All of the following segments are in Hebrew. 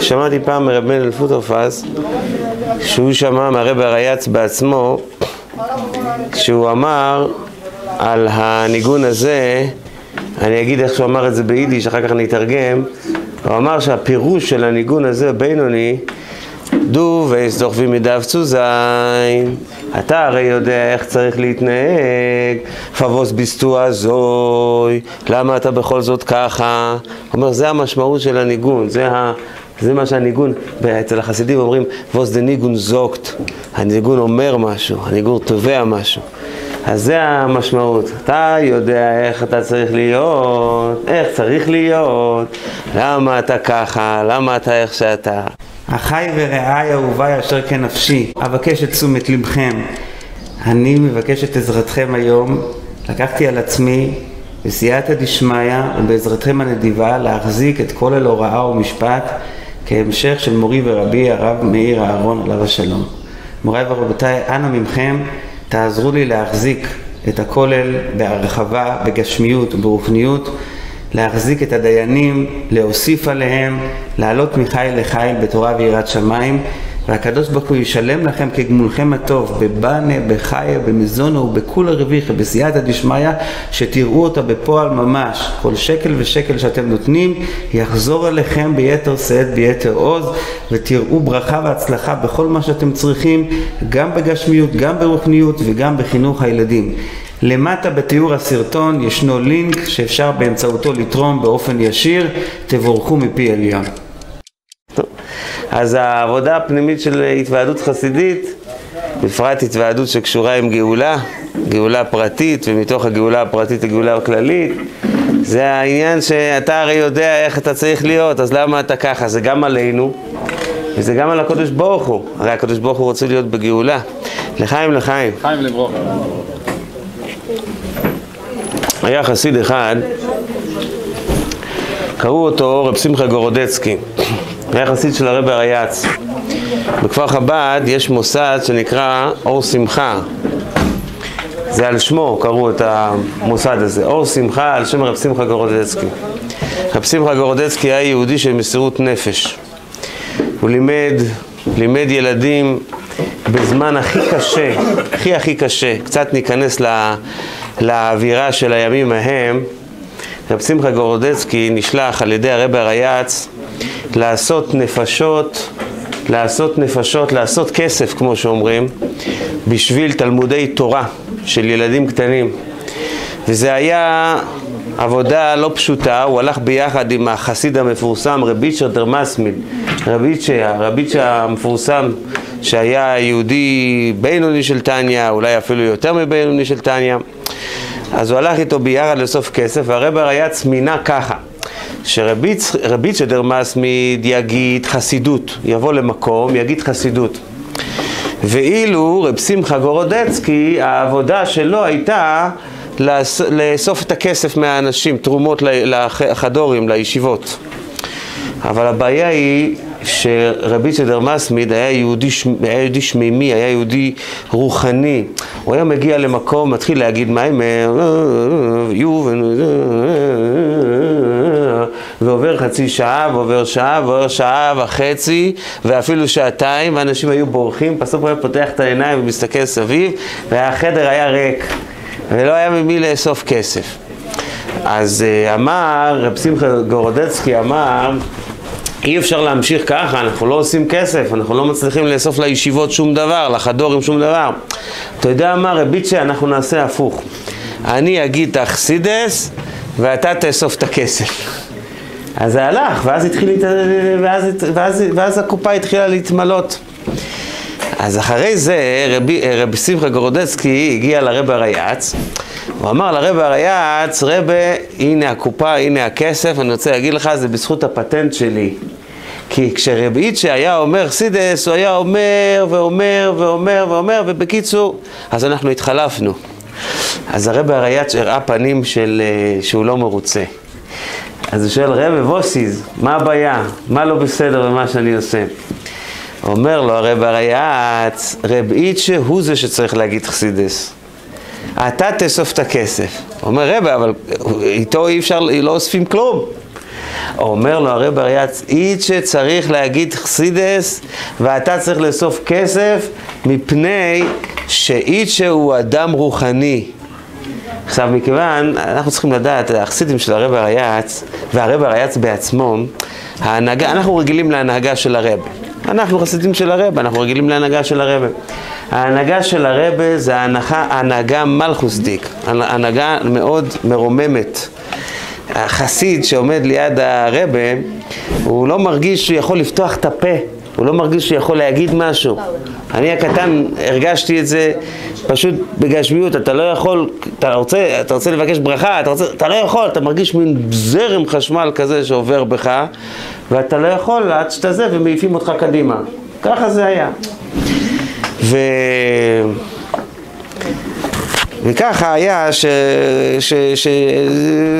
שמעתי פעם מרב מנדל פוטרפס, שהוא שמע מהרב הרייץ בעצמו, כשהוא אמר על הניגון הזה, אני אגיד איך שהוא אמר את זה ביידיש, אחר כך אני אתרגם, הוא אמר שהפירוש של הניגון הזה, בינוני, דו ויסדוכבי מדף צוזיין, אתה הרי יודע איך צריך להתנהג, פבוס ביסטו זוי, למה אתה בכל זאת ככה? הוא אומר, זה המשמעות של הניגון, זה, ה, זה מה שהניגון, אצל החסידים אומרים, ווס דה ניגון זוקט, הניגון אומר משהו, הניגון תובע משהו. אז זה המשמעות, אתה יודע איך אתה צריך להיות, איך צריך להיות, למה אתה ככה, למה אתה איך שאתה. אחי ורעי אהוביי אשר כנפשי, אבקש את תשומת לבכם. אני מבקש את עזרתכם היום. לקחתי על עצמי בסייעתא דשמיא ובעזרתכם הנדיבה להחזיק את כל אל הוראה ומשפט כהמשך של מורי ורבי הרב מאיר אהרון עליו השלום. מוריי ורבותיי, אנא ממכם תעזרו לי להחזיק את הכולל בהרחבה, בגשמיות וברוחניות להחזיק את הדיינים, להוסיף עליהם, לעלות מחיל לחיל בתורה ויראת שמיים, והקדוש ברוך הוא ישלם לכם כגמולכם הטוב, בבנה, בחיה, במזונו ובכול הרוויחה, בסייעתא דשמיא, שתראו אותה בפועל ממש. כל שקל ושקל שאתם נותנים, יחזור אליכם ביתר שאת, ביתר עוז, ותראו ברכה והצלחה בכל מה שאתם צריכים, גם בגשמיות, גם ברוחניות וגם בחינוך הילדים. למטה בתיאור הסרטון ישנו לינק שאפשר באמצעותו לתרום באופן ישיר, תבורכו מפי עליון. אז העבודה הפנימית של התוועדות חסידית, בפרט התוועדות שקשורה עם גאולה, גאולה פרטית, ומתוך הגאולה הפרטית הגאולה הכללית, זה העניין שאתה הרי יודע איך אתה צריך להיות, אז למה אתה ככה? זה גם עלינו, וזה גם על הקדוש ברוך הוא. הרי הקדוש ברוך הוא רוצה להיות בגאולה. לחיים, לחיים. חיים לברוכה. היה חסיד אחד, קראו אותו רב שמחה גורודצקי, היה חסיד של הרב הרייץ. בכפר חב"ד יש מוסד שנקרא אור שמחה, זה על שמו קראו את המוסד הזה, אור שמחה על שם רב שמחה גורודצקי. רב שמחה גורודצקי היה יהודי של מסירות נפש. הוא לימד, לימד ילדים בזמן הכי קשה, הכי הכי קשה. קצת ניכנס לאווירה של הימים ההם. רב שמחה גורודצקי נשלח על ידי הרב הרייץ לעשות נפשות, לעשות נפשות, לעשות כסף, כמו שאומרים, בשביל תלמודי תורה של ילדים קטנים. וזה היה עבודה לא פשוטה, הוא הלך ביחד עם החסיד המפורסם רביצ'ר דרמסמיל, רביצ'ה, רביצ'ה המפורסם שהיה יהודי בינוני של טניה, אולי אפילו יותר מבינוני של טניה. אז הוא הלך איתו ביחד לאסוף כסף, והרב הרייץ מינה ככה, שרביצ'ה דרמסמיד יגיד חסידות, יבוא למקום, יגיד חסידות. ואילו רב שמחה גורודצקי, העבודה שלו הייתה לאסוף את הכסף מהאנשים, תרומות לחדורים, לישיבות. אבל הבעיה היא שרבי צדר מסמיד היה יהודי, היה יהודי שמימי, היה יהודי רוחני. הוא היה מגיע למקום, מתחיל להגיד מה הם... ועובר חצי שעה, ועובר שעה, ועובר שעה וחצי, ואפילו שעתיים, ואנשים היו בורחים, בסוף הוא היה פותח את העיניים ומסתכל סביב, והחדר היה ריק, ולא היה ממי לאסוף כסף. אז אמר, רב שמחה גורודצקי אמר, אי אפשר להמשיך ככה, אנחנו לא עושים כסף, אנחנו לא מצליחים לאסוף לישיבות שום דבר, לחדורים שום דבר. אתה יודע מה, רביצ'ה, אנחנו נעשה הפוך. אני אגיד את האכסידס, ואתה תאסוף את הכסף. אז זה הלך, ואז התחיל, ואז, ואז, ואז הקופה התחילה להתמלות. אז אחרי זה רבי, רבי שמחה גורודצקי הגיע לרב הרייץ, הוא אמר לרב הרייץ, רבה, הנה הקופה, הנה הכסף, אני רוצה להגיד לך, זה בזכות הפטנט שלי. כי כשרבי איצ'ה היה אומר סידס, הוא היה אומר ואומר ואומר ואומר, ובקיצור, אז אנחנו התחלפנו. אז הרב הרייץ הראה פנים של, שהוא לא מרוצה. אז הוא שואל, רבי ווסיז, מה הבעיה? מה לא בסדר במה שאני עושה? אומר לו הרב הרייץ, רב איצ'ה הוא זה שצריך להגיד חסידס. אתה תאסוף את הכסף. אומר רבי, אבל איתו אי אפשר, לא אוספים כלום. אומר לו הרב אריאץ, איצ'ה צריך להגיד חסידס ואתה צריך לאסוף כסף מפני שאיצ'ה הוא אדם רוחני. עכשיו, מכיוון, אנחנו צריכים לדעת, החסידים של הרב אריאץ, והרב אריאץ בעצמו, ההנהגה, אנחנו רגילים להנהגה של הרב. אנחנו חסידים של הרב, אנחנו רגילים להנהגה של הרב. ההנהגה של הרב זה ההנהגה, הנהגה מלכוסדיק, הנהגה מאוד מרוממת. החסיד שעומד ליד הרבה, הוא לא מרגיש שהוא יכול לפתוח את הפה, הוא לא מרגיש שהוא יכול להגיד משהו. אני הקטן הרגשתי את זה פשוט בגשמיות, אתה לא יכול, אתה רוצה, אתה רוצה לבקש ברכה, אתה, רוצה, אתה לא יכול, אתה מרגיש מין זרם חשמל כזה שעובר בך, ואתה לא יכול עד שאתה זה ומעיפים אותך קדימה. ככה זה היה. ו... וככה היה ש... ש... ש...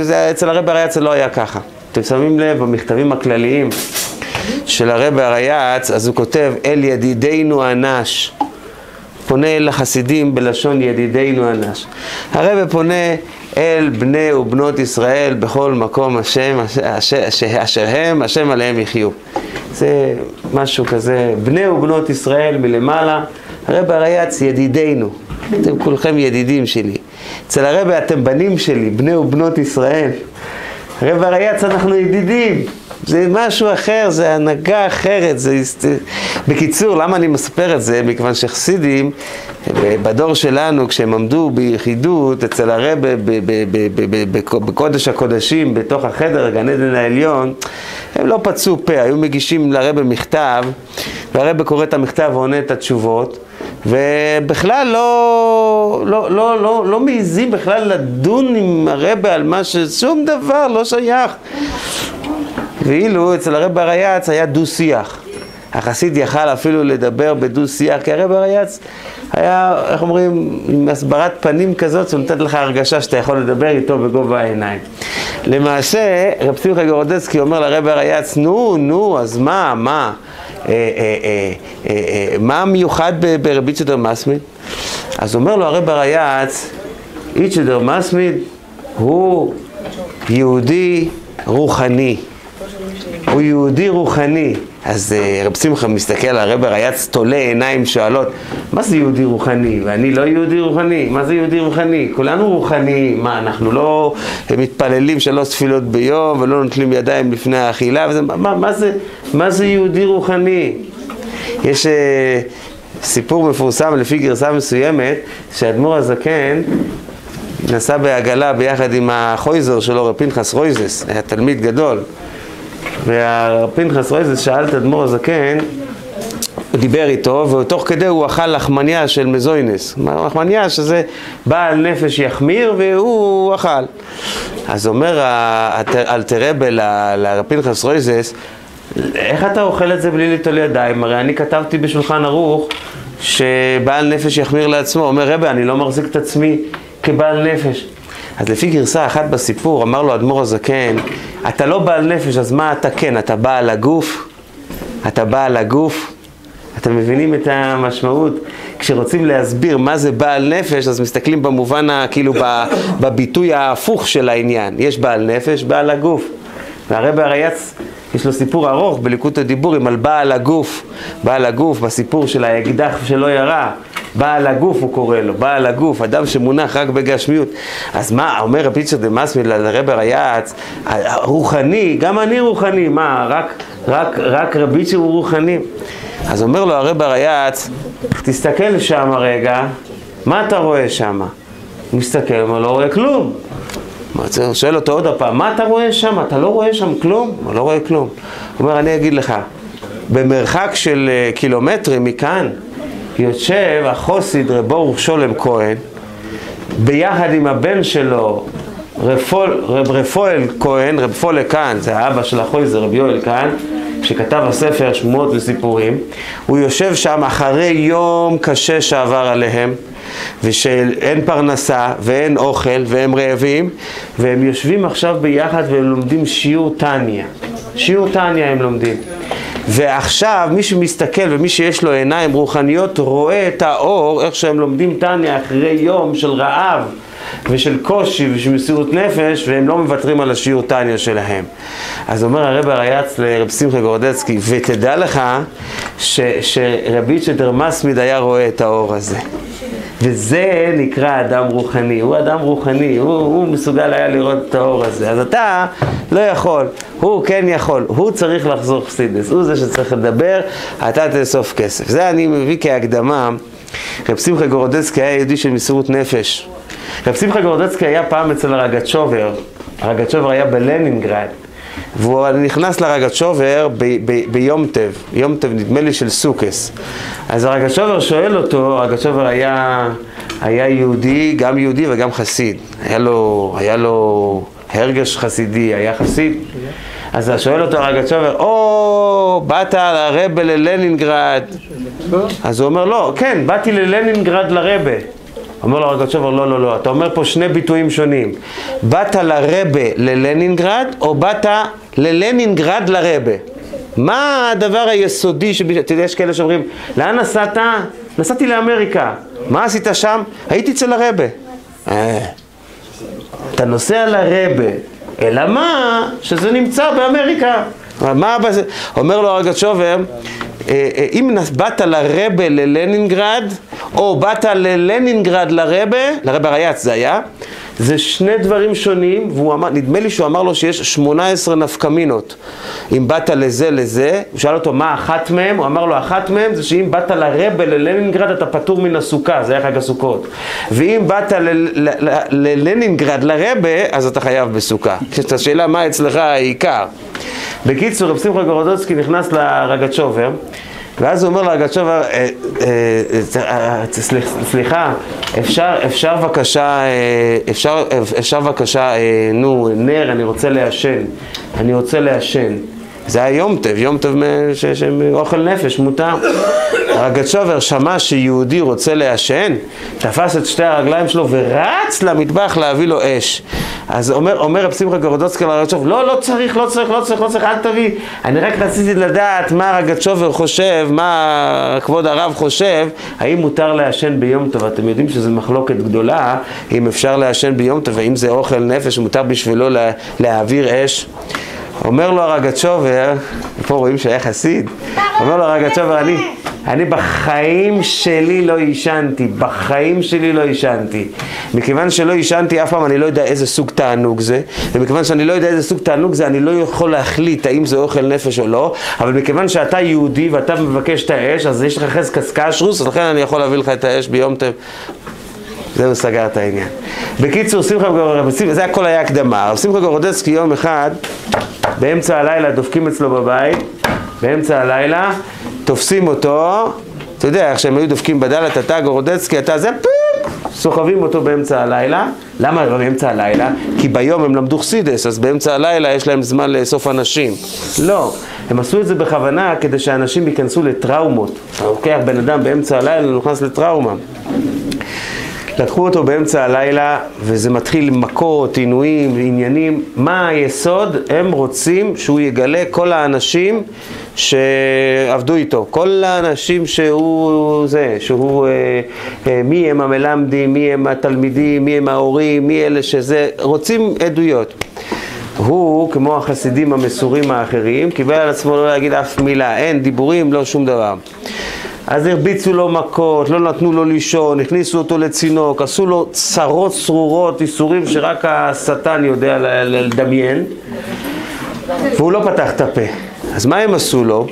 זה... אצל הרב הרייץ זה לא היה ככה. אתם שמים לב במכתבים הכלליים של הרב הרייץ, אז הוא כותב אל ידידינו אנש. פונה אל החסידים בלשון ידידינו אנש. הרב פונה אל בני ובנות ישראל בכל מקום השם, אשר, אשר הם, השם עליהם יחיו. זה משהו כזה, בני ובנות ישראל מלמעלה, הרב הרייץ ידידינו, אתם כולכם ידידים שלי. אצל הרב אתם בנים שלי, בני ובנות ישראל. הרב הרייץ אנחנו ידידים. זה משהו אחר, זה הנהגה אחרת, זה... בקיצור, למה אני מספר את זה? מכיוון שחסידים, בדור שלנו, כשהם עמדו ביחידות אצל הרבה בקודש הקודשים, בתוך החדר, גן עדן העליון, הם לא פצו פה, היו מגישים לרבה מכתב, והרבה קורא את המכתב ועונה את התשובות, ובכלל לא, לא, לא, לא, לא מעיזים בכלל לדון עם הרבה על מה ש... שום דבר, לא שייך. ואילו אצל הרב הרייץ היה דו-שיח. החסיד יכל אפילו לדבר בדו-שיח, כי הרב הרייץ היה, איך אומרים, עם הסברת פנים כזאת, שנותנת לך הרגשה שאתה יכול לדבר איתו בגובה העיניים. למעשה, רב שמחה גורודסקי אומר לרב הרייץ, נו, נו, אז מה, מה? אה, אה, אה, מה המיוחד ברבי צ'דר מסמיד? אז אומר לו הרב הרייץ, איצ'דר מסמיד הוא יהודי רוחני. הוא יהודי רוחני. אז uh, רב שמחה מסתכל על הרב הרייץ, תולה עיניים, שואלות, מה זה יהודי רוחני? ואני לא יהודי רוחני? מה זה יהודי רוחני? כולנו רוחניים, מה, אנחנו לא מתפללים שלוש תפילות ביום ולא נוטלים ידיים לפני האכילה? וזה, מה, מה, זה, מה זה יהודי רוחני? יש uh, סיפור מפורסם לפי גרסה מסוימת, שאדמו"ר הזקן נסע בעגלה ביחד עם החויזר שלו, רב פנחס רויזס, היה תלמיד גדול. והפנחס רויזס שאל את אדמו"ר הזקן, הוא דיבר איתו, ותוך כדי הוא אכל לחמניה של מזוינס. לחמניה שזה בעל נפש יחמיר, והוא אכל. אז אומר אלתרבה לרב פנחס רויזס, איך אתה אוכל את זה בלי ליטול ידיים? הרי אני כתבתי בשולחן ערוך שבעל נפש יחמיר לעצמו. אומר רבי, אני לא מחזיק את עצמי כבעל נפש. אז לפי גרסה אחת בסיפור, אמר לו אדמו"ר הזקן, אתה לא בעל נפש, אז מה אתה כן? אתה בעל הגוף? אתה בעל הגוף? אתם מבינים את המשמעות? כשרוצים להסביר מה זה בעל נפש, אז מסתכלים במובן, כאילו, בביטוי ההפוך של העניין. יש בעל נפש, בעל הגוף. והרבי הרייץ, יש לו סיפור ארוך בליקוט הדיבורים על בעל הגוף. בעל הגוף, בסיפור של האקדח שלא ירה. בעל הגוף הוא קורא לו, בעל הגוף, אדם שמונח רק בגשמיות. אז מה, אומר רבי פיצ'ר דה מסמיל לרבר היעץ, רוחני, גם אני רוחני, מה, רק, רק, רק רבי פיצ'ר הוא רוחני? אז אומר לו הרבר היעץ, תסתכל שם רגע, מה אתה רואה שם? הוא מסתכל, הוא לא רואה כלום. הוא שואל אותו עוד פעם, מה אתה רואה שם? אתה לא רואה שם כלום? הוא לא רואה כלום. הוא אומר, אני אגיד לך, במרחק של אה, קילומטרים מכאן, יושב החוסיד רב ברוך שולם כהן ביחד עם הבן שלו רפול, רב רפואל כהן, רב פולה כאן, זה האבא של החויזר, רב יואל כאן, שכתב הספר שמועות וסיפורים, הוא יושב שם אחרי יום קשה שעבר עליהם, ושאין פרנסה ואין אוכל והם רעבים, והם יושבים עכשיו ביחד והם לומדים שיעור טניה. שיעור טניה הם לומדים. ועכשיו מי שמסתכל ומי שיש לו עיניים רוחניות רואה את האור, איך שהם לומדים טניה אחרי יום של רעב ושל קושי ושל מסירות נפש, והם לא מוותרים על השיעור טניה שלהם. אז אומר הרב הרייץ לרב שמחה גורדצקי, ותדע לך ש, שרבי צ'דר מסמיד היה רואה את האור הזה. וזה נקרא אדם רוחני, הוא אדם רוחני, הוא, הוא מסוגל היה לראות את האור הזה. אז אתה לא יכול, הוא כן יכול, הוא צריך לחזור חסידס, הוא זה שצריך לדבר, אתה תאסוף כסף. זה אני מביא כהקדמה, רב שמחה גורודצקי היה יהודי של מסירות נפש. רב שמחה גורודצקי היה פעם אצל הרגצ'ובר, הרגצ'ובר היה בלנינגרד. והוא נכנס לרגצ'ובר ביום טב, יום טב נדמה לי של סוכס. אז הרגצ'ובר שואל אותו, הרגצ'ובר היה, היה יהודי, גם יהודי וגם חסיד. היה לו, היה לו הרגש חסידי, היה חסיד. אז שואל אותו הרגצ'ובר, או, באת לרבה ללנינגרד. אז הוא אומר, לא, כן, באתי ללנינגרד לרבה. אומר לו רגצ'ובר, לא, לא, לא, אתה אומר פה שני ביטויים שונים. באת לרבה ללנינגרד, או באת ללנינגרד לרבה? מה הדבר היסודי, אתה יודע, יש כאלה שאומרים, לאן נסעת? נסעתי לאמריקה. מה עשית שם? הייתי אצל הרבה. אה, אתה נוסע לרבה, אלא מה? שזה נמצא באמריקה. מה? אומר לו אה, אה, אם באת לרבה ללנינגרד, או באת ללנינגרד לרבה, לרבה רייץ זה היה, זה שני דברים שונים, והוא אמר, נדמה לי שהוא אמר לו שיש 18 נפקמינות. אם באת לזה לזה, הוא שאל אותו מה אחת מהם, הוא אמר לו אחת מהם זה שאם באת לרבה ללנינגרד אתה פטור מן הסוכה, זה היה חג הסוכות. ואם באת ללנינגרד לרבה, אז אתה חייב בסוכה. כשאת השאלה מה אצלך העיקר. בקיצור, רב שמחה גורודוצקי נכנס לרגצ'ובר, ואז הוא אומר לרגצ'ובר, אה, אה, אה, סליחה, אפשר בבקשה, אפשר בבקשה, נו, נר, אני רוצה לעשן, אני רוצה לעשן. זה היה יום טב, יום טב אוכל נפש, מותר. הרגצ'ובר שמע שיהודי רוצה לעשן, תפס את שתי הרגליים שלו ורץ למטבח להביא לו אש. אז אומר, אומר רב שמחה גורדוצקי לרגצ'ובר, לא, לא צריך, לא צריך, לא צריך, לא צריך, אל תביא. אני רק רציתי לדעת מה הרגצ'ובר חושב, מה כבוד הרב חושב, האם מותר לעשן ביום טוב. אתם יודעים שזו מחלוקת גדולה, אם אפשר לעשן ביום טוב, ואם זה אוכל נפש, מותר בשבילו לה, להעביר אש. אומר לו הרגצ'ובר, פה רואים שהיה חסיד, אומר לו הרגצ'ובר, אני, אני בחיים שלי לא עישנתי, בחיים שלי לא עישנתי. מכיוון שלא עישנתי אף פעם אני לא יודע איזה סוג תענוג זה, ומכיוון שאני לא יודע איזה סוג תענוג זה, אני לא יכול להחליט האם זה אוכל נפש או לא, אבל מכיוון שאתה יהודי ואתה מבקש את האש, אז יש לך חזקת קשרוס, לכן אני יכול להביא לך את האש ביום טב. זהו, סגר את העניין. בקיצור, שמחה גורדסקי, זה הכל היה הקדמה. רב שמחה גורדסקי יום אחד, באמצע הלילה דופקים אצלו בבית, באמצע הלילה, תופסים אותו, אתה יודע, איך שהם היו דופקים בדלת, אתה גורדסקי, אתה זה, פיפ, סוחבים אותו באמצע הלילה. למה לא באמצע הלילה? כי ביום הם למדו חסידס, אז באמצע הלילה יש להם זמן לאסוף אנשים. לא, הם עשו את זה בכוונה כדי שאנשים ייכנסו לטראומות. אתה לוקח בן אדם באמצע הלילה, נכנס לטראומה. לקחו אותו באמצע הלילה, וזה מתחיל מכות, עינויים, עניינים. מה היסוד? הם רוצים שהוא יגלה כל האנשים שעבדו איתו. כל האנשים שהוא זה, שהוא, אה, אה, מי הם המלמדים, מי הם התלמידים, מי הם ההורים, מי אלה שזה, רוצים עדויות. הוא, כמו החסידים המסורים האחרים, קיבל על עצמו לא להגיד אף מילה, אין דיבורים, לא שום דבר. אז הרביצו לו מכות, לא נתנו לו לישון, הכניסו אותו לצינוק, עשו לו צרות צרורות, איסורים שרק השטן יודע לדמיין, והוא לא פתח את הפה. אז מה הם עשו לו?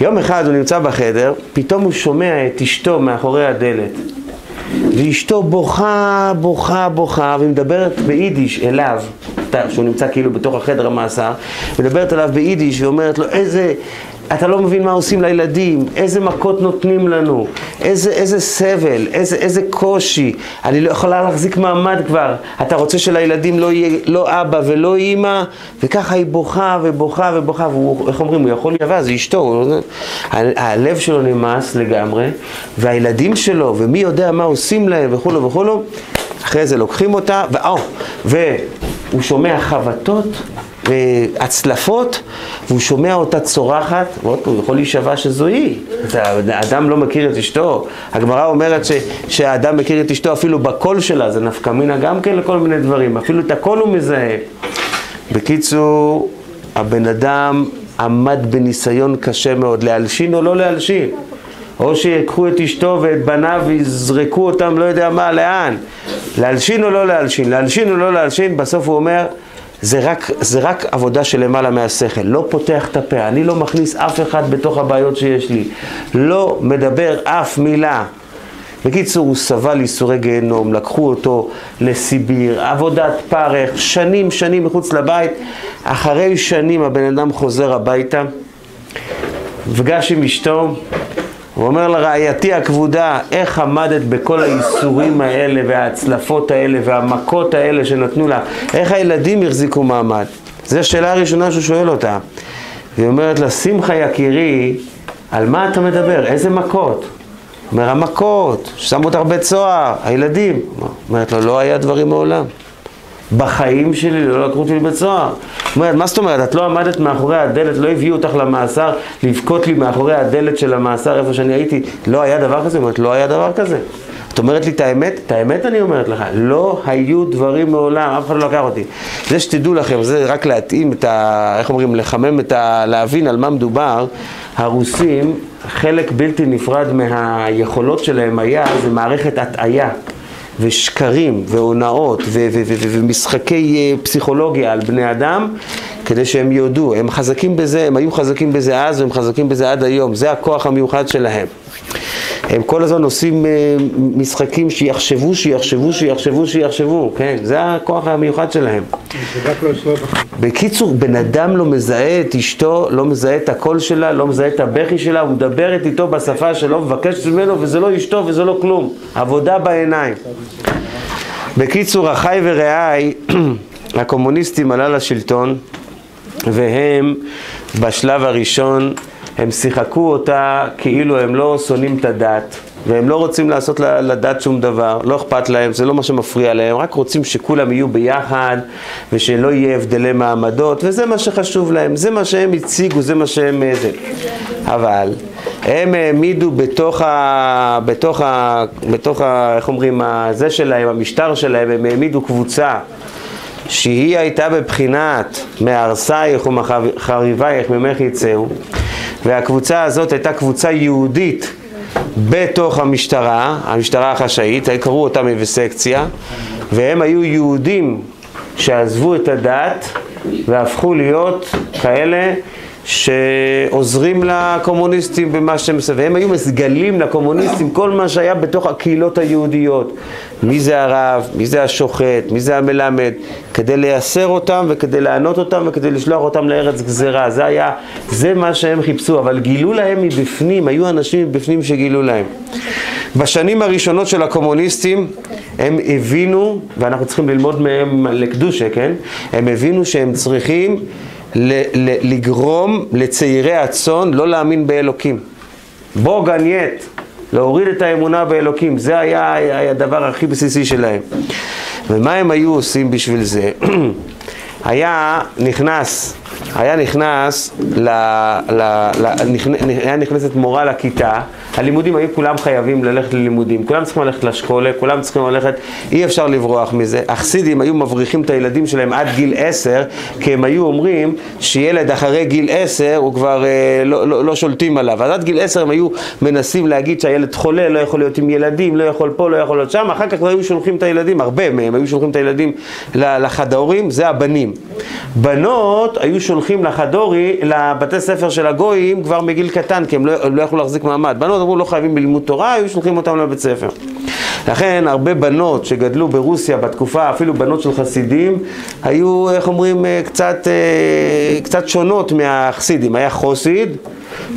יום אחד הוא נמצא בחדר, פתאום הוא שומע את אשתו מאחורי הדלת. ואשתו בוכה, בוכה, בוכה, והיא מדברת ביידיש אליו, שהוא נמצא כאילו בתוך החדר המאסר, מדברת אליו ביידיש ואומרת לו איזה, אתה לא מבין מה עושים לילדים, איזה מכות נותנים לנו, איזה, איזה סבל, איזה, איזה קושי, אני לא יכולה להחזיק מעמד כבר, אתה רוצה שלילדים לא יהיה לא אבא ולא אימא, וככה היא בוכה ובוכה ובוכה, ואיך אומרים, הוא יכול להיאבע, זה אשתו, הלב שלו נמאס לגמרי, והילדים שלו, ומי יודע מה עושים להם וכולו וכולו, אחרי זה לוקחים אותה, והוא שומע חבטות הצלפות, והוא שומע אותה צורחת, ועוד פעם, הוא יכול להישבע שזו היא. האדם לא מכיר את אשתו. הגמרא אומרת ש, שהאדם מכיר את אשתו אפילו בקול שלה, זה נפקא מינה גם כן לכל מיני דברים, אפילו את הקול הוא מזהה. בקיצור, הבן אדם עמד בניסיון קשה מאוד, להלשין או לא להלשין. או שיקחו את אשתו ואת בניו ויזרקו אותם לא יודע מה, לאן. להלשין או לא להלשין, להלשין או לא להלשין, בסוף הוא אומר, זה רק, זה רק עבודה של למעלה מהשכל, לא פותח את הפה, אני לא מכניס אף אחד בתוך הבעיות שיש לי, לא מדבר אף מילה. בקיצור, הוא סבל ייסורי גיהנום, לקחו אותו לסיביר, עבודת פרך, שנים שנים מחוץ לבית. אחרי שנים הבן אדם חוזר הביתה, נפגש עם אשתו, הוא אומר לרעייתי הכבודה, איך עמדת בכל האיסורים האלה וההצלפות האלה והמכות האלה שנתנו לה, איך הילדים החזיקו מעמד? זו השאלה הראשונה שהוא שואל אותה. והיא אומרת לה, שמחה יקירי, על מה אתה מדבר? איזה מכות? אומר, המכות, ששמו אותך בית סוהר, הילדים. אומרת לו, לא היה דברים מעולם. בחיים שלי לא לקחו אותי לבית סוהר. אומרת, מה זאת אומרת? את לא עמדת מאחורי הדלת, לא הביאו אותך למאסר, לבכות לי מאחורי הדלת של המאסר איפה שאני הייתי. לא היה דבר כזה? אומרת, לא היה דבר כזה. את אומרת לי את האמת? את האמת אני אומרת לך, לא היו דברים מעולם, אף אחד לא לקח אותי. זה שתדעו לכם, זה רק להתאים את ה... איך אומרים? לחמם את ה... להבין על מה מדובר. הרוסים, חלק בלתי נפרד מהיכולות שלהם היה, זה מערכת הטעיה. ושקרים והונאות ומשחקי אה, פסיכולוגיה על בני אדם כדי שהם יודו, הם חזקים בזה, הם היו חזקים בזה אז והם חזקים בזה עד היום, זה הכוח המיוחד שלהם. הם כל הזמן עושים אה, משחקים שיחשבו, שיחשבו, שיחשבו, שיחשבו, כן, זה הכוח המיוחד שלהם. בקיצור, בן אדם לא מזהה את אשתו, לא מזהה את הקול שלה, לא מזהה את הבכי שלה, הוא מדברת איתו בשפה שלו, מבקשת ממנו, וזה לא אשתו וזה לא כלום. עבודה בעיניים. בקיצור, אחי ורעי, הקומוניסטים עלה לשלטון, והם בשלב הראשון הם שיחקו אותה כאילו הם לא שונאים את הדת, והם לא רוצים לעשות לדת שום דבר, לא אכפת להם, זה לא מה שמפריע להם, רק רוצים שכולם יהיו ביחד, ושלא יהיה הבדלי מעמדות, וזה מה שחשוב להם, זה מה שהם הציגו, זה מה שהם... אה, זה. אבל הם העמידו בתוך ה... בתוך ה... בתוך ה... איך אומרים? זה שלהם, המשטר שלהם, הם העמידו קבוצה שהיא הייתה בבחינת מהרסייך ומחריבייך ממך יצאו והקבוצה הזאת הייתה קבוצה יהודית בתוך המשטרה, המשטרה החשאית, קראו אותה מביסקציה, והם היו יהודים שעזבו את הדת והפכו להיות כאלה שעוזרים לקומוניסטים במה שהם עושים, והם היו מסגלים לקומוניסטים כל מה שהיה בתוך הקהילות היהודיות. מי זה הרב, מי זה השוחט, מי זה המלמד, כדי לייסר אותם וכדי לענות אותם וכדי לשלוח אותם לארץ גזירה. זה היה, זה מה שהם חיפשו, אבל גילו להם מבפנים, היו אנשים מבפנים שגילו להם. בשנים הראשונות של הקומוניסטים הם הבינו, ואנחנו צריכים ללמוד מהם לקדושה, כן? הם הבינו שהם צריכים לגרום לצעירי הצאן לא להאמין באלוקים. בוא גנייט, להוריד את האמונה באלוקים, זה היה, היה הדבר הכי בסיסי שלהם. ומה הם היו עושים בשביל זה? היה נכנס, היה נכנס, ל, ל, ל, היה נכנסת מורה לכיתה הלימודים היו כולם חייבים ללכת ללימודים, כולם צריכים ללכת לשקולה, כולם צריכים ללכת, אי אפשר לברוח מזה. החסידים היו מבריחים את הילדים שלהם עד גיל עשר, כי הם היו אומרים שילד אחרי גיל עשר הוא כבר אה, לא, לא, לא שולטים עליו. אז עד גיל עשר הם היו מנסים להגיד שהילד חולה, לא יכול להיות עם ילדים, לא יכול פה, לא יכול להיות שם, אחר כך היו שולחים את הילדים, הרבה מהם היו שולחים את הילדים לחדורים, זה הבנים. בנות היו שולחים לחדורי, לבתי ספר של הגויים כבר מגיל קטן, כי הם לא, לא יכלו להחזיק מעמד. בנות אמרו לא חייבים בלימוד תורה, היו שולחים אותם לבית ספר. לכן הרבה בנות שגדלו ברוסיה בתקופה, אפילו בנות של חסידים, היו, איך אומרים, אה, קצת, אה, קצת שונות מהחסידים. היה חוסיד,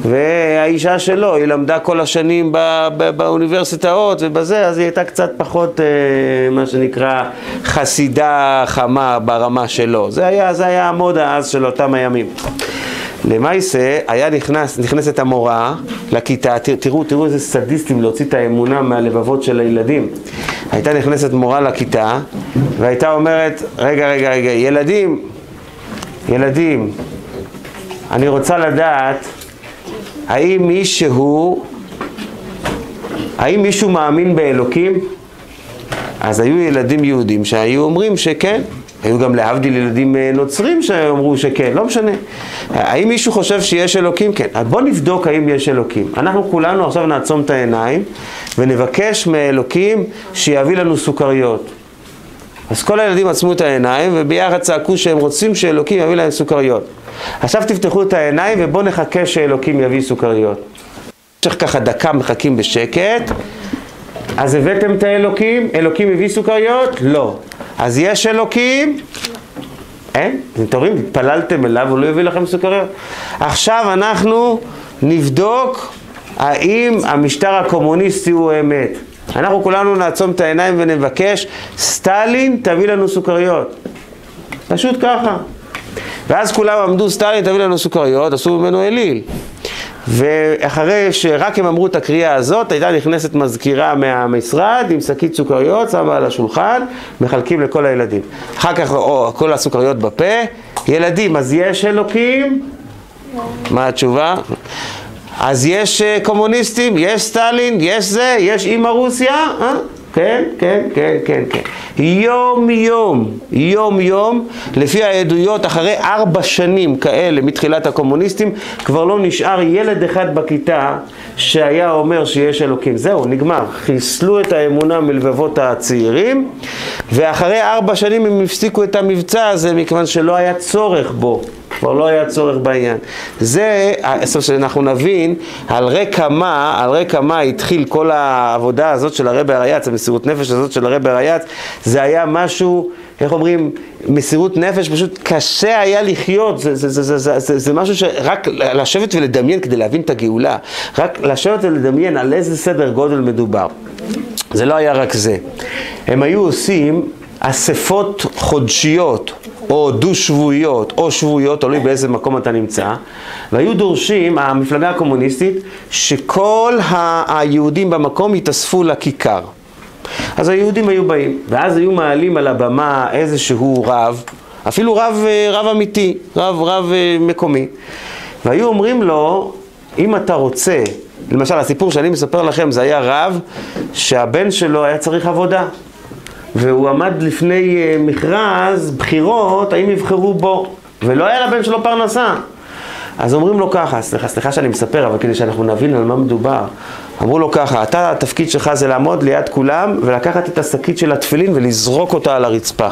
והאישה שלו, היא למדה כל השנים בא, בא, באוניברסיטאות ובזה, אז היא הייתה קצת פחות, אה, מה שנקרא, חסידה חמה ברמה שלו. זה היה, זה היה המודה אז של אותם הימים. למעשה, היה נכנס, נכנסת המורה לכיתה, תראו, תראו איזה סדיסטים להוציא את האמונה מהלבבות של הילדים. הייתה נכנסת מורה לכיתה והייתה אומרת, רגע, רגע, רגע, ילדים, ילדים, אני רוצה לדעת האם מישהו, האם מישהו מאמין באלוקים? אז היו ילדים יהודים שהיו אומרים שכן, היו גם להבדיל ילדים אה, נוצרים שאמרו שכן, לא משנה. האם מישהו חושב שיש אלוקים? כן. אז בואו נבדוק האם יש אלוקים. אנחנו כולנו עכשיו נעצום את העיניים ונבקש מאלוקים שיביא לנו סוכריות. אז כל הילדים עצמו את העיניים וביחד צעקו שהם רוצים שאלוקים יביא להם סוכריות. עכשיו תפתחו את העיניים ובואו נחכה שאלוקים יביא סוכריות. במשך ככה דקה מחכים בשקט. אז הבאתם את האלוקים? אלוקים הביא סוכריות? לא. אז יש אלוקים? אין? אתם רואים? התפללתם אליו, הוא לא הביא לכם סוכריות. עכשיו אנחנו נבדוק האם המשטר הקומוניסטי הוא אמת. אנחנו כולנו נעצום את העיניים ונבקש, סטלין תביא לנו סוכריות. פשוט ככה. ואז כולם עמדו, סטלין תביא לנו סוכריות, עשו ממנו אליל. ואחרי שרק הם אמרו את הקריאה הזאת, הייתה נכנסת מזכירה מהמשרד עם שקית סוכריות, שמה על השולחן, מחלקים לכל הילדים. אחר כך, או, כל הסוכריות בפה, ילדים, אז יש אלוקים? מה התשובה? אז יש אה, קומוניסטים, יש סטלין, יש זה, יש אימא רוסיה, אה? כן, כן, כן, כן, כן. יום יום, יום יום, לפי העדויות, אחרי ארבע שנים כאלה מתחילת הקומוניסטים, כבר לא נשאר ילד אחד בכיתה שהיה אומר שיש אלוקים. זהו, נגמר. חיסלו את האמונה מלבבות הצעירים, ואחרי ארבע שנים הם הפסיקו את המבצע הזה מכיוון שלא היה צורך בו. כבר לא היה צורך בעניין. זה, בסוף שאנחנו נבין על רקע מה, על רקע מה התחיל כל העבודה הזאת של הרבי הרייץ, המסירות נפש הזאת של הרבי הרייץ, זה היה משהו, איך אומרים, מסירות נפש, פשוט קשה היה לחיות, זה, זה, זה, זה, זה, זה, זה משהו שרק לשבת ולדמיין כדי להבין את הגאולה, רק לשבת ולדמיין על איזה סדר גודל מדובר. זה לא היה רק זה. הם היו עושים אספות חודשיות. או דו-שבועיות, או שבועיות, תלוי באיזה מקום אתה נמצא, והיו דורשים, המפלגה הקומוניסטית, שכל היהודים במקום יתאספו לכיכר. אז היהודים היו באים, ואז היו מעלים על הבמה איזשהו רב, אפילו רב, רב אמיתי, רב, רב מקומי, והיו אומרים לו, אם אתה רוצה, למשל הסיפור שאני מספר לכם זה היה רב שהבן שלו היה צריך עבודה והוא עמד לפני אה, מכרז, בחירות, האם יבחרו בו, ולא היה לבן שלו פרנסה. אז אומרים לו ככה, סליחה, סליחה שאני מספר, אבל כדי שאנחנו נבין על מה מדובר. אמרו לו ככה, אתה, התפקיד שלך זה לעמוד ליד כולם ולקחת את השקית של התפילין ולזרוק אותה על הרצפה.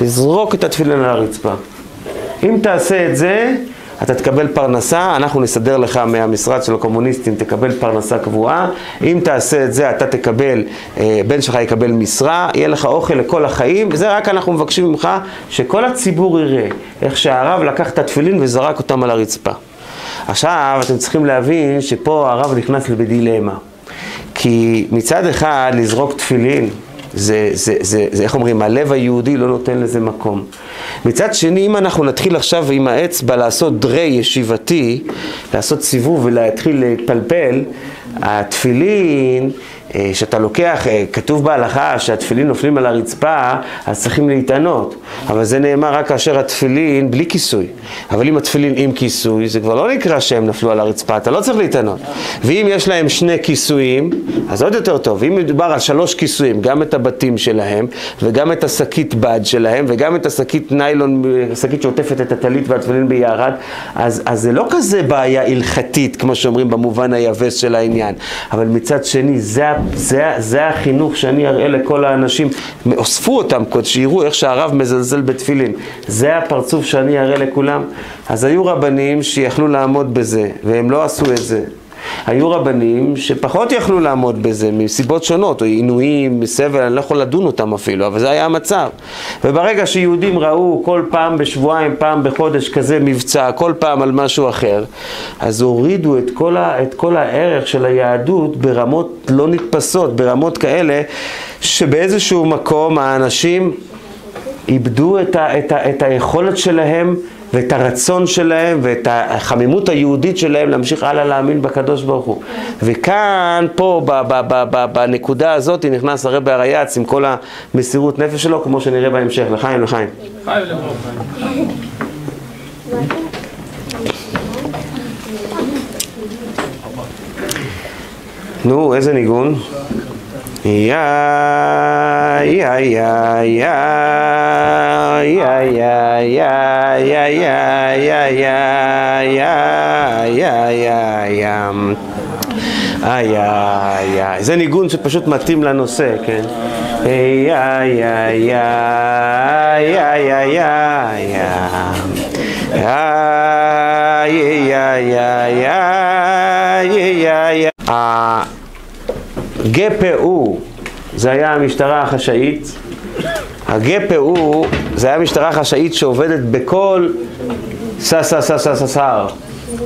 לזרוק את התפילין על הרצפה. אם תעשה את זה, אתה תקבל פרנסה, אנחנו נסדר לך מהמשרד של הקומוניסטים, תקבל פרנסה קבועה. אם תעשה את זה, אתה תקבל, אה, בן שלך יקבל משרה, יהיה לך אוכל לכל החיים, וזה רק אנחנו מבקשים ממך, שכל הציבור יראה איך שהרב לקח את התפילין וזרק אותם על הרצפה. עכשיו, אתם צריכים להבין שפה הרב נכנס בדילמה. כי מצד אחד, לזרוק תפילין, זה, זה, זה, זה, איך אומרים, הלב היהודי לא נותן לזה מקום. מצד שני, אם אנחנו נתחיל עכשיו עם האצבע לעשות דרי ישיבתי, לעשות סיבוב ולהתחיל להתפלפל, התפילין שאתה לוקח, אה, כתוב בהלכה שהתפילין נופלים על הרצפה, אז צריכים להתענות. אבל זה נאמר רק כאשר התפילין בלי כיסוי. אבל אם התפילין עם כיסוי, זה כבר לא נקרא שהם נפלו על הרצפה, אתה לא צריך להתענות. ואם יש להם שני כיסויים, אז עוד יותר טוב. אם מדובר על שלוש כיסויים, גם את הבתים שלהם, וגם את השקית בד שלהם, וגם את השקית ניילון, השקית שעוטפת את הטלית והתפילין ביחד, אז, אז זה לא כזה בעיה הלכתית, כמו שאומרים במובן היבש של העניין. אבל מצד שני, זה זה, זה החינוך שאני אראה לכל האנשים, אוספו אותם, שיראו איך שהרב מזלזל בתפילין. זה הפרצוף שאני אראה לכולם. אז היו רבנים שיכלו לעמוד בזה, והם לא עשו את זה. היו רבנים שפחות יכלו לעמוד בזה מסיבות שונות, או עינויים, סבל, אני לא יכול לדון אותם אפילו, אבל זה היה המצב. וברגע שיהודים ראו כל פעם בשבועיים, פעם בחודש כזה מבצע, כל פעם על משהו אחר, אז הורידו את כל, ה, את כל הערך של היהדות ברמות לא נתפסות, ברמות כאלה שבאיזשהו מקום האנשים איבדו את, ה, את, ה, את היכולת שלהם ואת הרצון שלהם ואת החמימות היהודית שלהם להמשיך הלאה להאמין בקדוש ברוך הוא. וכאן, פה, ב- ב- ב- ב- בנקודה הזאת, נכנס הרבי הרייץ עם כל המסירות נפש שלו, כמו שנראה בהמשך. לחיים, לחיים. חיים נו, איזה ניגון? יא יא יא יא יא יא יא יא יא יא יא יא יא איי איי איי, זה ניגון שפשוט מתאים לנושא, כן? איי איי איי איי איי איי איי איי איי הגפ"ו זה היה המשטרה החשאית, הגפ"ו זה היה משטרה חשאית שעובדת בכל ססססססר,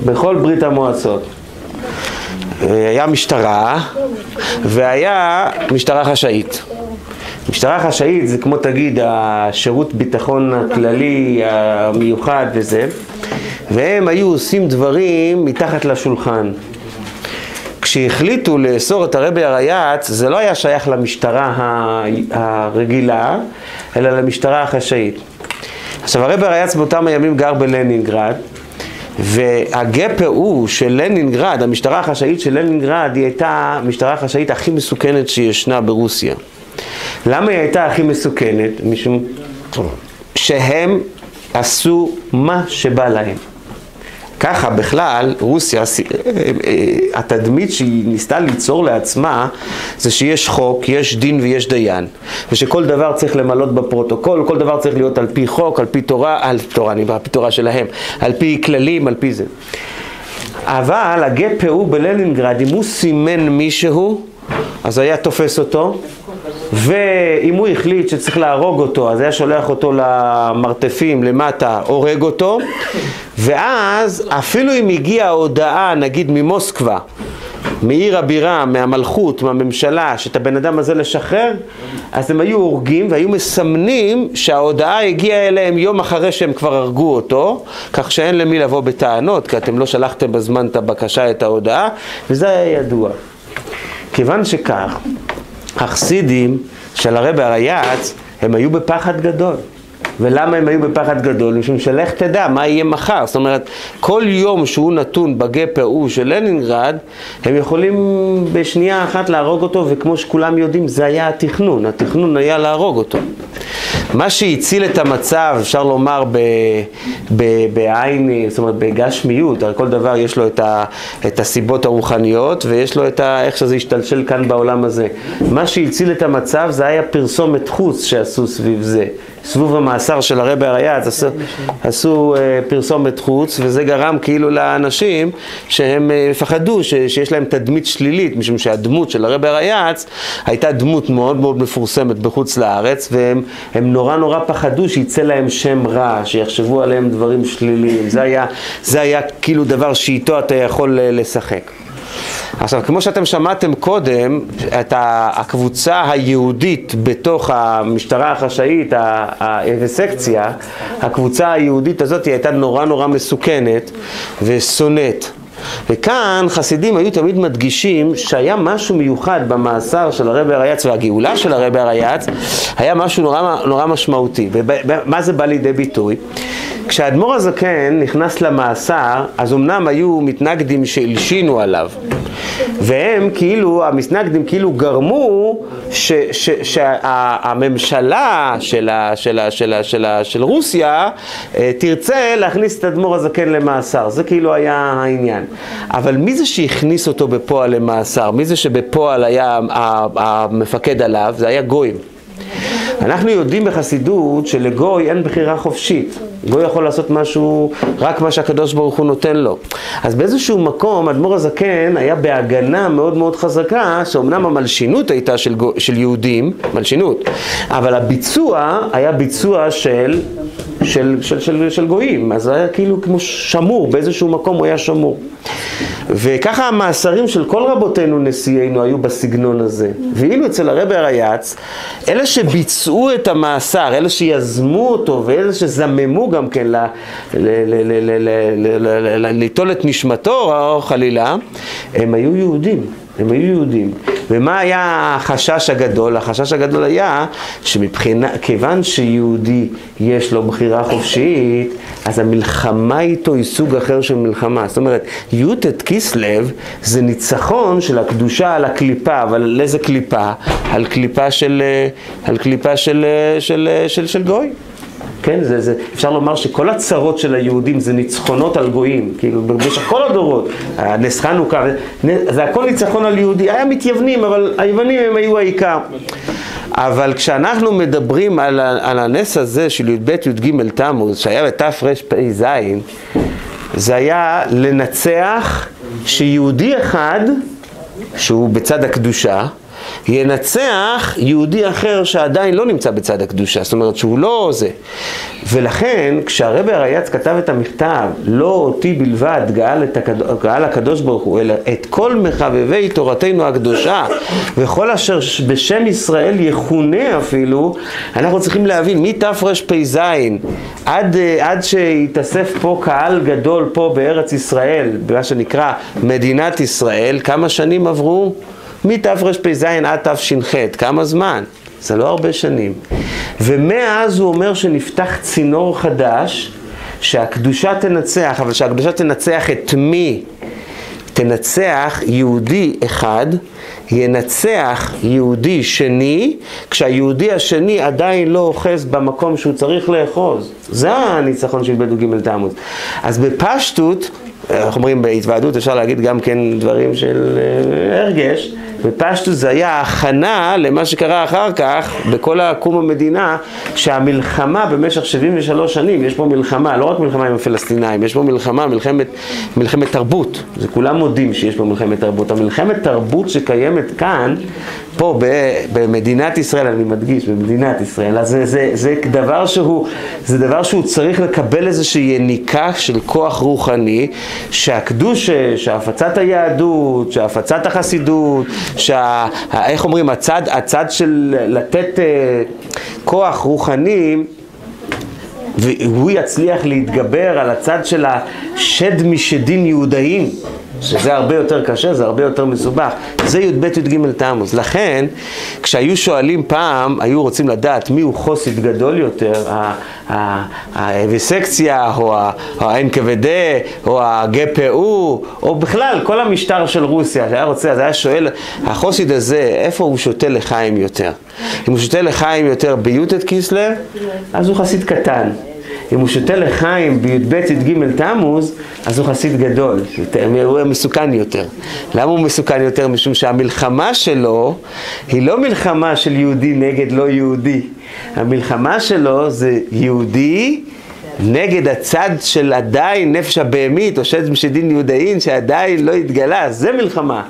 בכל ברית המועצות. היה משטרה והיה משטרה חשאית. משטרה חשאית זה כמו תגיד השירות ביטחון הכללי המיוחד וזה, והם היו עושים דברים מתחת לשולחן. כשהחליטו לאסור את הרבי הרייץ, זה לא היה שייך למשטרה הרגילה, אלא למשטרה החשאית. עכשיו הרבי הרייץ באותם הימים גר בלנינגרד, והגפ"ו של לנינגרד, המשטרה החשאית של לנינגרד, היא הייתה המשטרה החשאית הכי מסוכנת שישנה ברוסיה. למה היא הייתה הכי מסוכנת? משום שהם עשו מה שבא להם. ככה בכלל, רוסיה, התדמית שהיא ניסתה ליצור לעצמה, זה שיש חוק, יש דין ויש דיין. ושכל דבר צריך למלות בפרוטוקול, כל דבר צריך להיות על פי חוק, על פי תורה, על תורה, אני על פי תורה שלהם, על פי כללים, על פי זה. אבל הגפ"ו בלנינגרד, אם הוא סימן מישהו, אז היה תופס אותו, ואם הוא החליט שצריך להרוג אותו, אז היה שולח אותו למרתפים למטה, הורג אותו, ואז אפילו אם הגיעה הודעה, נגיד ממוסקבה, מעיר הבירה, מהמלכות, מהממשלה, שאת הבן אדם הזה לשחרר, אז הם היו הורגים והיו מסמנים שההודעה הגיעה אליהם יום אחרי שהם כבר הרגו אותו, כך שאין למי לבוא בטענות, כי אתם לא שלחתם בזמן את הבקשה, את ההודעה, וזה היה ידוע. כיוון שכך, החסידים של הרבי הרייץ, הם היו בפחד גדול. ולמה הם היו בפחד גדול? משום שלך תדע מה יהיה מחר. זאת אומרת, כל יום שהוא נתון בגפ"ו ההוא של לנינגרד, הם יכולים בשנייה אחת להרוג אותו, וכמו שכולם יודעים, זה היה התכנון. התכנון היה להרוג אותו. מה שהציל את המצב, אפשר לומר בעין, זאת אומרת בגשמיות, הרי כל דבר יש לו את, ה, את הסיבות הרוחניות ויש לו את ה, איך שזה השתלשל כאן בעולם הזה. מה שהציל את המצב זה היה פרסומת חוץ שעשו סביב זה. סבוב המאסר של הרבי הרייץ עשו, עשו uh, פרסומת חוץ וזה גרם כאילו לאנשים שהם uh, פחדו ש, שיש להם תדמית שלילית משום שהדמות של הרבי הרייץ הייתה דמות מאוד מאוד מפורסמת בחוץ לארץ והם נורא נורא פחדו שיצא להם שם רע, שיחשבו עליהם דברים שליליים. זה היה, זה היה כאילו דבר שאיתו אתה יכול uh, לשחק. עכשיו, כמו שאתם שמעתם קודם, את הקבוצה היהודית בתוך המשטרה החשאית, האבסקציה, הקבוצה היהודית הזאת הייתה נורא נורא מסוכנת ושונאת. וכאן חסידים היו תמיד מדגישים שהיה משהו מיוחד במאסר של הרבי הרייץ והגאולה של הרבי הרייץ, היה משהו נורא, נורא משמעותי. ומה זה בא לידי ביטוי? כשהאדמו"ר הזקן נכנס למאסר, אז אמנם היו מתנגדים שהלשינו עליו. והם כאילו, המתנגדים כאילו גרמו שהממשלה של, של, של, של, של רוסיה אה, תרצה להכניס את האדמו"ר הזקן למאסר. זה כאילו היה העניין. אבל מי זה שהכניס אותו בפועל למאסר? מי זה שבפועל היה המפקד עליו? זה היה גויים. אנחנו יודעים בחסידות שלגוי אין בחירה חופשית. גוי יכול לעשות משהו, רק מה שהקדוש ברוך הוא נותן לו. אז באיזשהו מקום, אדמו"ר הזקן היה בהגנה מאוד מאוד חזקה, שאומנם המלשינות הייתה של, של יהודים, מלשינות, אבל הביצוע היה ביצוע של, של, של, של, של גויים. אז היה כאילו כמו שמור, באיזשהו מקום הוא היה שמור. וככה המאסרים של כל רבותינו נשיאינו היו בסגנון הזה. ואילו אצל הרבי הרייץ, אלה שביצעו את המאסר, אלה שיזמו אותו ואלה שזממו גם כן ליטול את נשמתו, או חלילה, הם היו יהודים. הם היו יהודים. ומה היה החשש הגדול? החשש הגדול היה שמבחינה, כיוון שיהודי יש לו בחירה חופשית, אז המלחמה איתו היא סוג אחר של מלחמה. זאת אומרת, י"ט כסלו זה ניצחון של הקדושה על הקליפה, אבל על איזה קליפה? על קליפה של, על קליפה של, של, של, של גוי. כן, זה, זה, אפשר לומר שכל הצרות של היהודים זה ניצחונות על גויים, כאילו במשך כל הדורות, נס חנוכה, זה הכל ניצחון על יהודי, היה מתייוונים, אבל היוונים הם היו העיקר. כשאנחנו מדברים על, על הנס הזה של י"ב י"ג תמוז, שהיה בתרפ"ז, זה היה לנצח שיהודי אחד, שהוא בצד הקדושה, ינצח יהודי אחר שעדיין לא נמצא בצד הקדושה, זאת אומרת שהוא לא זה. ולכן כשהרבי הרייץ כתב את המכתב, לא אותי בלבד גאל, הקד... גאל הקדוש ברוך הוא, אלא את כל מחבבי תורתנו הקדושה וכל אשר בשם ישראל יכונה אפילו, אנחנו צריכים להבין מתרפ"ז עד, עד שיתאסף פה קהל גדול פה בארץ ישראל, במה שנקרא מדינת ישראל, כמה שנים עברו? מתרפ"ז עד תש"ח, כמה זמן? זה לא הרבה שנים. ומאז הוא אומר שנפתח צינור חדש, שהקדושה תנצח, אבל שהקדושה תנצח את מי? תנצח יהודי אחד, ינצח יהודי שני, כשהיהודי השני עדיין לא אוחז במקום שהוא צריך לאחוז. זה הניצחון של בית ג' תמוז. אז בפשטות, איך אומרים בהתוועדות, אפשר להגיד גם כן דברים של אה, הרגש, בפשטוס זה היה הכנה למה שקרה אחר כך בכל הקום המדינה, שהמלחמה במשך 73 שנים, יש פה מלחמה, לא רק מלחמה עם הפלסטינאים, יש פה מלחמה, מלחמת, מלחמת תרבות, זה כולם מודים שיש פה מלחמת תרבות, המלחמת תרבות שקיימת כאן, פה במדינת ישראל, אני מדגיש, במדינת ישראל, אז זה, זה, זה, דבר שהוא, זה דבר שהוא צריך לקבל איזושהי יניקה של כוח רוחני, שהקדוש, שהפצת היהדות, שהפצת החסידות, שה... איך אומרים, הצד, הצד של לתת uh, כוח רוחני והוא יצליח להתגבר על הצד של השד משדים יהודאים שזה הרבה יותר קשה, זה הרבה יותר מסובך. זה י"ב י"ג תמוז. לכן, כשהיו שואלים פעם, היו רוצים לדעת מי הוא חוסית גדול יותר, האביסקציה, או ה-NKVD, או הגפ"ו, או בכלל, כל המשטר של רוסיה, שהיה רוצה, אז היה שואל, החוסית הזה, איפה הוא שותה לחיים יותר? אם הוא שותה לחיים יותר בי"ט כסלו, אז הוא חסיד קטן. אם הוא שותה לחיים בי"ב י"ג תמוז, אז הוא חסיד גדול, הוא מסוכן יותר. למה הוא מסוכן יותר? משום שהמלחמה שלו היא לא מלחמה של יהודי נגד לא יהודי. המלחמה שלו זה יהודי נגד הצד של עדיין נפש הבהמית, או שד משדין יהודאין, שעדיין לא התגלה, זה מלחמה.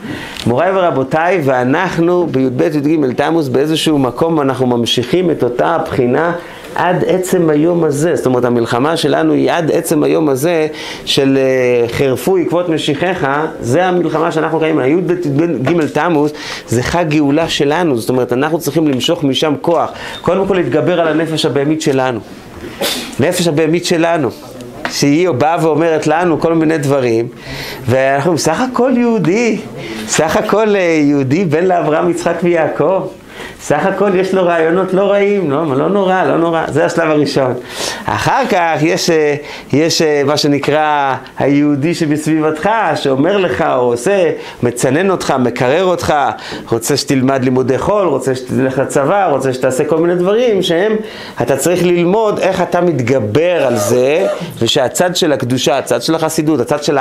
מוריי ורבותיי, ואנחנו בי"ב י"ג תמוז באיזשהו מקום אנחנו ממשיכים את אותה הבחינה עד עצם היום הזה, זאת אומרת המלחמה שלנו היא עד עצם היום הזה של אה, חירפו עקבות משיחיך, זה המלחמה שאנחנו קיימים, הי"ג תמוז זה חג גאולה שלנו, זאת אומרת אנחנו צריכים למשוך משם כוח, קודם כל להתגבר על הנפש הבהמית שלנו, נפש הבהמית שלנו. שהיא באה ואומרת לנו כל מיני דברים, ואנחנו בסך הכל יהודי, סך הכל אה, יהודי בן לאברהם, יצחק ויעקב. סך הכל יש לו רעיונות לא רעים, לא, לא נורא, לא נורא, זה השלב הראשון. אחר כך יש, אה, יש אה, מה שנקרא היהודי שבסביבתך, שאומר לך או עושה, מצנן אותך, מקרר אותך, רוצה שתלמד לימודי חול, רוצה שתלך לצבא, רוצה שתעשה כל מיני דברים שהם, אתה צריך ללמוד איך אתה מתגבר על זה, ושהצד של הקדושה, הצד של החסידות, הצד של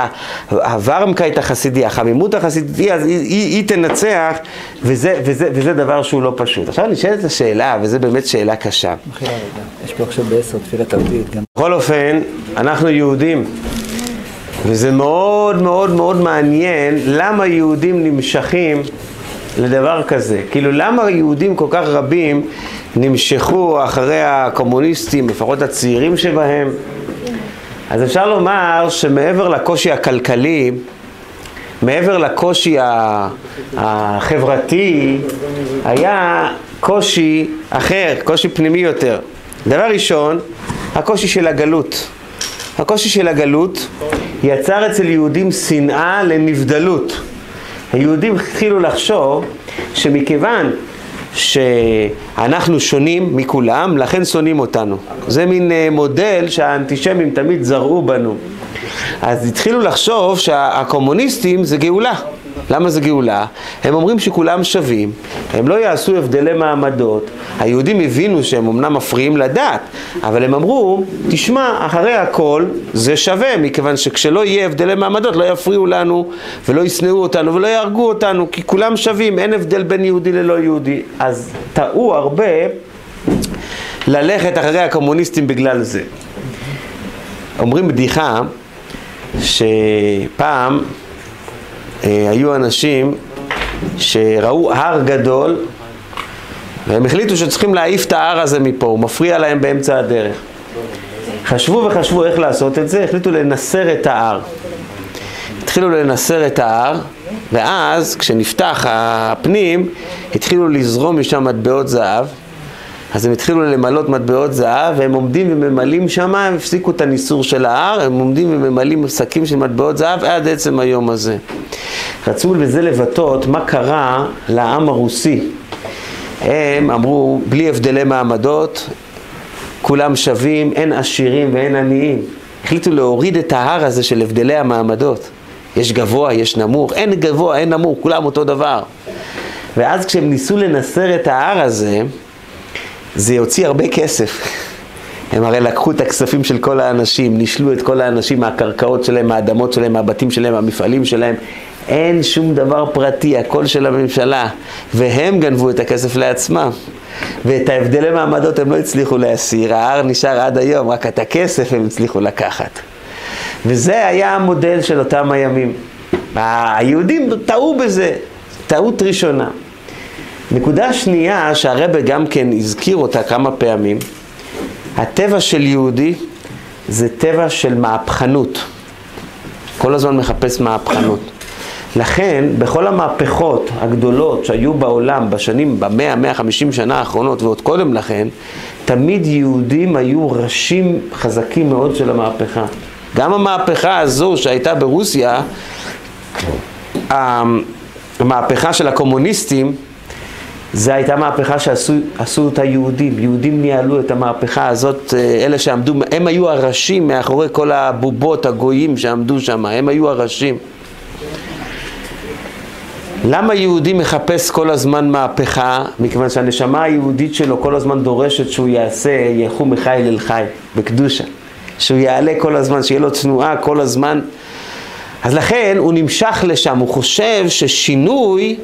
הוורמקייט החסידי, החמימות החסידית, אז היא, היא, היא תנצח, וזה, וזה, וזה דבר שהוא לא פשוט. עכשיו נשאלת השאלה, וזו באמת שאלה קשה. יש פה עכשיו בעשר תפילת ערבית. בכל אופן, אנחנו יהודים, וזה מאוד מאוד מאוד מעניין למה יהודים נמשכים לדבר כזה. כאילו, למה יהודים כל כך רבים נמשכו אחרי הקומוניסטים, לפחות הצעירים שבהם? אז אפשר לומר שמעבר לקושי הכלכלי, מעבר לקושי החברתי, היה קושי אחר, קושי פנימי יותר. דבר ראשון, הקושי של הגלות. הקושי של הגלות יצר אצל יהודים שנאה לנבדלות. היהודים התחילו לחשוב שמכיוון שאנחנו שונים מכולם, לכן שונאים אותנו. זה מין אה, מודל שהאנטישמים תמיד זרעו בנו. אז התחילו לחשוב שהקומוניסטים זה גאולה. למה זה גאולה? הם אומרים שכולם שווים, הם לא יעשו הבדלי מעמדות. היהודים הבינו שהם אמנם מפריעים לדת, אבל הם אמרו, תשמע, אחרי הכל זה שווה, מכיוון שכשלא יהיה הבדלי מעמדות לא יפריעו לנו ולא ישנאו אותנו ולא יהרגו אותנו, כי כולם שווים, אין הבדל בין יהודי ללא יהודי. אז טעו הרבה ללכת אחרי הקומוניסטים בגלל זה. אומרים בדיחה שפעם אה, היו אנשים שראו הר גדול והם החליטו שצריכים להעיף את ההר הזה מפה, הוא מפריע להם באמצע הדרך. חשבו וחשבו איך לעשות את זה, החליטו לנסר את ההר. התחילו לנסר את ההר, ואז כשנפתח הפנים, התחילו לזרום משם מטבעות זהב. אז הם התחילו למלות מטבעות זהב, והם עומדים וממלאים שם, הם הפסיקו את הניסור של ההר, הם עומדים וממלאים שקים של מטבעות זהב עד עצם היום הזה. רצו בזה לבטאות מה קרה לעם הרוסי. הם אמרו, בלי הבדלי מעמדות, כולם שווים, אין עשירים ואין עניים. החליטו להוריד את ההר הזה של הבדלי המעמדות. יש גבוה, יש נמוך, אין גבוה, אין נמוך, כולם אותו דבר. ואז כשהם ניסו לנסר את ההר הזה, זה יוציא הרבה כסף. הם הרי לקחו את הכספים של כל האנשים, נישלו את כל האנשים מהקרקעות שלהם, מהאדמות שלהם, מהבתים שלהם, מהמפעלים שלהם. אין שום דבר פרטי, הכל של הממשלה. והם גנבו את הכסף לעצמם. ואת ההבדלי מעמדות הם לא הצליחו להסיר, ההר נשאר עד היום, רק את הכסף הם הצליחו לקחת. וזה היה המודל של אותם הימים. היהודים טעו בזה, טעות ראשונה. נקודה שנייה שהרבה גם כן הזכיר אותה כמה פעמים, הטבע של יהודי זה טבע של מהפכנות. כל הזמן מחפש מהפכנות. לכן, בכל המהפכות הגדולות שהיו בעולם בשנים, במאה, מאה חמישים שנה האחרונות ועוד קודם לכן, תמיד יהודים היו ראשים חזקים מאוד של המהפכה. גם המהפכה הזו שהייתה ברוסיה, המהפכה של הקומוניסטים, זו הייתה מהפכה שעשו אותה יהודים. יהודים ניהלו את המהפכה הזאת, אה, אלה שעמדו, הם היו הראשים מאחורי כל הבובות, הגויים שעמדו שם, הם היו הראשים. למה יהודי מחפש כל הזמן מהפכה? מכיוון שהנשמה היהודית שלו כל הזמן דורשת שהוא יעשה ילכו מחיל אל חי, בקדושה. שהוא יעלה כל הזמן, שיהיה לו תנועה כל הזמן. אז לכן הוא נמשך לשם, הוא חושב ששינוי,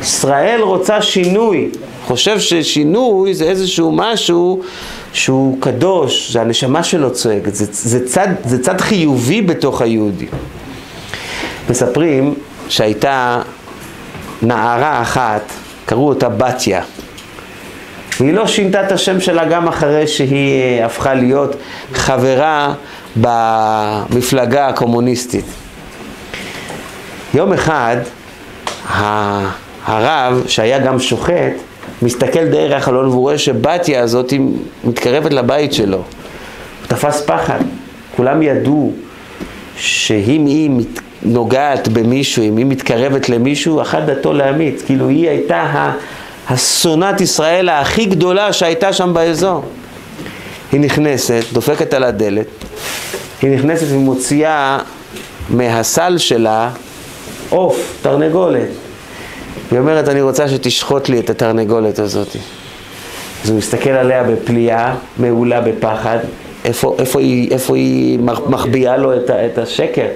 ישראל רוצה שינוי. חושב ששינוי זה איזשהו משהו שהוא קדוש, זה הנשמה שלו צועקת, זה, זה, צד, זה צד חיובי בתוך היהודי. מספרים שהייתה נערה אחת, קראו אותה בתיה. והיא לא שינתה את השם שלה גם אחרי שהיא אה, הפכה להיות חברה במפלגה הקומוניסטית. יום אחד הרב, שהיה גם שוחט, מסתכל דרך החלון והוא רואה שבתיה הזאת מתקרבת לבית שלו. הוא תפס פחד. כולם ידעו שאם היא נוגעת במישהו, אם היא מתקרבת למישהו, אחת דתו להמיץ. כאילו היא הייתה השונאת ישראל הכי גדולה שהייתה שם באזור. היא נכנסת, דופקת על הדלת, היא נכנסת ומוציאה מהסל שלה עוף, תרנגולת. היא אומרת, אני רוצה שתשחוט לי את התרנגולת הזאת. אז הוא מסתכל עליה בפליאה, מעולה בפחד, איפה, איפה, היא, איפה היא מחביאה לו את, את השקר?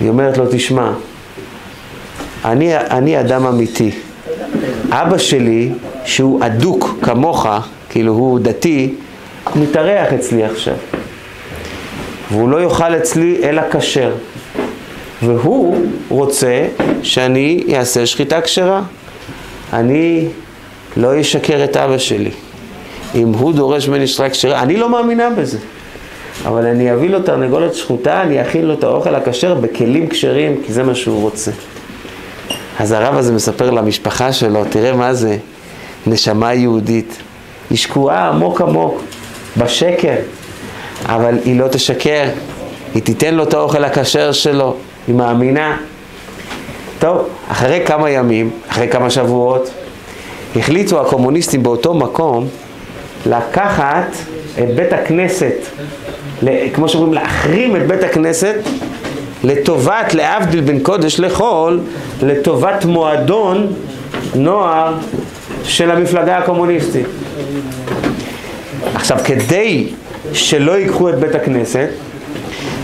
היא אומרת לו, תשמע, אני, אני אדם אמיתי. אבא שלי, שהוא אדוק כמוך, כאילו הוא דתי, מתארח אצלי עכשיו. והוא לא יאכל אצלי אלא כשר. והוא רוצה שאני אעשה שחיטה כשרה. אני לא אשקר את אבא שלי. אם הוא דורש ממני שחיטה כשרה, אני לא מאמינה בזה. אבל אני אביא לו תרנגולת שחוטה, אני אכין לו את האוכל הכשר בכלים כשרים, כי זה מה שהוא רוצה. אז הרב הזה מספר למשפחה שלו, תראה מה זה, נשמה יהודית. היא שקועה עמוק עמוק, בשקר, אבל היא לא תשקר, היא תיתן לו את האוכל הכשר שלו, היא מאמינה. טוב, אחרי כמה ימים, אחרי כמה שבועות, החליטו הקומוניסטים באותו מקום לקחת את בית הכנסת, כמו שאומרים, להחרים את בית הכנסת לטובת, להבדיל בין קודש לחול, לטובת מועדון נוער של המפלגה הקומוניסטית. עכשיו, כדי שלא ייקחו את בית הכנסת,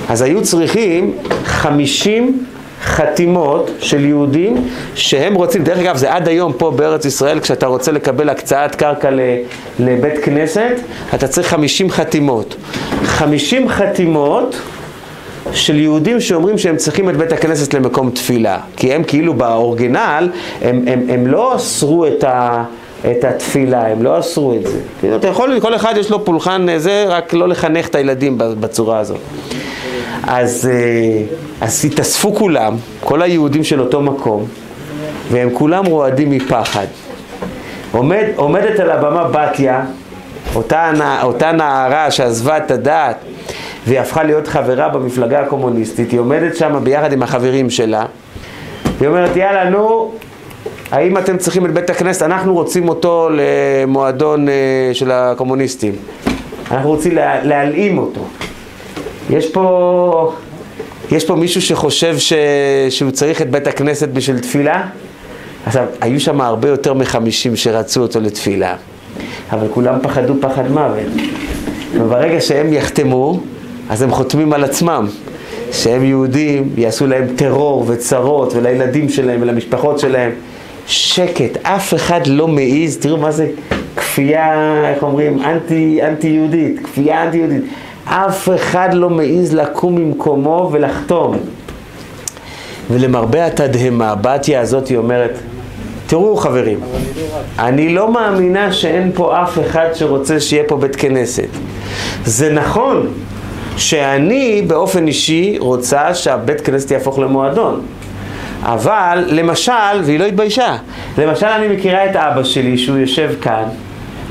אז היו צריכים 50 חתימות של יהודים שהם רוצים, דרך אגב זה עד היום פה בארץ ישראל, כשאתה רוצה לקבל הקצאת קרקע לבית כנסת, אתה צריך 50 חתימות. 50 חתימות של יהודים שאומרים שהם צריכים את בית הכנסת למקום תפילה. כי הם כאילו באורגינל, הם, הם, הם לא אסרו את, ה, את התפילה, הם לא אסרו את זה. אתה יכול, כל אחד יש לו פולחן אה, זה, רק לא לחנך את הילדים בצורה הזאת. אז, אה, אז התאספו כולם, כל היהודים של אותו מקום, והם כולם רועדים מפחד. עומד, עומדת על הבמה בתיה, אותה, אותה נערה שעזבה את הדת והיא הפכה להיות חברה במפלגה הקומוניסטית, היא עומדת שם ביחד עם החברים שלה, היא אומרת, יאללה, נו, האם אתם צריכים את בית הכנסת? אנחנו רוצים אותו למועדון אה, של הקומוניסטים. אנחנו רוצים לה, להלאים אותו. יש פה, יש פה מישהו שחושב ש, שהוא צריך את בית הכנסת בשביל תפילה? עכשיו, היו שם הרבה יותר מחמישים שרצו אותו לתפילה, אבל כולם פחדו פחד מוות. וברגע שהם יחתמו, אז הם חותמים על עצמם, שהם יהודים, יעשו להם טרור וצרות, ולילדים שלהם ולמשפחות שלהם. שקט, אף אחד לא מעז, תראו מה זה כפייה, איך אומרים, אנטי, אנטי יהודית, כפייה אנטי יהודית. אף אחד לא מעז לקום ממקומו ולחתום. ולמרבה התדהמה, בתיה הזאת היא אומרת, תראו חברים, אני לא מאמינה שאין פה אף אחד שרוצה שיהיה פה בית כנסת. זה נכון שאני באופן אישי רוצה שהבית כנסת יהפוך למועדון. אבל למשל, והיא לא התביישה, למשל אני מכירה את אבא שלי שהוא יושב כאן,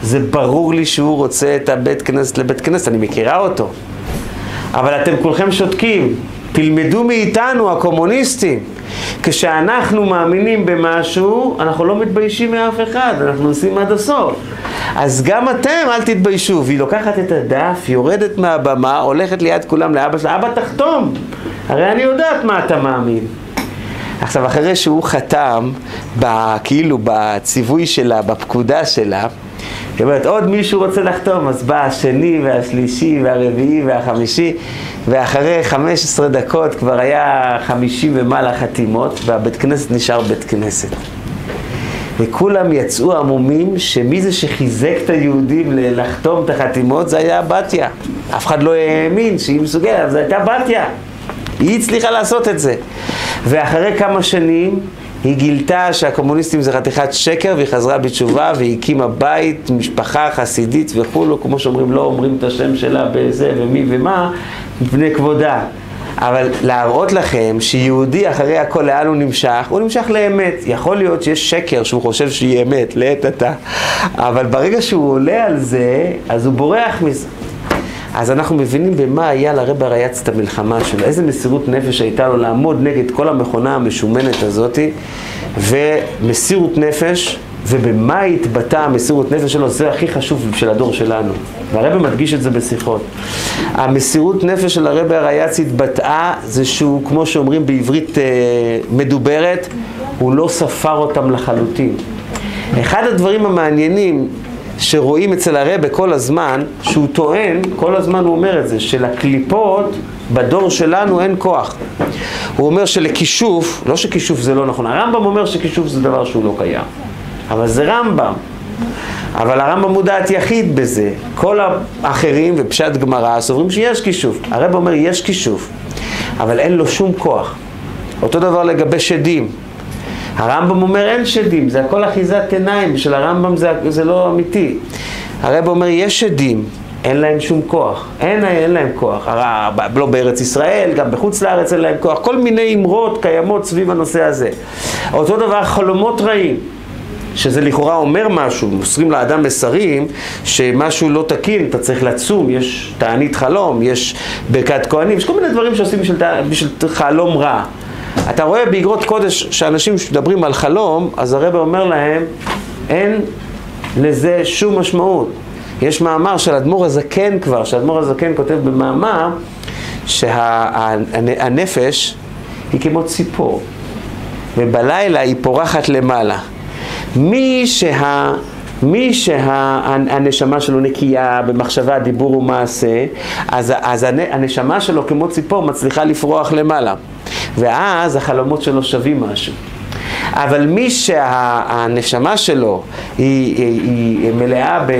זה ברור לי שהוא רוצה את הבית כנסת לבית כנסת, אני מכירה אותו. אבל אתם כולכם שותקים, תלמדו מאיתנו הקומוניסטים. כשאנחנו מאמינים במשהו, אנחנו לא מתביישים מאף אחד, אנחנו עושים עד הסוף. אז גם אתם אל תתביישו. והיא לוקחת את הדף, יורדת מהבמה, הולכת ליד כולם לאבא שלה, אבא תחתום, הרי אני יודעת מה אתה מאמין. עכשיו, אחרי שהוא חתם, כאילו בציווי שלה, בפקודה שלה, היא אומרת, עוד מישהו רוצה לחתום, אז בא השני והשלישי והרביעי והחמישי, ואחרי 15 דקות כבר היה 50 ומעלה חתימות, והבית כנסת נשאר בית כנסת. וכולם יצאו עמומים שמי זה שחיזק את היהודים לחתום את החתימות זה היה בתיה. אף אחד לא האמין שהיא מסוגלת, זו הייתה בתיה. היא הצליחה לעשות את זה. ואחרי כמה שנים היא גילתה שהקומוניסטים זה חתיכת שקר והיא חזרה בתשובה והיא הקימה בית, משפחה חסידית וכולו, כמו שאומרים, לא אומרים את השם שלה בזה ומי ומה, מפני כבודה. אבל להראות לכם שיהודי אחרי הכל לאן הוא נמשך, הוא נמשך לאמת. יכול להיות שיש שקר שהוא חושב שהיא אמת, לעת עתה, אבל ברגע שהוא עולה על זה, אז הוא בורח מזה. אז אנחנו מבינים במה היה לרב הרייץ את המלחמה שלו, איזה מסירות נפש הייתה לו לעמוד נגד כל המכונה המשומנת הזאתי, ומסירות נפש, ובמה התבטא המסירות נפש שלו, זה הכי חשוב של הדור שלנו. והרבא מדגיש את זה בשיחות. המסירות נפש של הרבא הרייץ התבטאה, זה שהוא, כמו שאומרים בעברית אה, מדוברת, הוא לא ספר אותם לחלוטין. אחד הדברים המעניינים שרואים אצל הרבה כל הזמן, שהוא טוען, כל הזמן הוא אומר את זה, שלקליפות בדור שלנו אין כוח. הוא אומר שלכישוף, לא שכישוף זה לא נכון, הרמב"ם אומר שכישוף זה דבר שהוא לא קיים, אבל זה רמב"ם. אבל הרמב"ם מודעת יחיד בזה. כל האחרים ופשט גמרא סוברים שיש כישוף. הרב אומר יש כישוף, אבל אין לו שום כוח. אותו דבר לגבי שדים. הרמב"ם אומר אין שדים, זה הכל אחיזת עיניים, של הרמב"ם זה, זה לא אמיתי. הרב אומר יש שדים, אין להם שום כוח, אין, אין להם כוח, הר... לא בארץ ישראל, גם בחוץ לארץ אין להם כוח, כל מיני אמרות קיימות סביב הנושא הזה. אותו דבר חלומות רעים. שזה לכאורה אומר משהו, מוסרים לאדם מסרים שמשהו לא תקין, אתה צריך לצום, יש תענית חלום, יש ברכת כהנים, יש כל מיני דברים שעושים בשביל, בשביל חלום רע. אתה רואה באגרות קודש שאנשים מדברים על חלום, אז הרב אומר להם, אין לזה שום משמעות. יש מאמר של אדמו"ר הזקן כבר, שאדמו"ר הזקן כותב במאמר שהנפש היא כמו ציפור, ובלילה היא פורחת למעלה. מי שה... מי שהנשמה שלו נקייה במחשבה, דיבור ומעשה, אז, אז הנשמה שלו כמו ציפור מצליחה לפרוח למעלה. ואז החלומות שלו שווים משהו. אבל מי שהנשמה שלו היא, היא, היא מלאה, ב,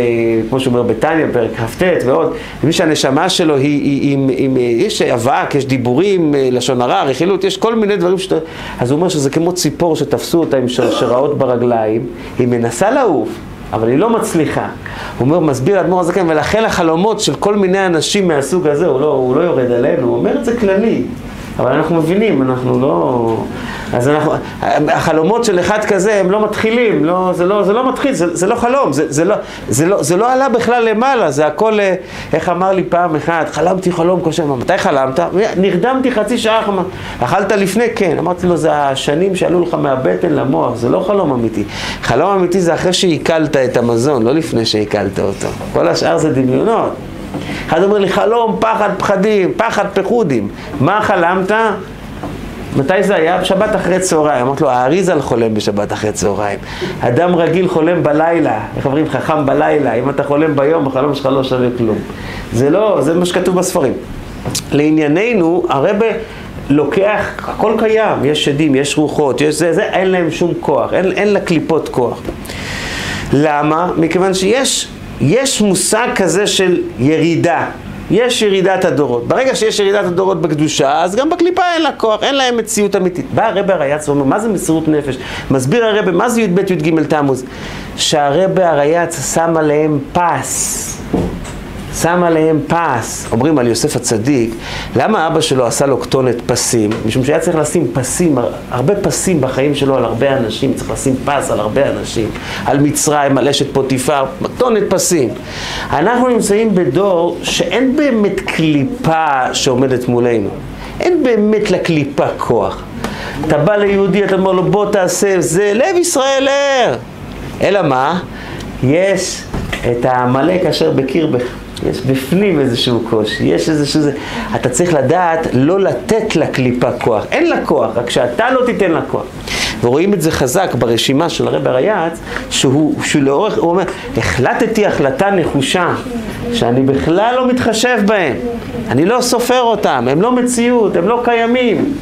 כמו שהוא אומר בתניא, בפרק כ"ט ועוד, מי שהנשמה שלו היא, היא, היא, היא, יש אבק, יש דיבורים, לשון הרע, רכילות, יש כל מיני דברים שאתה... אז הוא אומר שזה כמו ציפור שתפסו אותה עם שרשראות ברגליים, היא מנסה לעוף. אבל היא לא מצליחה. הוא אומר, מסביר אדמו"ר הזקן, ולכן החלומות של כל מיני אנשים מהסוג הזה, הוא לא, הוא לא יורד עלינו, הוא אומר את זה כללי. אבל אנחנו מבינים, אנחנו לא... אז אנחנו... החלומות של אחד כזה הם לא מתחילים, לא, זה, לא, זה לא מתחיל, זה, זה לא חלום, זה, זה, לא, זה, לא, זה לא עלה בכלל למעלה, זה הכל, אה, איך אמר לי פעם אחת, חלמתי חלום קשה, מתי חלמת? נרדמתי חצי שעה, אכלת לפני? כן. אמרתי לו, זה השנים שעלו לך מהבטן למוח, זה לא חלום אמיתי. חלום אמיתי זה אחרי שעיכלת את המזון, לא לפני שעיכלת אותו. כל השאר זה דמיונות. אחד אומר לי, חלום, פחד, פחדים, פחד, פחודים. מה חלמת? מתי זה היה? בשבת אחרי צהריים. אמרתי לו, האריזל חולם בשבת אחרי צהריים. אדם רגיל חולם בלילה. איך אומרים? חכם בלילה. אם אתה חולם ביום, החלום שלך לא שווה כלום. זה לא, זה מה שכתוב בספרים. לענייננו, הרבה לוקח, הכל קיים, יש שדים, יש רוחות, יש זה, זה, אין להם שום כוח, אין, אין לקליפות כוח. למה? מכיוון שיש יש מושג כזה של ירידה. יש ירידת הדורות. ברגע שיש ירידת הדורות בקדושה, אז גם בקליפה אין לה כוח, אין להם מציאות אמיתית. בא הרב הרייץ ואומר, מה זה מסירות נפש? מסביר הרב, מה זה י"ב י"ג תמוז? שהרב הרייץ שם עליהם פס. שם עליהם פס. אומרים על יוסף הצדיק, למה אבא שלו עשה לו כתונת פסים? משום שהיה צריך לשים פסים, הרבה פסים בחיים שלו על הרבה אנשים, צריך לשים פס על הרבה אנשים, על מצרים, על אשת פוטיפר, כתונת פסים. אנחנו נמצאים בדור שאין באמת קליפה שעומדת מולנו. אין באמת לקליפה כוח. אתה בא ליהודי, אתה אומר לו בוא תעשה זה, לב ישראל ער. אלא מה? יש את העמלק אשר בקרבך. יש בפנים איזשהו קושי, יש איזשהו... אתה צריך לדעת לא לתת לקליפה כוח, אין לה כוח, רק שאתה לא תיתן לה כוח. ורואים את זה חזק ברשימה של הרב הרייץ, שהוא, שהוא לאורך, הוא אומר, החלטתי החלטה נחושה, שאני בכלל לא מתחשב בהם, אני לא סופר אותם, הם לא מציאות, הם לא קיימים.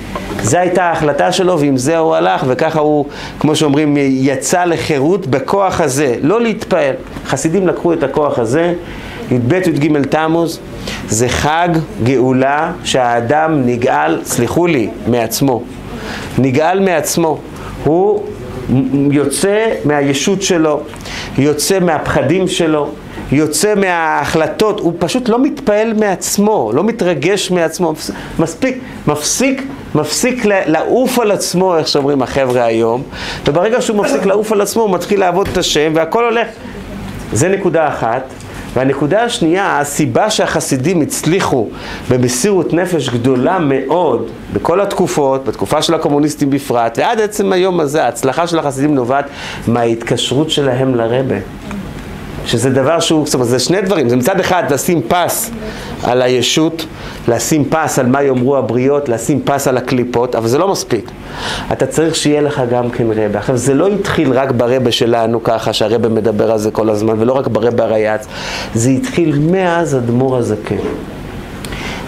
זו הייתה ההחלטה שלו, ועם זה הוא הלך, וככה הוא, כמו שאומרים, יצא לחירות בכוח הזה, לא להתפעל. חסידים לקחו את הכוח הזה, י"ב י"ג תמוז זה חג גאולה שהאדם נגאל, סליחו לי, מעצמו. נגאל מעצמו. הוא יוצא מהישות שלו, יוצא מהפחדים שלו, יוצא מההחלטות, הוא פשוט לא מתפעל מעצמו, לא מתרגש מעצמו, מספיק, מפסיק, מפסיק לעוף על עצמו, איך שאומרים החבר'ה היום, וברגע שהוא מפסיק לעוף על עצמו הוא מתחיל לעבוד את השם והכל הולך. זה נקודה אחת. והנקודה השנייה, הסיבה שהחסידים הצליחו במסירות נפש גדולה מאוד בכל התקופות, בתקופה של הקומוניסטים בפרט, ועד עצם היום הזה, ההצלחה של החסידים נובעת מההתקשרות שלהם לרבה. שזה דבר שהוא, זאת אומרת, זה שני דברים, זה מצד אחד לשים פס על הישות, לשים פס על מה יאמרו הבריות, לשים פס על הקליפות, אבל זה לא מספיק. אתה צריך שיהיה לך גם כן רבה. עכשיו, זה לא התחיל רק ברבה שלנו ככה, שהרבה מדבר על זה כל הזמן, ולא רק ברבה הרייץ, זה התחיל מאז אדמו"ר הזקן.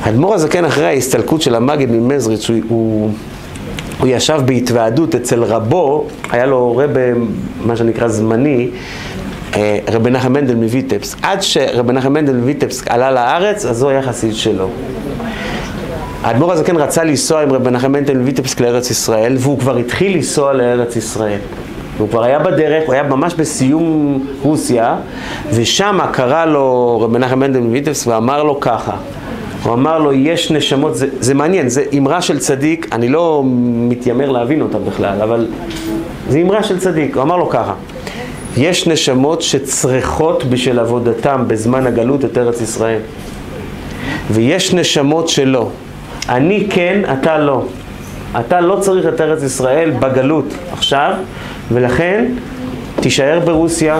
אדמו"ר הזקן אחרי ההסתלקות של המגיד ממזריץ', הוא, הוא, הוא ישב בהתוועדות אצל רבו, היה לו רבה, מה שנקרא זמני, רבי נחם מנדל מויטבסק. עד שרבי נחם מנדל מויטבסק עלה לארץ, אז הוא היה חסיד שלו. האדמו"ר הזה כן רצה לנסוע עם רבי נחם מנדל מויטבסק לארץ ישראל, והוא כבר התחיל לנסוע לארץ ישראל. הוא כבר היה בדרך, הוא היה ממש בסיום רוסיה, ושם קרא לו רבי נחם מנדל מויטבסק ואמר לו ככה. הוא אמר לו, יש נשמות, זה, זה מעניין, זה אמרה של צדיק, אני לא מתיימר להבין אותה בכלל, אבל זה אמרה של צדיק. הוא אמר לו ככה, יש נשמות שצריכות בשביל עבודתם בזמן הגלות את ארץ ישראל. ויש נשמות שלא. אני כן, אתה לא. אתה לא צריך את ארץ ישראל בגלות עכשיו, ולכן תישאר ברוסיה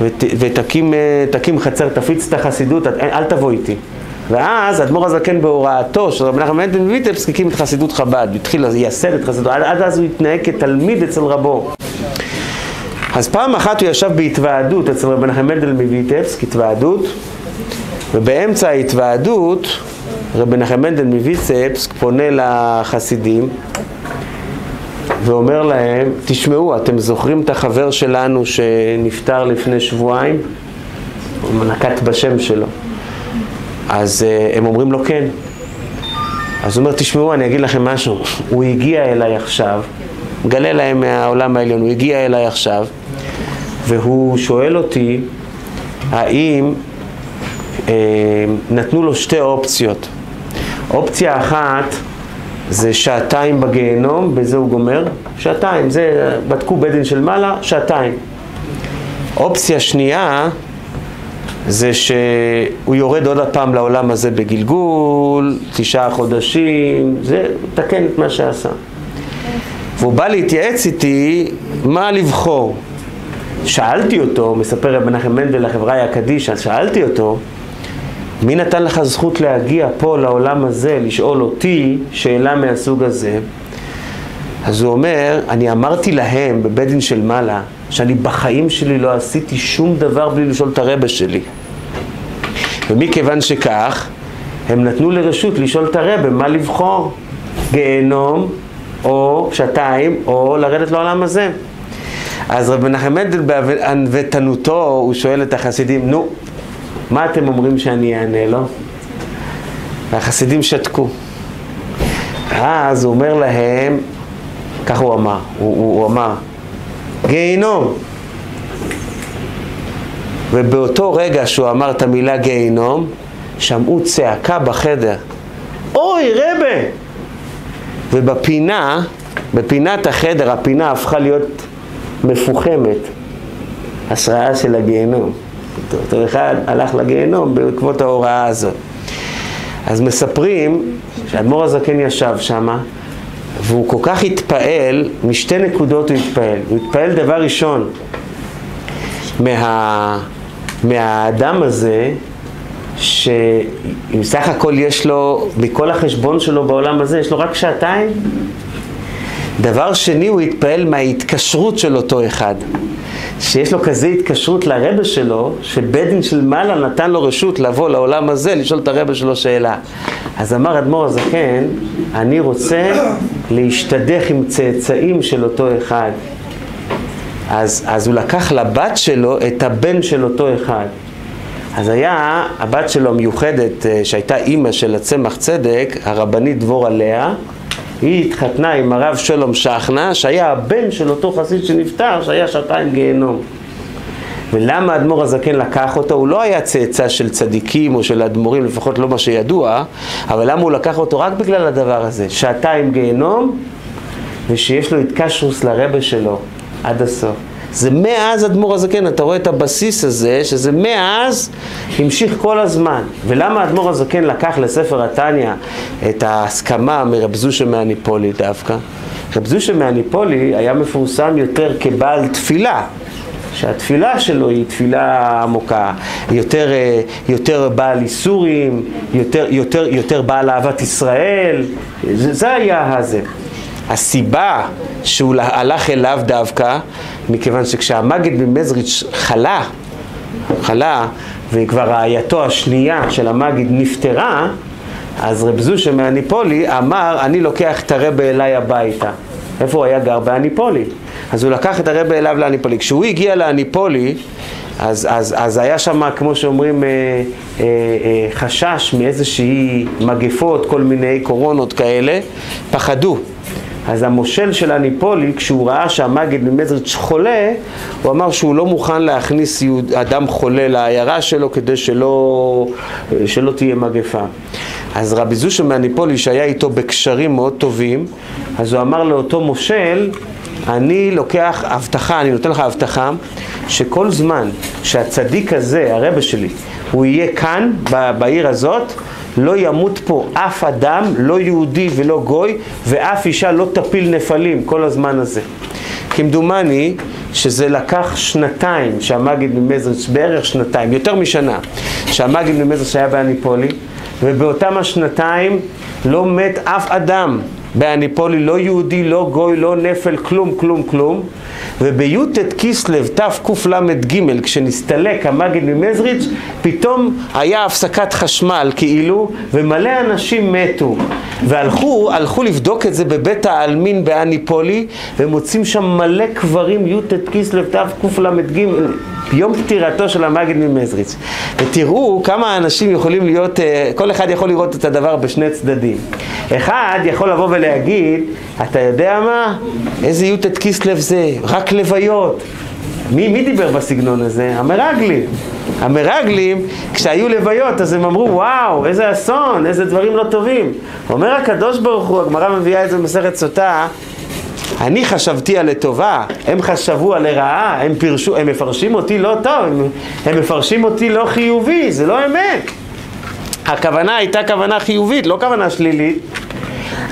ות, ותקים אה, חצר, תפיץ את החסידות, אל, תבוא איתי. ואז אדמו"ר הזקן בהוראתו של רבי נחמן מנדל מוויטבסק הקים את חסידות חב"ד, התחיל לייסד את חסידות, עד אז הוא התנהג כתלמיד אצל רבו. אז פעם אחת הוא ישב בהתוועדות אצל רבי נחמן מנדל מוויטבסק, התוועדות, ובאמצע ההתוועדות רבי נחמן מנדל מוויטבסק פונה לחסידים ואומר להם, תשמעו, אתם זוכרים את החבר שלנו שנפטר לפני שבועיים? הוא נקט בשם שלו. אז uh, הם אומרים לו כן. אז הוא אומר, תשמעו, אני אגיד לכם משהו. הוא הגיע אליי עכשיו, מגלה להם מהעולם העליון, הוא הגיע אליי עכשיו, והוא שואל אותי, האם אה, נתנו לו שתי אופציות. אופציה אחת זה שעתיים בגיהנום, בזה הוא גומר, שעתיים, זה בדקו בדין של מעלה, שעתיים. אופציה שנייה זה שהוא יורד עוד הפעם לעולם הזה בגלגול, תשעה חודשים, זה תקן את מה שעשה. והוא בא להתייעץ איתי מה לבחור. שאלתי אותו, מספר רב מנחם מנדל לחברה הקדישא, שאלתי אותו, מי נתן לך זכות להגיע פה לעולם הזה, לשאול אותי שאלה מהסוג הזה? אז הוא אומר, אני אמרתי להם בבית דין של מעלה, שאני בחיים שלי לא עשיתי שום דבר בלי לשאול את הרבה שלי. ומכיוון שכך, הם נתנו לרשות לשאול את הרבה מה לבחור, גיהנום או שעתיים או לרדת לעולם הזה. אז רב מנחם מנדל בענוותנותו הוא שואל את החסידים, נו, מה אתם אומרים שאני אענה לו? והחסידים שתקו. אז הוא אומר להם, ככה הוא אמר, הוא, הוא, הוא אמר, גיהינום. ובאותו רגע שהוא אמר את המילה גיהינום, שמעו צעקה בחדר, אוי רבה! ובפינה, בפינת החדר, הפינה הפכה להיות מפוחמת, השראה של הגיהינום. אותו אחד הלך לגיהנום בעקבות ההוראה הזאת. אז מספרים שאדמו"ר הזקן ישב שם, והוא כל כך התפעל, משתי נקודות הוא התפעל. הוא התפעל דבר ראשון, מה, מהאדם הזה, שאם סך הכל יש לו, מכל החשבון שלו בעולם הזה, יש לו רק שעתיים. דבר שני, הוא התפעל מההתקשרות של אותו אחד. שיש לו כזה התקשרות לרבה שלו, שבית דין של מעלה נתן לו רשות לבוא לעולם הזה, לשאול את הרבה שלו שאלה. אז אמר אדמו"ר הזקן, אני רוצה להשתדך עם צאצאים של אותו אחד. אז, אז הוא לקח לבת שלו את הבן של אותו אחד. אז היה הבת שלו המיוחדת, אה, שהייתה אימא של הצמח צדק, הרבנית דבורה לאה, היא התחתנה עם הרב שלום שכנה, שהיה הבן של אותו חסיד שנפטר, שהיה שעתיים גיהנום. ולמה האדמו"ר הזקן לקח אותו? הוא לא היה צאצא של צדיקים או של אדמו"רים, לפחות לא מה שידוע, אבל למה הוא לקח אותו? רק בגלל הדבר הזה, שעתיים גיהנום, ושיש לו התקשרוס לרבה שלו עד הסוף. זה מאז אדמו"ר הזקן, אתה רואה את הבסיס הזה, שזה מאז המשיך כל הזמן. ולמה אדמו"ר הזקן לקח לספר התניא את ההסכמה מרב זושה מהניפולי דווקא? רב זושה מהניפולי היה מפורסם יותר כבעל תפילה. שהתפילה שלו היא תפילה עמוקה, יותר, אה, יותר בעל איסורים, יותר, יותר, יותר בעל אהבת ישראל, זה, זה היה הזה. הסיבה שהוא הלך אליו דווקא, מכיוון שכשהמגיד ממזריץ' חלה, חלה, וכבר רעייתו השנייה של המגיד נפטרה, אז רב זושה מהניפולי אמר, אני לוקח את הרבה אליי הביתה. איפה הוא היה גר? באניפולי. אז הוא לקח את הרבה אליו לאניפולי. כשהוא הגיע לאניפולי, אז, אז, אז היה שם, כמו שאומרים, אה, אה, אה, חשש מאיזושהי מגפות, כל מיני קורונות כאלה, פחדו. אז המושל של הניפולי, כשהוא ראה שהמגיד ממזריץ' חולה, הוא אמר שהוא לא מוכן להכניס יהוד, אדם חולה לעיירה שלו כדי שלא, שלא תהיה מגפה. אז רבי זושה מהניפולי, שהיה איתו בקשרים מאוד טובים, אז הוא אמר לאותו מושל, אני לוקח הבטחה, אני נותן לך הבטחה, שכל זמן שהצדיק הזה, הרבה שלי, הוא יהיה כאן, בעיר הזאת, לא ימות פה אף אדם, לא יהודי ולא גוי, ואף אישה לא תפיל נפלים כל הזמן הזה. כמדומני שזה לקח שנתיים שהמגיד ממזריץ', בערך שנתיים, יותר משנה, שהמגיד ממזריץ' היה באניפולי, ובאותם השנתיים לא מת אף אדם באניפולי, לא יהודי, לא גוי, לא נפל, כלום, כלום, כלום. ובי"ט כיסלב תקל"ג, כשנסתלק המגיד ממזריץ', פתאום היה הפסקת חשמל כאילו, ומלא אנשים מתו. והלכו, הלכו לבדוק את זה בבית העלמין באניפולי, ומוצאים שם מלא קברים י"ט כיסלב תקל"ג, יום פטירתו של המגיד ממזריץ'. ותראו כמה אנשים יכולים להיות, אה, כל אחד יכול לראות את הדבר בשני צדדים. אחד יכול לבוא ולהגיד, אתה יודע מה? איזה י"ט כיסלב זה? רק לוויות. מי, מי דיבר בסגנון הזה? המרגלים. המרגלים, כשהיו לוויות, אז הם אמרו, וואו, איזה אסון, איזה דברים לא טובים. אומר הקדוש ברוך הוא, הגמרא מביאה את זה במסכת סוטה, אני חשבתי על לטובה, הם חשבו על לרעה, הם, פירשו, הם מפרשים אותי לא טוב, הם, הם מפרשים אותי לא חיובי, זה לא אמת. הכוונה הייתה כוונה חיובית, לא כוונה שלילית.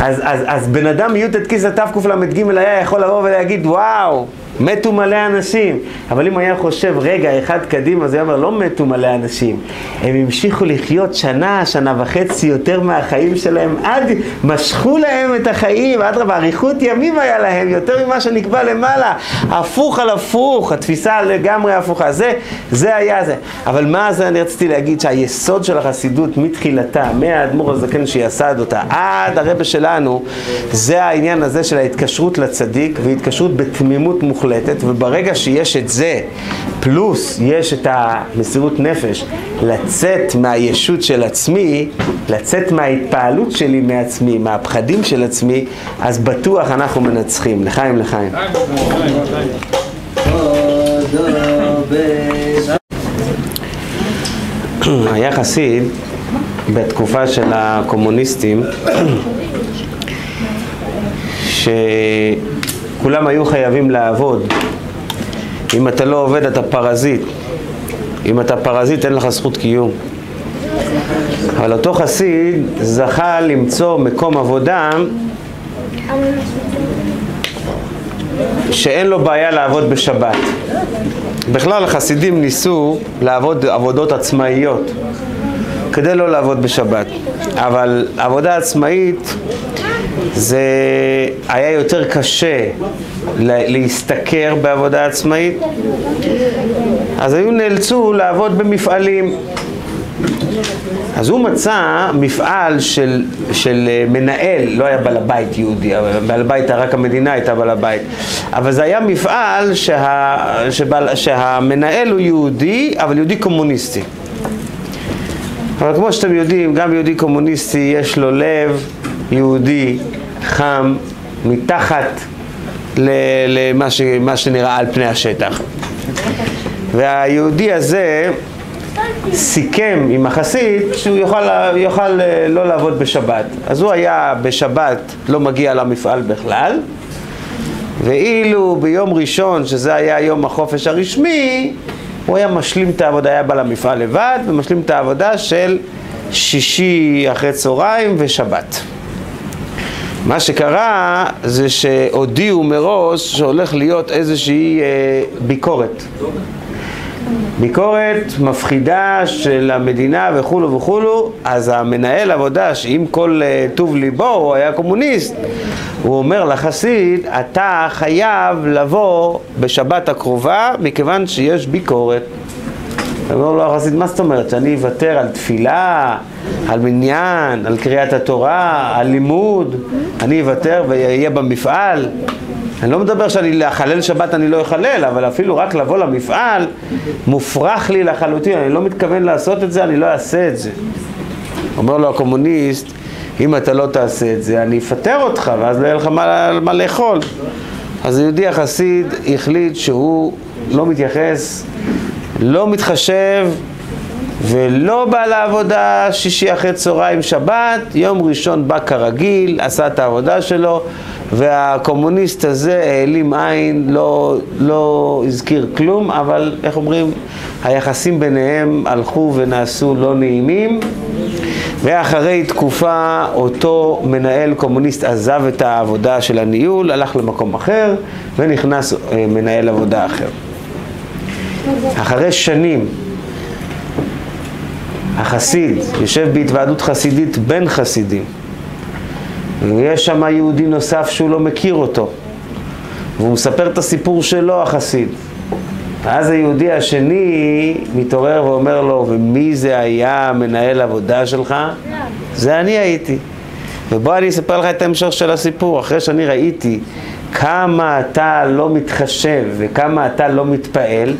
אז, אז, אז בן אדם מי"ט כיסא תקל"ג היה יכול לבוא ולהגיד, וואו, מתו מלא אנשים. אבל אם היה חושב רגע אחד קדימה, זה היה אומר, לא מתו מלא אנשים. הם המשיכו לחיות שנה, שנה וחצי יותר מהחיים שלהם, עד משכו להם את החיים, אדרבה, אריכות ימים היה להם, יותר ממה שנקבע למעלה. הפוך על הפוך, התפיסה לגמרי הפוכה. זה, זה היה זה. אבל מה זה אני רציתי להגיד? שהיסוד של החסידות מתחילתה, מהאדמו"ר הזקן שיסד אותה, עד הרבה שלנו, זה העניין הזה של ההתקשרות לצדיק, והתקשרות בתמימות מוחלטת. מוחלטת, וברגע שיש את זה, פלוס יש את המסירות נפש, לצאת מהישות של עצמי, לצאת מההתפעלות שלי מעצמי, מהפחדים של עצמי, אז בטוח אנחנו מנצחים. לחיים, לחיים. היה חסיד בתקופה של הקומוניסטים, ש... כולם היו חייבים לעבוד. אם אתה לא עובד אתה פרזיט. אם אתה פרזיט אין לך זכות קיום. אבל אותו חסיד זכה למצוא מקום עבודה שאין לו בעיה לעבוד בשבת. בכלל החסידים ניסו לעבוד עבודות עצמאיות כדי לא לעבוד בשבת. אבל עבודה עצמאית זה היה יותר קשה להשתכר בעבודה עצמאית, אז היו נאלצו לעבוד במפעלים. אז הוא מצא מפעל של, של מנהל, לא היה בעל הבית יהודי, בעל הבית, רק המדינה הייתה בעל הבית, אבל זה היה מפעל שה, שבעל, שהמנהל הוא יהודי, אבל יהודי קומוניסטי. אבל כמו שאתם יודעים, גם יהודי קומוניסטי יש לו לב יהודי חם מתחת למה ש, שנראה על פני השטח. והיהודי הזה סיכם עם החסיד שהוא יוכל, יוכל אה, לא לעבוד בשבת. אז הוא היה בשבת, לא מגיע למפעל בכלל, ואילו ביום ראשון, שזה היה יום החופש הרשמי, הוא היה משלים את העבודה, היה בא למפעל לבד, ומשלים את העבודה של שישי אחרי צהריים ושבת. מה שקרה זה שהודיעו מראש שהולך להיות איזושהי אה, ביקורת. ביקורת מפחידה של המדינה וכולו וכולו, אז המנהל עבודה, שעם כל אה, טוב ליבו, הוא היה קומוניסט, הוא אומר לחסיד, אתה חייב לבוא בשבת הקרובה מכיוון שיש ביקורת. אומר לו החסיד, מה זאת אומרת? שאני אוותר על תפילה, על מניין, על קריאת התורה, על לימוד, אני אוותר ואהיה במפעל? אני לא מדבר שאני לחלל שבת אני לא אחלל, אבל אפילו רק לבוא למפעל מופרך לי לחלוטין, אני לא מתכוון לעשות את זה, אני לא אעשה את זה. אומר לו הקומוניסט, אם אתה לא תעשה את זה, אני אפטר אותך, ואז לא יהיה לך מה, מה לאכול. אז היהודי החסיד החליט שהוא לא מתייחס לא מתחשב ולא בא לעבודה שישי אחרי צהריים שבת, יום ראשון בא כרגיל, עשה את העבודה שלו והקומוניסט הזה העלים עין, לא, לא הזכיר כלום, אבל איך אומרים, היחסים ביניהם הלכו ונעשו לא נעימים ואחרי תקופה אותו מנהל קומוניסט עזב את העבודה של הניהול, הלך למקום אחר ונכנס אה, מנהל עבודה אחר. אחרי שנים החסיד יושב בהתוועדות חסידית בין חסידים ויש שם יהודי נוסף שהוא לא מכיר אותו והוא מספר את הסיפור שלו החסיד ואז היהודי השני מתעורר ואומר לו, ומי זה היה מנהל עבודה שלך? זה אני הייתי. ובוא אני אספר לך את ההמשך של הסיפור. אחרי שאני ראיתי כמה אתה לא מתחשב וכמה אתה לא מתפעל,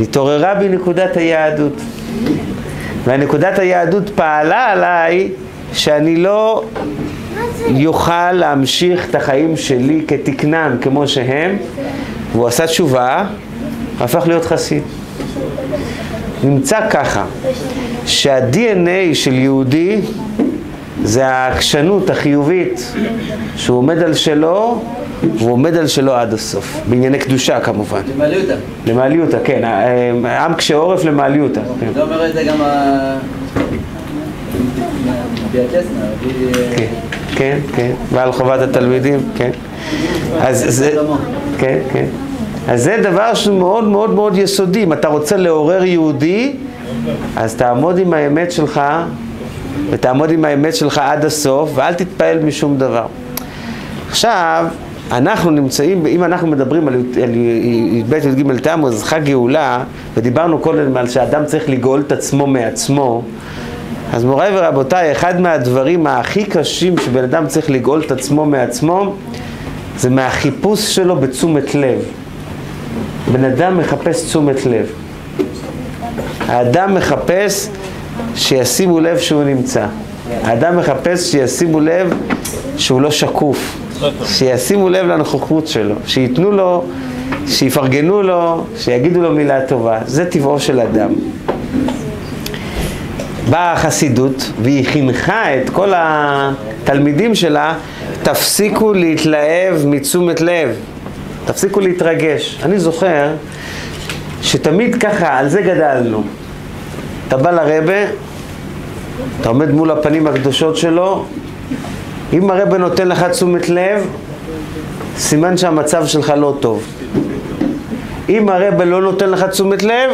התעוררה בי נקודת היהדות. והנקודת היהדות פעלה עליי שאני לא יוכל להמשיך את החיים שלי כתקנן כמו שהם, והוא עשה תשובה, הפך להיות חסיד. נמצא ככה, שה-DNA של יהודי זה העקשנות החיובית, שהוא עומד על שלו, והוא עומד על שלו עד הסוף, בענייני קדושה כמובן. למעליותא. למעליותא, כן, עם קשה עורף למעליותא. כן. זה אומר את זה גם ה... ביאטסנה, כן, כן, כן, ועל חובת התלמידים, כן. אז זה, כן, כן. אז זה דבר שהוא מאוד מאוד מאוד יסודי. אם אתה רוצה לעורר יהודי, אז תעמוד עם האמת שלך, ותעמוד עם האמת שלך עד הסוף, ואל תתפעל משום דבר. עכשיו, אנחנו נמצאים, אם אנחנו מדברים על י"ב י"ג תמוז, חג גאולה, ודיברנו קודם על שאדם צריך לגאול את עצמו מעצמו, אז מוריי ורבותיי, אחד מהדברים הכי קשים שבן אדם צריך לגאול את עצמו מעצמו, זה מהחיפוש שלו בתשומת לב. בן אדם מחפש תשומת לב. האדם מחפש שישימו לב שהוא נמצא. האדם מחפש שישימו לב שהוא לא שקוף. שישימו לב לנוכחות שלו, שייתנו לו, שיפרגנו לו, שיגידו לו מילה טובה. זה טבעו של אדם. באה החסידות והיא חינכה את כל התלמידים שלה, תפסיקו להתלהב מתשומת לב. תפסיקו להתרגש. אני זוכר שתמיד ככה, על זה גדלנו. אתה בא לרבה, אתה עומד מול הפנים הקדושות שלו, אם הרבה נותן לך תשומת לב, סימן שהמצב שלך לא טוב. אם הרבה לא נותן לך תשומת לב,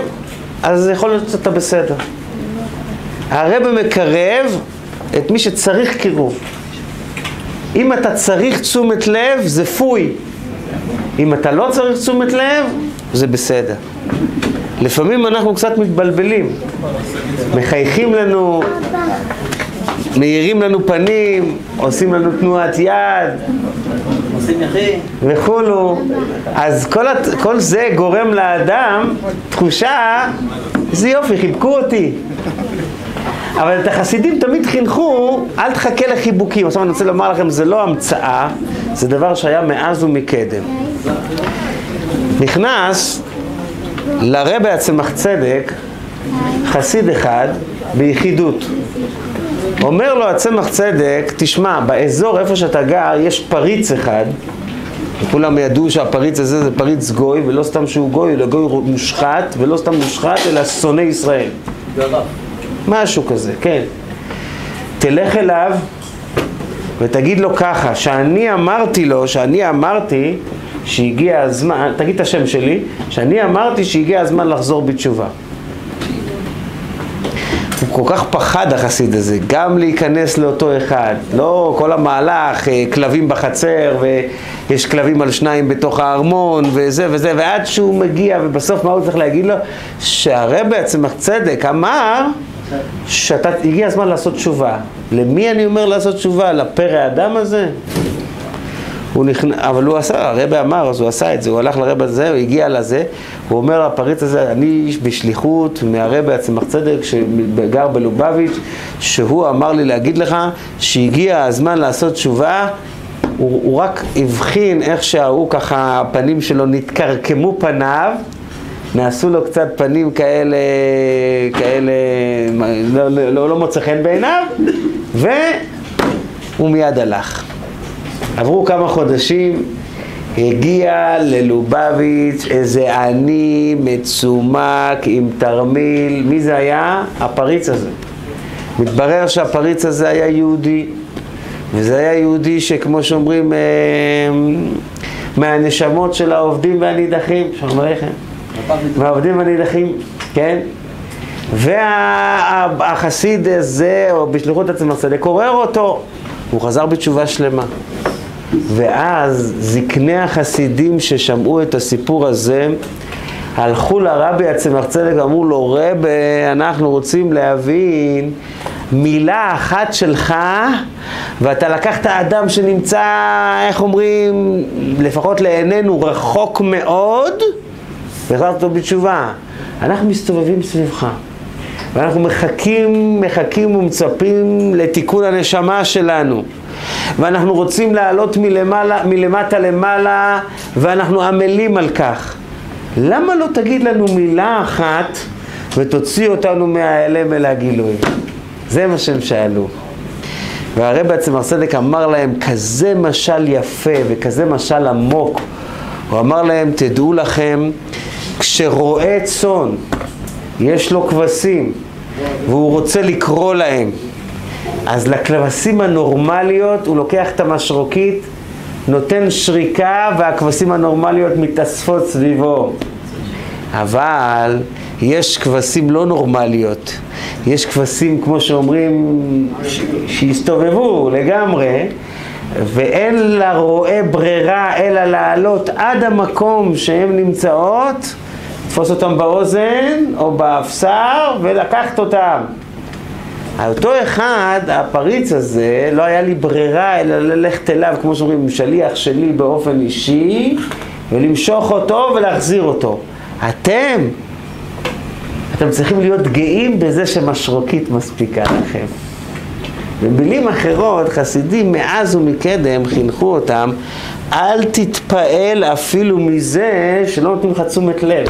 אז יכול להיות שאתה בסדר. הרבה מקרב את מי שצריך קירוב. אם אתה צריך תשומת לב, זה פוי. אם אתה לא צריך תשומת לב, זה בסדר. לפעמים אנחנו קצת מתבלבלים. מחייכים לנו, מאירים לנו פנים, עושים לנו תנועת יד. עושים יחי. וכולו. אז כל, הת... כל זה גורם לאדם תחושה, איזה יופי, חיבקו אותי. אבל את החסידים תמיד חינכו, אל תחכה לחיבוקים. עכשיו אני רוצה לומר לכם, זה לא המצאה, זה דבר שהיה מאז ומקדם. נכנס לרבה הצמח צדק חסיד אחד ביחידות. אומר לו הצמח צדק, תשמע, באזור איפה שאתה גר יש פריץ אחד, כולם ידעו שהפריץ הזה זה פריץ גוי, ולא סתם שהוא גוי, אלא גוי מושחת, ולא סתם מושחת, אלא שונא ישראל. משהו כזה, כן. תלך אליו ותגיד לו ככה, שאני אמרתי לו, שאני אמרתי שהגיע הזמן, תגיד את השם שלי, שאני אמרתי שהגיע הזמן לחזור בתשובה. הוא כל כך פחד החסיד הזה, גם להיכנס לאותו אחד, לא כל המהלך, אה, כלבים בחצר ויש כלבים על שניים בתוך הארמון וזה וזה, ועד שהוא מגיע ובסוף מה הוא צריך להגיד לו? שהרבה עצמך צדק אמר שאתה, הגיע הזמן לעשות תשובה. למי אני אומר לעשות תשובה? לפרא האדם הזה? הוא נכנ... אבל הוא עשה, הרבה אמר, אז הוא עשה את זה, הוא הלך לרבה הזה, הוא הגיע לזה, הוא אומר לפריץ הזה, אני איש בשליחות מהרבה הצמח צדק שגר בלובביץ', שהוא אמר לי להגיד לך שהגיע הזמן לעשות תשובה, הוא, הוא רק הבחין איך שההוא ככה, הפנים שלו נתקרקמו פניו, נעשו לו קצת פנים כאלה, כאלה, לא, לא, לא, לא מוצא חן בעיניו, והוא מיד הלך. עברו כמה חודשים, הגיע ללובביץ' איזה עני מצומק עם תרמיל, מי זה היה? הפריץ הזה. מתברר שהפריץ הזה היה יהודי, וזה היה יהודי שכמו שאומרים, אה, מהנשמות של העובדים והנידחים, שלום עליכם, מהעובדים והנידחים, כן? והחסיד הזה, או בשליחות עצמם הצדק, עורר אותו, הוא חזר בתשובה שלמה. ואז זקני החסידים ששמעו את הסיפור הזה, הלכו לרבי הצמח צדק ואמרו לו, רבי, אנחנו רוצים להבין מילה אחת שלך, ואתה לקחת אדם שנמצא, איך אומרים, לפחות לעינינו רחוק מאוד, והחזרת אותו בתשובה. אנחנו מסתובבים סביבך, ואנחנו מחכים, מחכים ומצפים לתיקון הנשמה שלנו. ואנחנו רוצים לעלות מלמעלה, מלמטה למעלה, ואנחנו עמלים על כך. למה לא תגיד לנו מילה אחת ותוציא אותנו מההלם אל הגילוי? זה מה שהם שאלו. והרי בעצם הרסדק אמר להם כזה משל יפה וכזה משל עמוק. הוא אמר להם, תדעו לכם, כשרועה צאן יש לו כבשים והוא רוצה לקרוא להם, אז לכבשים הנורמליות הוא לוקח את המשרוקית, נותן שריקה והכבשים הנורמליות מתאספות סביבו. אבל יש כבשים לא נורמליות, יש כבשים, כמו שאומרים, שהסתובבו לגמרי, ואין לרועה ברירה אלא לעלות עד המקום שהן נמצאות, לתפוס אותם באוזן או באפסר ולקחת אותם. אותו אחד, הפריץ הזה, לא היה לי ברירה אלא ללכת אליו, כמו שאומרים, שליח שלי באופן אישי, ולמשוך אותו ולהחזיר אותו. אתם, אתם צריכים להיות גאים בזה שמשרוקית מספיקה לכם. במילים אחרות, חסידים מאז ומקדם חינכו אותם, אל תתפעל אפילו מזה שלא נותנים לך תשומת לב.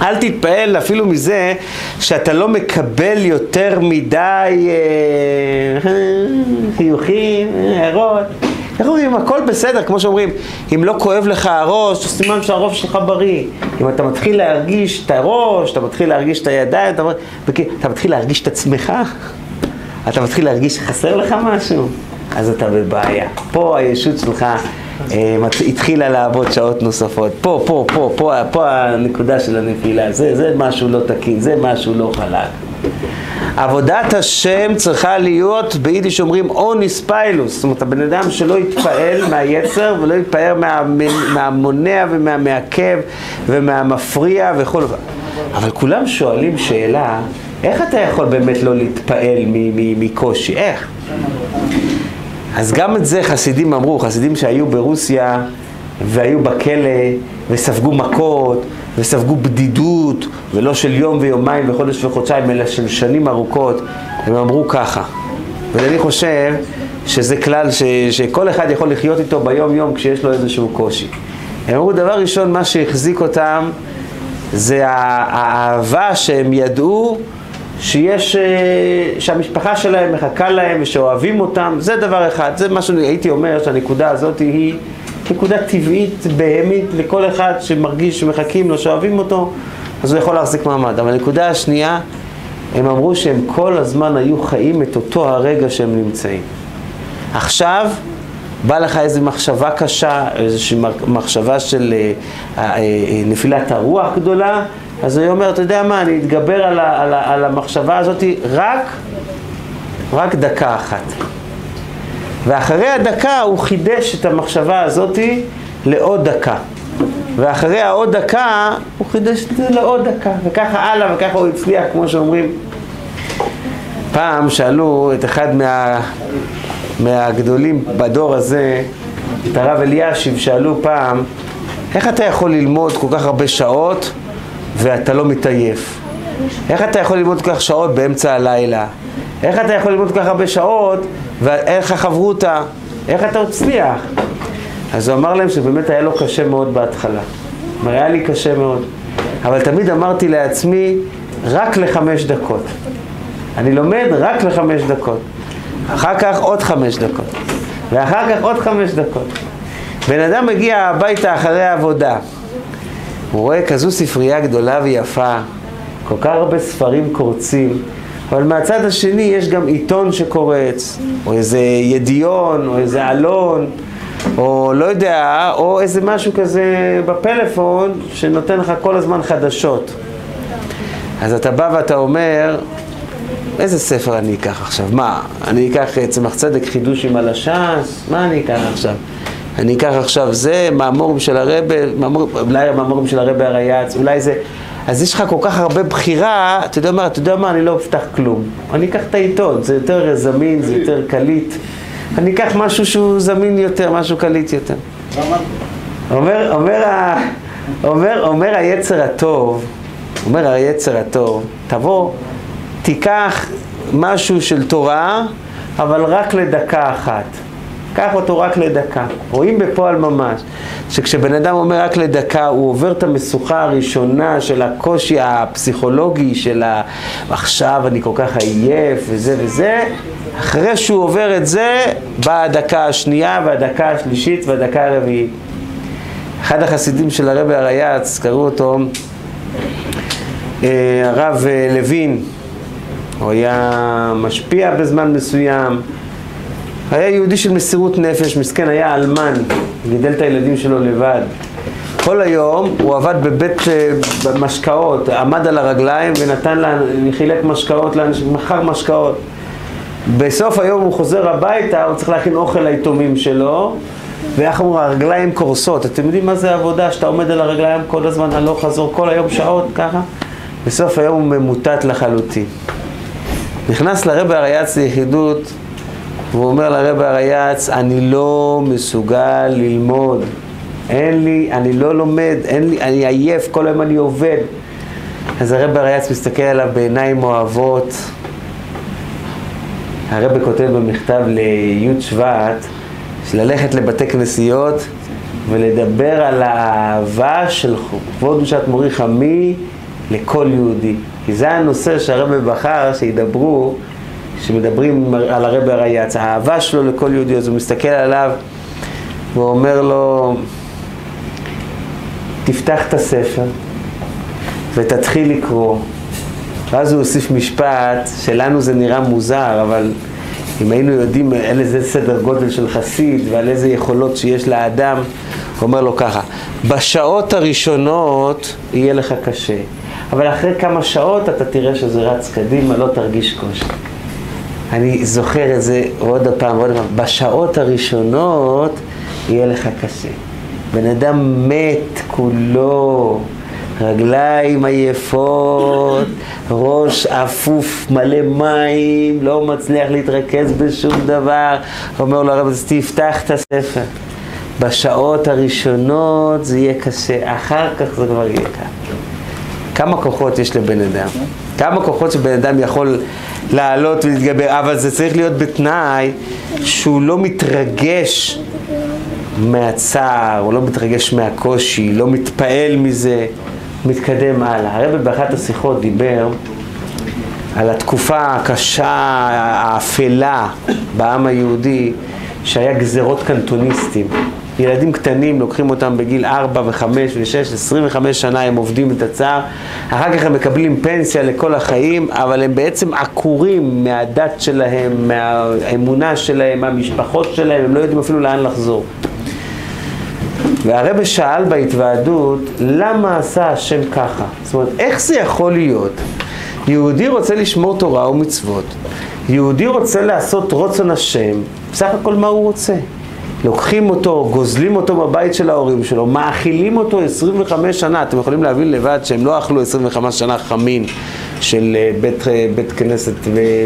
אל תתפעל אפילו מזה שאתה לא מקבל יותר מדי אה, חיוכים, הערות. איך אומרים, הכל בסדר, כמו שאומרים, אם לא כואב לך הראש, סימן שהראש שלך בריא. אם אתה מתחיל להרגיש את הראש, אתה מתחיל להרגיש את הידיים, אתה, אתה מתחיל להרגיש את עצמך, אתה מתחיל להרגיש שחסר לך משהו, אז אתה בבעיה. פה הישות שלך התחילה לעבוד שעות נוספות. פה, פה, פה, פה, פה הנקודה של הנפילה. זה, זה משהו לא תקין, זה משהו לא חלק. עבודת השם צריכה להיות, ביידיש אומרים אוניס פיילוס, זאת אומרת הבן אדם שלא יתפעל מהיצר ולא יתפעל מה, מהמונע ומהמעכב ומהמפריע וכל... אבל כולם שואלים שאלה, איך אתה יכול באמת לא להתפעל מקושי? איך? אז גם את זה חסידים אמרו, חסידים שהיו ברוסיה והיו בכלא וספגו מכות וספגו בדידות ולא של יום ויומיים וחודש וחודשיים אלא של שנים ארוכות, הם אמרו ככה. ואני חושב שזה כלל ש, שכל אחד יכול לחיות איתו ביום יום כשיש לו איזשהו קושי. הם אמרו דבר ראשון, מה שהחזיק אותם זה האהבה שהם ידעו שיש, אה, שהמשפחה שלהם מחכה להם ושאוהבים אותם, זה דבר אחד. זה מה שהייתי אומר, שהנקודה הזאת היא נקודה טבעית, בהמית, לכל אחד שמרגיש שמחכים לו, שאוהבים אותו, אז הוא יכול להחזיק מעמד. אבל הנקודה השנייה, הם אמרו שהם כל הזמן היו חיים את אותו הרגע שהם נמצאים. עכשיו, בא לך איזו מחשבה קשה, איזושהי מחשבה של אה, אה, אה, נפילת הרוח גדולה, אז הוא אומר, אתה יודע מה, אני אתגבר על, ה, על, ה, על המחשבה הזאת רק, רק דקה אחת. ואחרי הדקה הוא חידש את המחשבה הזאת לעוד דקה. ואחרי העוד דקה הוא חידש את זה לעוד דקה, וככה הלאה, וככה הוא הצליח, כמו שאומרים. פעם שאלו את אחד מה, מהגדולים בדור הזה, את הרב אלישיב, שאלו פעם, איך אתה יכול ללמוד כל כך הרבה שעות ואתה לא מתעייף? איך אתה יכול ללמוד כך שעות באמצע הלילה? איך אתה יכול ללמוד כך הרבה שעות ואין לך חברותה? איך אתה מצליח? אז הוא אמר להם שבאמת היה לו קשה מאוד בהתחלה. אומר, היה לי קשה מאוד. אבל תמיד אמרתי לעצמי, רק לחמש דקות. אני לומד רק לחמש דקות. אחר כך עוד חמש דקות. ואחר כך עוד חמש דקות. בן אדם מגיע הביתה אחרי העבודה. הוא רואה כזו ספרייה גדולה ויפה, כל כך הרבה ספרים קורצים, אבל מהצד השני יש גם עיתון שקורץ, או איזה ידיעון, או איזה עלון, או לא יודע, או איזה משהו כזה בפלאפון שנותן לך כל הזמן חדשות. אז אתה בא ואתה אומר, איזה ספר אני אקח עכשיו? מה, אני אקח אה, צמח צדק חידושים על הש"ס? מה אני אקח עכשיו? אני אקח עכשיו זה, מאמורים של הרבה, מאמור, אולי המאמורים של הרבה הרייץ, אולי זה... אז יש לך כל כך הרבה בחירה, אתה יודע מה, אתה יודע מה, אני לא אפתח כלום. אני אקח את העיתון, זה יותר זמין, זה יותר קליט. אני אקח משהו שהוא זמין יותר, משהו קליט יותר. אומר, אומר, אומר, אומר היצר הטוב, אומר היצר הטוב, תבוא, תיקח משהו של תורה, אבל רק לדקה אחת. קח אותו רק לדקה. רואים בפועל ממש, שכשבן אדם אומר רק לדקה, הוא עובר את המשוכה הראשונה של הקושי הפסיכולוגי, של ה... עכשיו אני כל כך עייף וזה וזה, אחרי שהוא עובר את זה, באה הדקה השנייה והדקה השלישית והדקה הרביעית. אחד החסידים של הרבי הרייץ, קראו אותו אה, הרב אה, לוין, הוא היה משפיע בזמן מסוים, היה יהודי של מסירות נפש, מסכן, היה אלמן, גידל את הילדים שלו לבד. כל היום הוא עבד בבית אה, משקאות, עמד על הרגליים ונתן, לה, חילק משקאות מכר משקאות. בסוף היום הוא חוזר הביתה, הוא צריך להכין אוכל ליתומים שלו, ואיך אמרו, הרגליים קורסות. אתם יודעים מה זה עבודה, שאתה עומד על הרגליים כל הזמן, הלוך חזור, כל היום שעות ככה? בסוף היום הוא ממוטט לחלוטין. נכנס לרבי הרייץ ליחידות, והוא אומר לרבי הרייץ, אני לא מסוגל ללמוד. אין לי, אני לא לומד, אין לי, אני עייף, כל היום אני עובד. אז הרבי הרייץ מסתכל עליו בעיניים אוהבות. הרבי כותב במכתב לי' שבט, ללכת לבתי כנסיות ולדבר על האהבה של כבוד קדושת מורי חמי לכל יהודי. כי זה הנושא שהרבי בחר שידברו, שמדברים על הרבי הרייץ, האהבה שלו לכל יהודי, אז הוא מסתכל עליו ואומר לו, תפתח את הספר ותתחיל לקרוא. ואז הוא הוסיף משפט, שלנו זה נראה מוזר, אבל אם היינו יודעים על איזה סדר גודל של חסיד ועל איזה יכולות שיש לאדם, הוא אומר לו ככה, בשעות הראשונות יהיה לך קשה, אבל אחרי כמה שעות אתה תראה שזה רץ קדימה, לא תרגיש קושי. אני זוכר את זה עוד פעם ועוד פעם, בשעות הראשונות יהיה לך קשה. בן אדם מת כולו, רגליים עייפות, ראש אפוף מלא מים, לא מצליח להתרכז בשום דבר. אומר לו הרב, אז תפתח את הספר. בשעות הראשונות זה יהיה קשה, אחר כך זה כבר יהיה קל. כמה כוחות יש לבן אדם? כמה כוחות שבן אדם יכול לעלות ולהתגבר, אבל זה צריך להיות בתנאי שהוא לא מתרגש מהצער, הוא לא מתרגש מהקושי, לא מתפעל מזה, מתקדם הלאה. הרב באחת השיחות דיבר על התקופה הקשה, האפלה בעם היהודי, שהיה גזרות קנטוניסטים. ילדים קטנים, לוקחים אותם בגיל 4 ו-5 ו-6, 25 שנה הם עובדים את הצער, אחר כך הם מקבלים פנסיה לכל החיים, אבל הם בעצם עקורים מהדת שלהם, מהאמונה שלהם, מהמשפחות שלהם, הם לא יודעים אפילו לאן לחזור. והרבא שאל בהתוועדות, למה עשה השם ככה? זאת אומרת, איך זה יכול להיות? יהודי רוצה לשמור תורה ומצוות, יהודי רוצה לעשות רוצן השם, בסך הכל מה הוא רוצה? לוקחים אותו, גוזלים אותו בבית של ההורים שלו, מאכילים אותו 25 שנה, אתם יכולים להבין לבד שהם לא אכלו 25 שנה חמין של בית, בית כנסת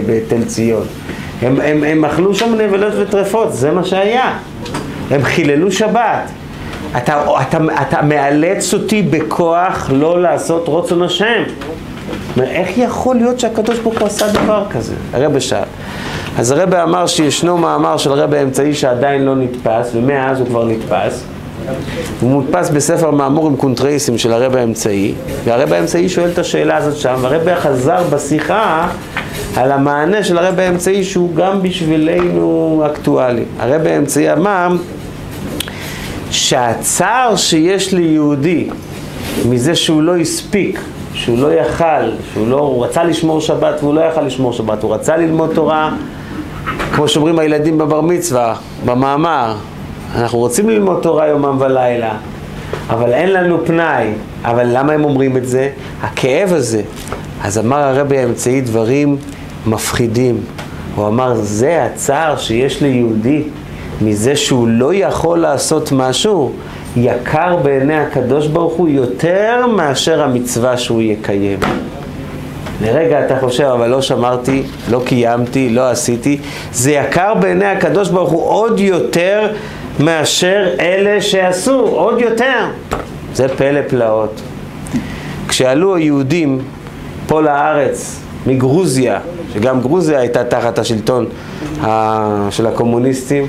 בתל ציון. הם, הם, הם אכלו שם נבלות וטרפות, זה מה שהיה. הם חיללו שבת. אתה, אתה, אתה מאלץ אותי בכוח לא לעשות רוצן השם. איך יכול להיות שהקדוש ברוך הוא עשה דבר כזה? הרב שאל. אז הרב אמר שישנו מאמר של הרב האמצעי שעדיין לא נתפס, ומאז הוא כבר נתפס. הוא מודפס בספר מאמורים קונטרייסים של הרב האמצעי, והרב האמצעי שואל את השאלה הזאת שם, והרב חזר בשיחה על המענה של הרב האמצעי שהוא גם בשבילנו אקטואלי. הרב האמצעי אמר שהצער שיש ליהודי מזה שהוא לא הספיק שהוא לא יכל, שהוא לא, הוא רצה לשמור שבת והוא לא יכל לשמור שבת, הוא רצה ללמוד תורה, כמו שאומרים הילדים בבר מצווה, במאמר, אנחנו רוצים ללמוד תורה יומם ולילה, אבל אין לנו פנאי. אבל למה הם אומרים את זה? הכאב הזה. אז אמר הרבי האמצעי דברים מפחידים. הוא אמר, זה הצער שיש ליהודי מזה שהוא לא יכול לעשות משהו יקר בעיני הקדוש ברוך הוא יותר מאשר המצווה שהוא יקיים. לרגע אתה חושב, אבל לא שמרתי, לא קיימתי, לא עשיתי. זה יקר בעיני הקדוש ברוך הוא עוד יותר מאשר אלה שעשו, עוד יותר. זה פלא פלאות. כשעלו היהודים פה לארץ מגרוזיה, שגם גרוזיה הייתה תחת השלטון של הקומוניסטים,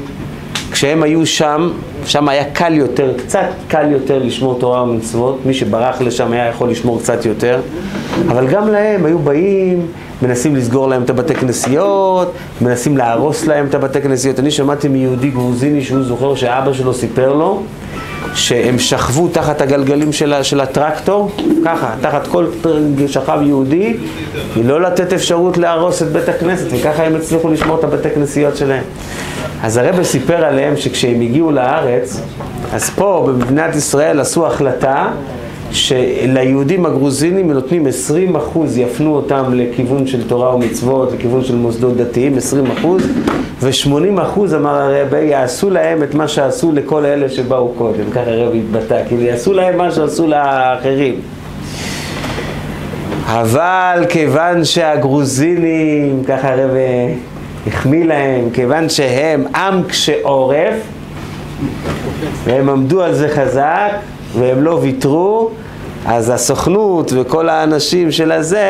כשהם היו שם, שם היה קל יותר, קצת קל יותר לשמור תורה ומצוות, מי שברח לשם היה יכול לשמור קצת יותר, אבל גם להם היו באים, מנסים לסגור להם את הבתי כנסיות, מנסים להרוס להם את הבתי כנסיות. אני שמעתי מיהודי גרוזיני שהוא זוכר שאבא שלו סיפר לו שהם שכבו תחת הגלגלים של, של הטרקטור, ככה, תחת כל שכב יהודי, לא לתת אפשרות להרוס את בית הכנסת, וככה הם הצליחו לשמור את הבתי כנסיות שלהם. אז הרב סיפר עליהם שכשהם הגיעו לארץ, אז פה במדינת ישראל עשו החלטה שליהודים הגרוזינים נותנים 20 אחוז, יפנו אותם לכיוון של תורה ומצוות, לכיוון של מוסדות דתיים, 20 אחוז, ו-80 אחוז, אמר הרבי, יעשו להם את מה שעשו לכל אלה שבאו קודם, ככה הרבי התבטא, כאילו יעשו להם מה שעשו לאחרים. אבל כיוון שהגרוזינים, ככה הרבי החמיא להם, כיוון שהם עם קשה עורף, והם עמדו על זה חזק, והם לא ויתרו, אז הסוכנות וכל האנשים של הזה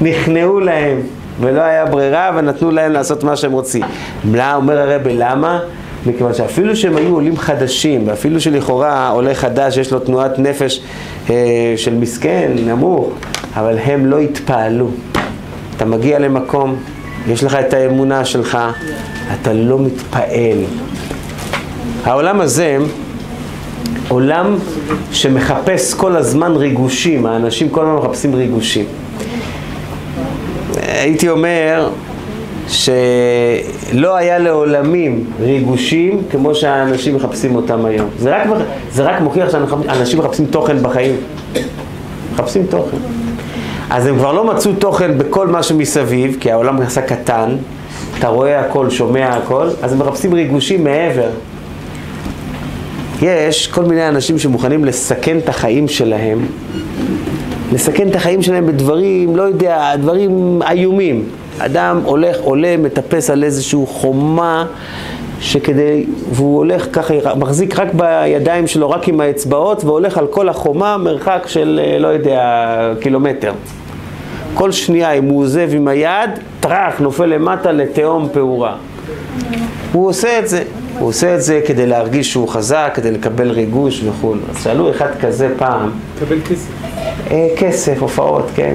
נכנעו להם, ולא היה ברירה, ונתנו להם לעשות מה שהם רוצים. אומר הרבי, למה? מכיוון שאפילו שהם היו עולים חדשים, ואפילו שלכאורה עולה חדש יש לו תנועת נפש אה, של מסכן, נמוך, אבל הם לא התפעלו. אתה מגיע למקום, יש לך את האמונה שלך, אתה לא מתפעל. העולם הזה עולם שמחפש כל הזמן ריגושים, האנשים כל הזמן מחפשים ריגושים. הייתי אומר שלא היה לעולמים ריגושים כמו שהאנשים מחפשים אותם היום. זה רק, זה רק מוכיח שאנשים מחפשים תוכן בחיים. מחפשים תוכן. אז הם כבר לא מצאו תוכן בכל מה שמסביב, כי העולם נעשה קטן, אתה רואה הכל, שומע הכל, אז הם מחפשים ריגושים מעבר. יש כל מיני אנשים שמוכנים לסכן את החיים שלהם, לסכן את החיים שלהם בדברים, לא יודע, דברים איומים. אדם הולך, עולה, מטפס על איזושהי חומה, שכדי, והוא הולך ככה, מחזיק רק בידיים שלו, רק עם האצבעות, והולך על כל החומה מרחק של, לא יודע, קילומטר. כל שנייה, אם הוא עוזב עם היד, טראח, נופל למטה לתהום פעורה. הוא עושה את זה. הוא עושה את זה כדי להרגיש שהוא חזק, כדי לקבל ריגוש וכו'. אז שאלו אחד כזה פעם... לקבל כסף. אה, כסף, הופעות, כן.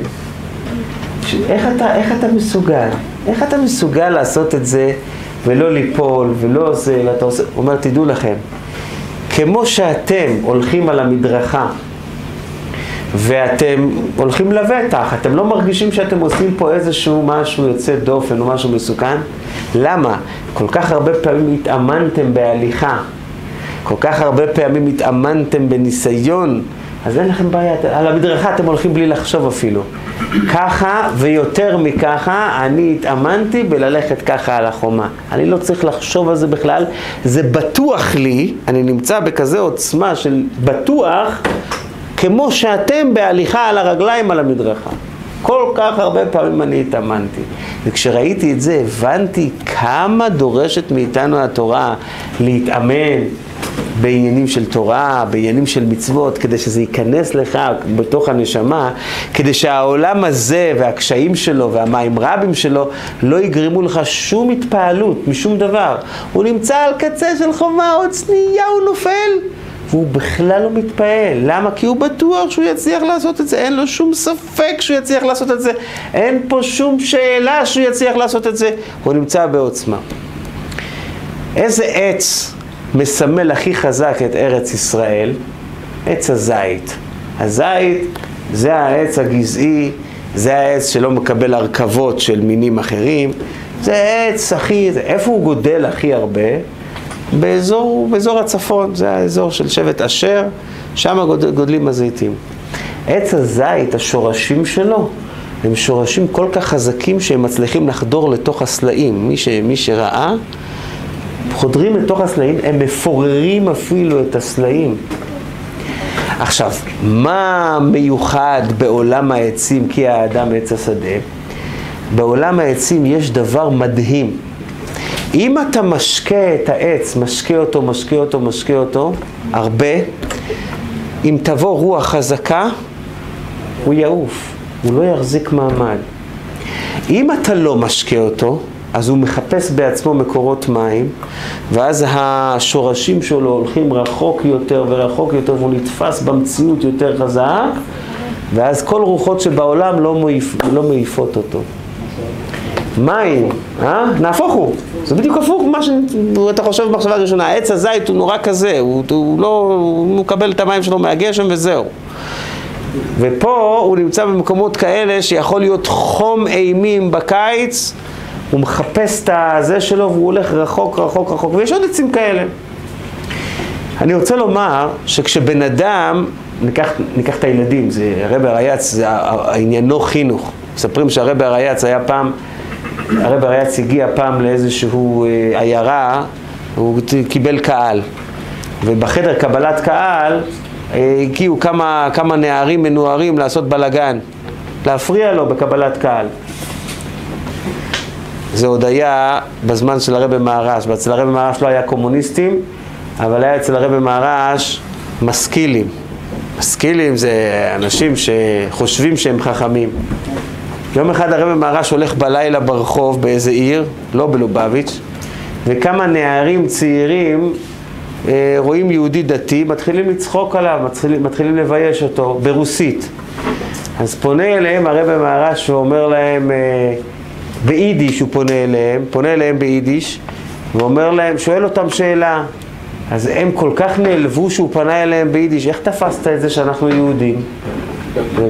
ש... איך, אתה, איך אתה מסוגל? איך אתה מסוגל לעשות את זה ולא ליפול ולא זה, ואתה עושה... הוא אומר, תדעו לכם, כמו שאתם הולכים על המדרכה ואתם הולכים לבטח, אתם לא מרגישים שאתם עושים פה איזשהו משהו יוצא דופן או משהו מסוכן? למה? כל כך הרבה פעמים התאמנתם בהליכה, כל כך הרבה פעמים התאמנתם בניסיון, אז אין לכם בעיה, על המדרכה אתם הולכים בלי לחשוב אפילו. ככה ויותר מככה, אני התאמנתי בללכת ככה על החומה. אני לא צריך לחשוב על זה בכלל, זה בטוח לי, אני נמצא בכזה עוצמה של בטוח, כמו שאתם בהליכה על הרגליים על המדרכה. כל כך הרבה פעמים אני התאמנתי. וכשראיתי את זה, הבנתי כמה דורשת מאיתנו התורה להתאמן בעניינים של תורה, בעניינים של מצוות, כדי שזה ייכנס לך בתוך הנשמה, כדי שהעולם הזה והקשיים שלו והמים רבים שלו לא יגרמו לך שום התפעלות משום דבר. הוא נמצא על קצה של חומה, עוד שנייה הוא נופל. והוא בכלל לא מתפעל. למה? כי הוא בטוח שהוא יצליח לעשות את זה. אין לו שום ספק שהוא יצליח לעשות את זה. אין פה שום שאלה שהוא יצליח לעשות את זה. הוא נמצא בעוצמה. איזה עץ מסמל הכי חזק את ארץ ישראל? עץ הזית. הזית זה העץ הגזעי, זה העץ שלא מקבל הרכבות של מינים אחרים, זה עץ הכי, איפה הוא גודל הכי הרבה? באזור, באזור הצפון, זה האזור של שבט אשר, שם גודל, גודלים הזיתים. עץ הזית, השורשים שלו, הם שורשים כל כך חזקים שהם מצליחים לחדור לתוך הסלעים. מי, ש, מי שראה, חודרים לתוך הסלעים, הם מפוררים אפילו את הסלעים. עכשיו, מה מיוחד בעולם העצים כי האדם עץ השדה? בעולם העצים יש דבר מדהים. אם אתה משקה את העץ, משקה אותו, משקה אותו, משקה אותו, הרבה, אם תבוא רוח חזקה, הוא יעוף, הוא לא יחזיק מעמד. אם אתה לא משקה אותו, אז הוא מחפש בעצמו מקורות מים, ואז השורשים שלו הולכים רחוק יותר ורחוק יותר, והוא נתפס במציאות יותר חזק, ואז כל רוחות שבעולם לא, מעיפ, לא מעיפות אותו. מים, אה? נהפוך הוא. זה בדיוק הפוך ממה שאתה חושב במחשבה הראשונה. עץ הזית הוא נורא כזה, הוא, הוא לא, הוא מקבל את המים שלו מהגשם וזהו. ופה הוא נמצא במקומות כאלה שיכול להיות חום אימים בקיץ, הוא מחפש את הזה שלו והוא הולך רחוק, רחוק, רחוק, ויש עוד עצים כאלה. אני רוצה לומר שכשבן אדם, ניקח, ניקח את הילדים, זה הרבי הרייץ, זה עניינו חינוך. מספרים שהרבי הרייץ היה פעם, הרבי הרייץ הגיע פעם לאיזשהו אה, עיירה, הוא קיבל קהל. ובחדר קבלת קהל אה, הגיעו כמה, כמה נערים מנוערים לעשות בלאגן, להפריע לו בקבלת קהל. זה עוד היה בזמן של הרבי מהר"ש, ואצל הרבי מהר"ש לא היה קומוניסטים, אבל היה אצל הרבי מהר"ש משכילים. משכילים זה אנשים שחושבים שהם חכמים. יום אחד הרבי מהר"ש הולך בלילה ברחוב באיזה עיר, לא בלובביץ', וכמה נערים צעירים אה, רואים יהודי דתי, מתחילים לצחוק עליו, מתחילים, מתחילים לבייש אותו ברוסית. אז פונה אליהם הרבי מהר"ש ואומר להם, אה, ביידיש הוא פונה אליהם, פונה אליהם ביידיש, ואומר להם, שואל אותם שאלה. אז הם כל כך נעלבו שהוא פנה אליהם ביידיש, איך תפסת את זה שאנחנו יהודים?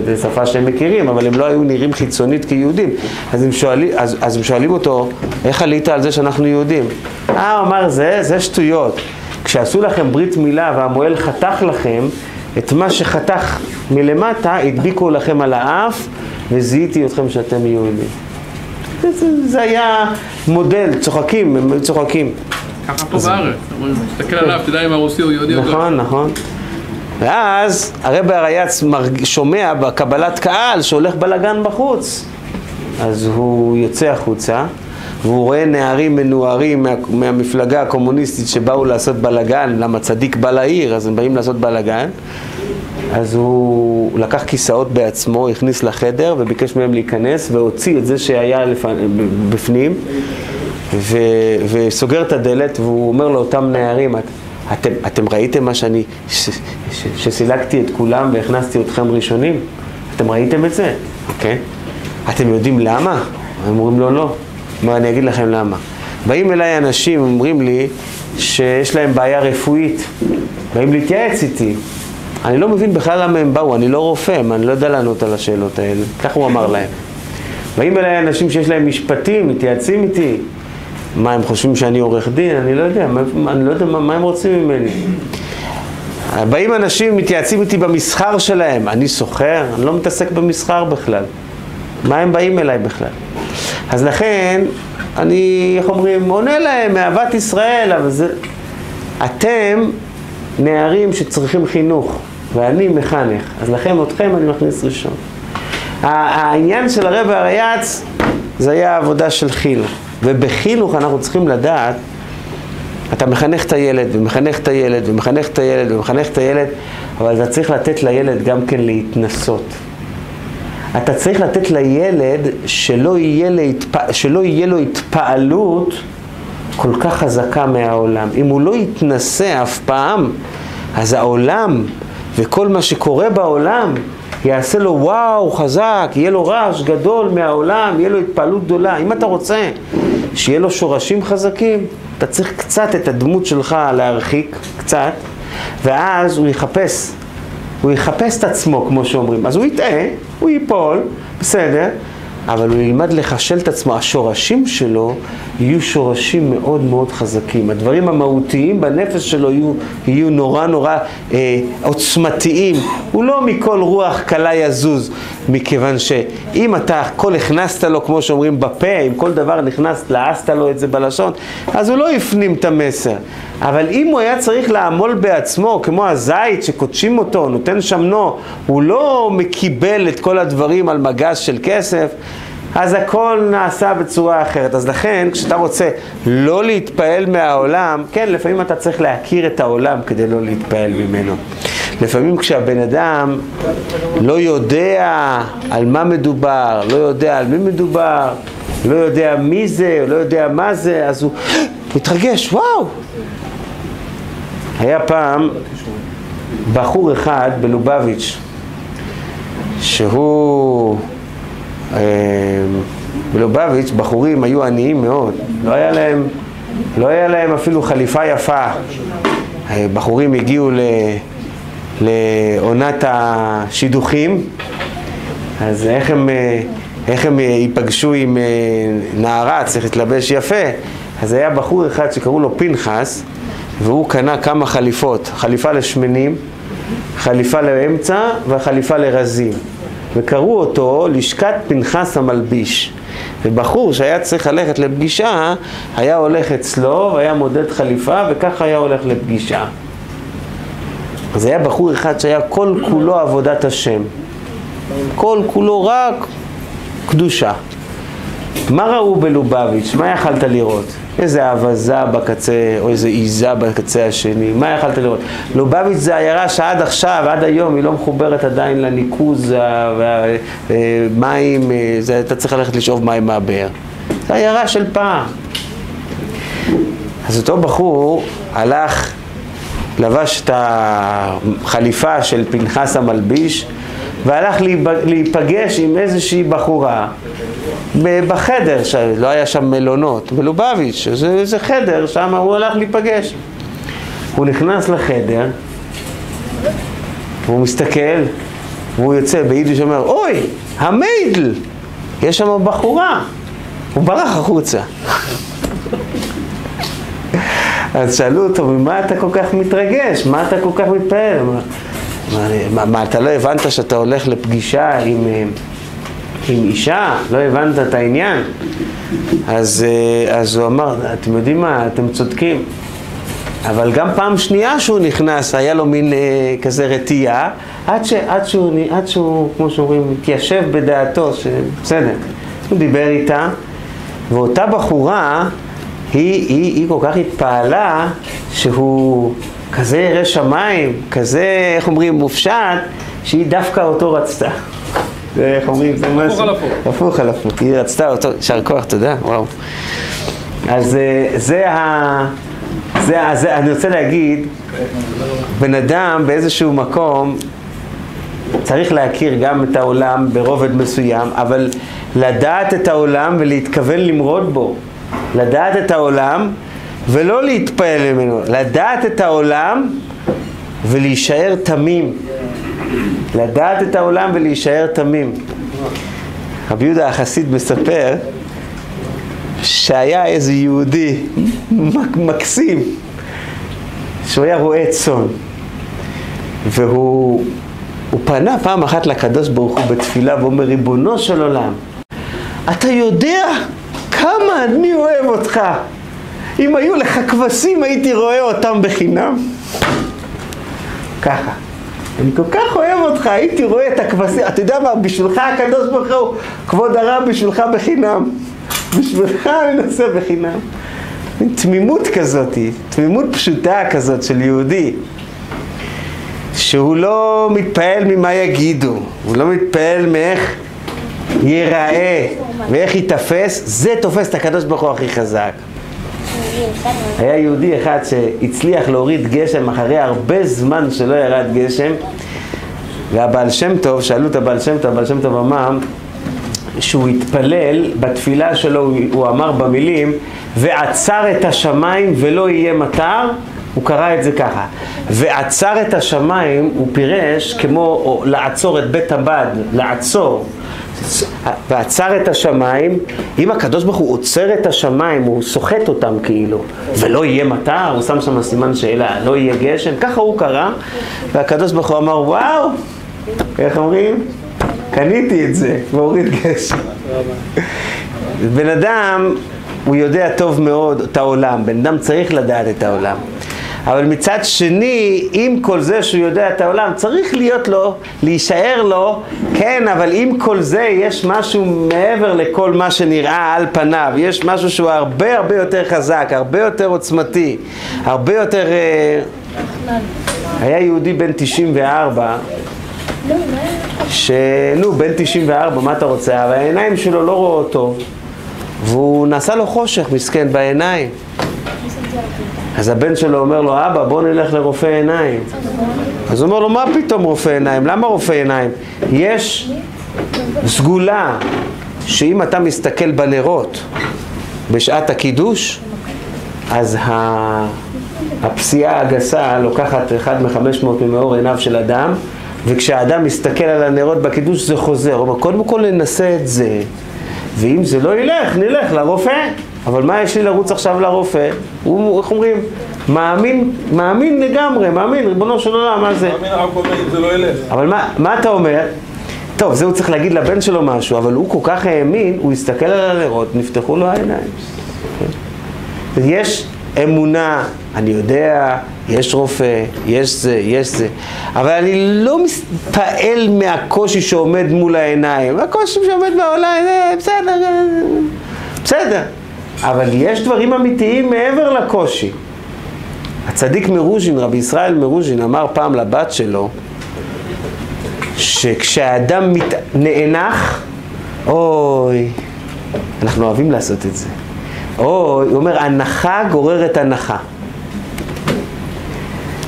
זו שפה שהם מכירים, אבל הם לא היו נראים חיצונית כיהודים. אז הם, שואלים, אז, אז הם שואלים אותו, איך עלית על זה שאנחנו יהודים? אה, הוא אמר, זה, זה שטויות. כשעשו לכם ברית מילה והמוהל חתך לכם, את מה שחתך מלמטה, הדביקו לכם על האף, וזיהיתי אתכם שאתם יהודים. זה, זה היה מודל, צוחקים, הם היו צוחקים. ככה פה בארץ, תסתכל עליו, תדע אם הרוסי הוא יהודי או לא. נכון, נכון. ואז הרבי הרייץ שומע בקבלת קהל שהולך בלאגן בחוץ. אז הוא יוצא החוצה, והוא רואה נערים מנוערים מה, מהמפלגה הקומוניסטית שבאו לעשות בלאגן, למה צדיק בא לעיר, אז הם באים לעשות בלאגן. אז הוא לקח כיסאות בעצמו, הכניס לחדר וביקש מהם להיכנס והוציא את זה שהיה לפ... בפנים ו... וסוגר את הדלת והוא אומר לאותם נערים, את... אתם, אתם ראיתם מה שאני, ש... ש... שסילקתי את כולם והכנסתי אתכם ראשונים? אתם ראיתם את זה? אוקיי? אתם יודעים למה? הם אומרים לו לא. אומר, אני אגיד לכם למה. באים אליי אנשים, אומרים לי שיש להם בעיה רפואית, באים להתייעץ איתי. אני לא מבין בכלל למה הם באו, אני לא רופא, אני לא יודע לענות על השאלות האלה. כך הוא אמר להם. באים אליי אנשים שיש להם משפטים, מתייעצים איתי. מה, הם חושבים שאני עורך דין? אני לא יודע, אני לא יודע מה, מה הם רוצים ממני. באים אנשים, מתייעצים איתי במסחר שלהם. אני סוחר? אני לא מתעסק במסחר בכלל. מה הם באים אליי בכלל? אז לכן, אני, איך אומרים, עונה להם מאהבת ישראל, אבל זה... אתם נערים שצריכים חינוך, ואני מחנך, אז לכם, אתכם אני מכניס ראשון. העניין של הרב הרייץ זה היה עבודה של חינוך, ובחינוך אנחנו צריכים לדעת, אתה מחנך את הילד, ומחנך את הילד, ומחנך את הילד, ומחנך את הילד, אבל אתה צריך לתת לילד גם כן להתנסות. אתה צריך לתת לילד שלא יהיה, להתפ... שלא יהיה לו התפעלות כל כך חזקה מהעולם. אם הוא לא יתנסה אף פעם, אז העולם וכל מה שקורה בעולם יעשה לו וואו חזק, יהיה לו רעש גדול מהעולם, יהיה לו התפעלות גדולה. אם אתה רוצה שיהיה לו שורשים חזקים, אתה צריך קצת את הדמות שלך להרחיק, קצת, ואז הוא יחפש הוא יחפש את עצמו, כמו שאומרים. אז הוא יטעה, הוא ייפול, בסדר, אבל הוא ילמד לחשל את עצמו. השורשים שלו יהיו שורשים מאוד מאוד חזקים. הדברים המהותיים בנפש שלו יהיו, יהיו נורא נורא אה, עוצמתיים. הוא לא מכל רוח קלה יזוז, מכיוון שאם אתה הכל הכנסת לו, כמו שאומרים בפה, אם כל דבר נכנס, לעסת לו את זה בלשון, אז הוא לא הפנים את המסר. אבל אם הוא היה צריך לעמול בעצמו, כמו הזית שקודשים אותו, נותן שמנו, הוא לא מקיבל את כל הדברים על מגש של כסף, אז הכל נעשה בצורה אחרת. אז לכן, כשאתה רוצה לא להתפעל מהעולם, כן, לפעמים אתה צריך להכיר את העולם כדי לא להתפעל ממנו. לפעמים כשהבן אדם לא יודע על מה מדובר, לא יודע על מי מדובר, לא יודע מי זה, לא יודע מה זה, אז הוא מתרגש, וואו! היה פעם בחור אחד בלובביץ', שהוא... אה, בלובביץ', בחורים היו עניים מאוד, לא היה להם, לא היה להם אפילו חליפה יפה. אה, בחורים הגיעו ל... לעונת השידוכים, אז איך הם, אה, איך הם ייפגשו עם נערה, צריך להתלבש יפה. אז היה בחור אחד שקראו לו פנחס, והוא קנה כמה חליפות, חליפה לשמנים, חליפה לאמצע וחליפה לרזים. וקראו אותו לשכת פנחס המלביש. ובחור שהיה צריך ללכת לפגישה, היה הולך אצלו והיה מודד חליפה וככה היה הולך לפגישה. אז היה בחור אחד שהיה כל כולו עבודת השם. כל כולו רק קדושה. מה ראו בלובביץ'? מה יכלת לראות? איזה אווזה בקצה, או איזה עיזה בקצה השני, מה יכלת לראות? לובביץ' זה עיירה שעד עכשיו, עד היום, היא לא מחוברת עדיין לניקוז, והמים, אתה צריך ללכת לשאוב מים מהבאר. זה עיירה של פעם. אז אותו בחור הלך, לבש את החליפה של פנחס המלביש, והלך להיפגש עם איזושהי בחורה בחדר, לא היה שם מלונות, בלובביץ', זה, זה חדר, שם הוא הלך להיפגש. הוא נכנס לחדר, והוא מסתכל, והוא יוצא, ביידיש אומר, אוי, המיידל, יש שם בחורה. הוא ברח החוצה. אז שאלו אותו, ממה אתה כל כך מתרגש? מה אתה כל כך מתפעל? מה, מה, אתה לא הבנת שאתה הולך לפגישה עם, עם אישה? לא הבנת את העניין? אז, אה, אז הוא אמר, אתם יודעים מה, אתם צודקים. אבל גם פעם שנייה שהוא נכנס, היה לו מין אה, כזה רתיעה, עד, ש, עד, שהוא, עד שהוא, כמו שאומרים, התיישב בדעתו, שבסדר. הוא דיבר איתה, ואותה בחורה, היא, היא, היא כל כך התפעלה שהוא כזה ירא שמיים, כזה, איך אומרים, מופשט, שהיא דווקא אותו רצתה. זה, איך אומרים, זה משהו... הפוך על הפוך. הפוך על הפוך, היא רצתה אותו, יישר כוח, תודה, וואו. אז אה, זה ה... זה, זה, אני רוצה להגיד, בן אדם באיזשהו מקום צריך להכיר גם את העולם ברובד מסוים, אבל לדעת את העולם ולהתכוון למרוד בו. לדעת את העולם ולא להתפעל ממנו, לדעת את העולם ולהישאר תמים. לדעת את העולם ולהישאר תמים. רבי יהודה החסיד מספר שהיה איזה יהודי מקסים, שהוא היה רועה צאן, והוא פנה פעם אחת לקדוש ברוך הוא בתפילה ואומר, ריבונו של עולם, אתה יודע כמה אני אוהב אותך. אם היו לך כבשים הייתי רואה אותם בחינם. ככה. אני כל כך אוהב אותך, הייתי רואה את הכבשים, אתה יודע מה, בשבילך הקדוש ברוך הוא, כבוד הרב, בשבילך בחינם. בשבילך אני נעשה בחינם. תמימות כזאת, תמימות פשוטה כזאת של יהודי, שהוא לא מתפעל ממה יגידו, הוא לא מתפעל מאיך ייראה ואיך ייתפס, זה תופס את הקדוש ברוך הוא הכי חזק. היה יהודי אחד שהצליח להוריד גשם אחרי הרבה זמן שלא ירד גשם והבעל שם טוב, שאלו את הבעל שם טוב, הבעל שם טוב אמר שהוא התפלל, בתפילה שלו הוא אמר במילים ועצר את השמיים ולא יהיה מטר הוא קרא את זה ככה. ועצר את השמיים, הוא פירש כמו או, לעצור את בית הבד, לעצור. ועצר את השמיים, אם הקדוש ברוך הוא עוצר את השמיים, הוא סוחט אותם כאילו, ולא יהיה מטר, הוא שם שם סימן שאלה, לא יהיה גשם, ככה הוא קרא, והקדוש ברוך הוא אמר, וואו, איך אומרים? קניתי את זה, והוריד גשם. בן אדם, הוא יודע טוב מאוד את העולם, בן אדם צריך לדעת את העולם. אבל מצד שני, עם כל זה שהוא יודע את העולם, צריך להיות לו, להישאר לו, כן, אבל עם כל זה יש משהו מעבר לכל מה שנראה על פניו, יש משהו שהוא הרבה הרבה יותר חזק, הרבה יותר עוצמתי, הרבה יותר... אה, היה יהודי בן 94, ש... נו, בן 94, מה אתה רוצה? אבל העיניים שלו לא רואות טוב, והוא נעשה לו חושך, מסכן, בעיניים. אז הבן שלו אומר לו, אבא, בוא נלך לרופא עיניים. אז הוא אומר לו, מה פתאום רופא עיניים? למה רופא עיניים? יש סגולה שאם אתה מסתכל בנרות בשעת הקידוש, אז ה... הפסיעה הגסה לוקחת אחד מחמש מאות ממאור עיניו של אדם, וכשהאדם מסתכל על הנרות בקידוש זה חוזר. הוא אומר, קודם כל ננסה את זה, ואם זה לא ילך, נלך לרופא. אבל מה יש לי לרוץ עכשיו לרופא? הוא, איך אומרים? מאמין, מאמין לגמרי, מאמין, ריבונו של עולם, מה זה? מאמין רק אומר אם זה לא ילך. אבל מה, מה אתה אומר? טוב, זה הוא צריך להגיד לבן שלו משהו, אבל הוא כל כך האמין, הוא הסתכל על הנרות, נפתחו לו העיניים. יש אמונה, אני יודע, יש רופא, יש זה, יש זה, אבל אני לא מתפעל מהקושי שעומד מול העיניים. הקושי שעומד בעולם, זה בסדר, בסדר. אבל יש דברים אמיתיים מעבר לקושי. הצדיק מרוז'ין, רבי ישראל מרוז'ין, אמר פעם לבת שלו, שכשהאדם מת... נאנח, אוי, אנחנו אוהבים לעשות את זה. אוי, הוא אומר, הנחה גוררת הנחה.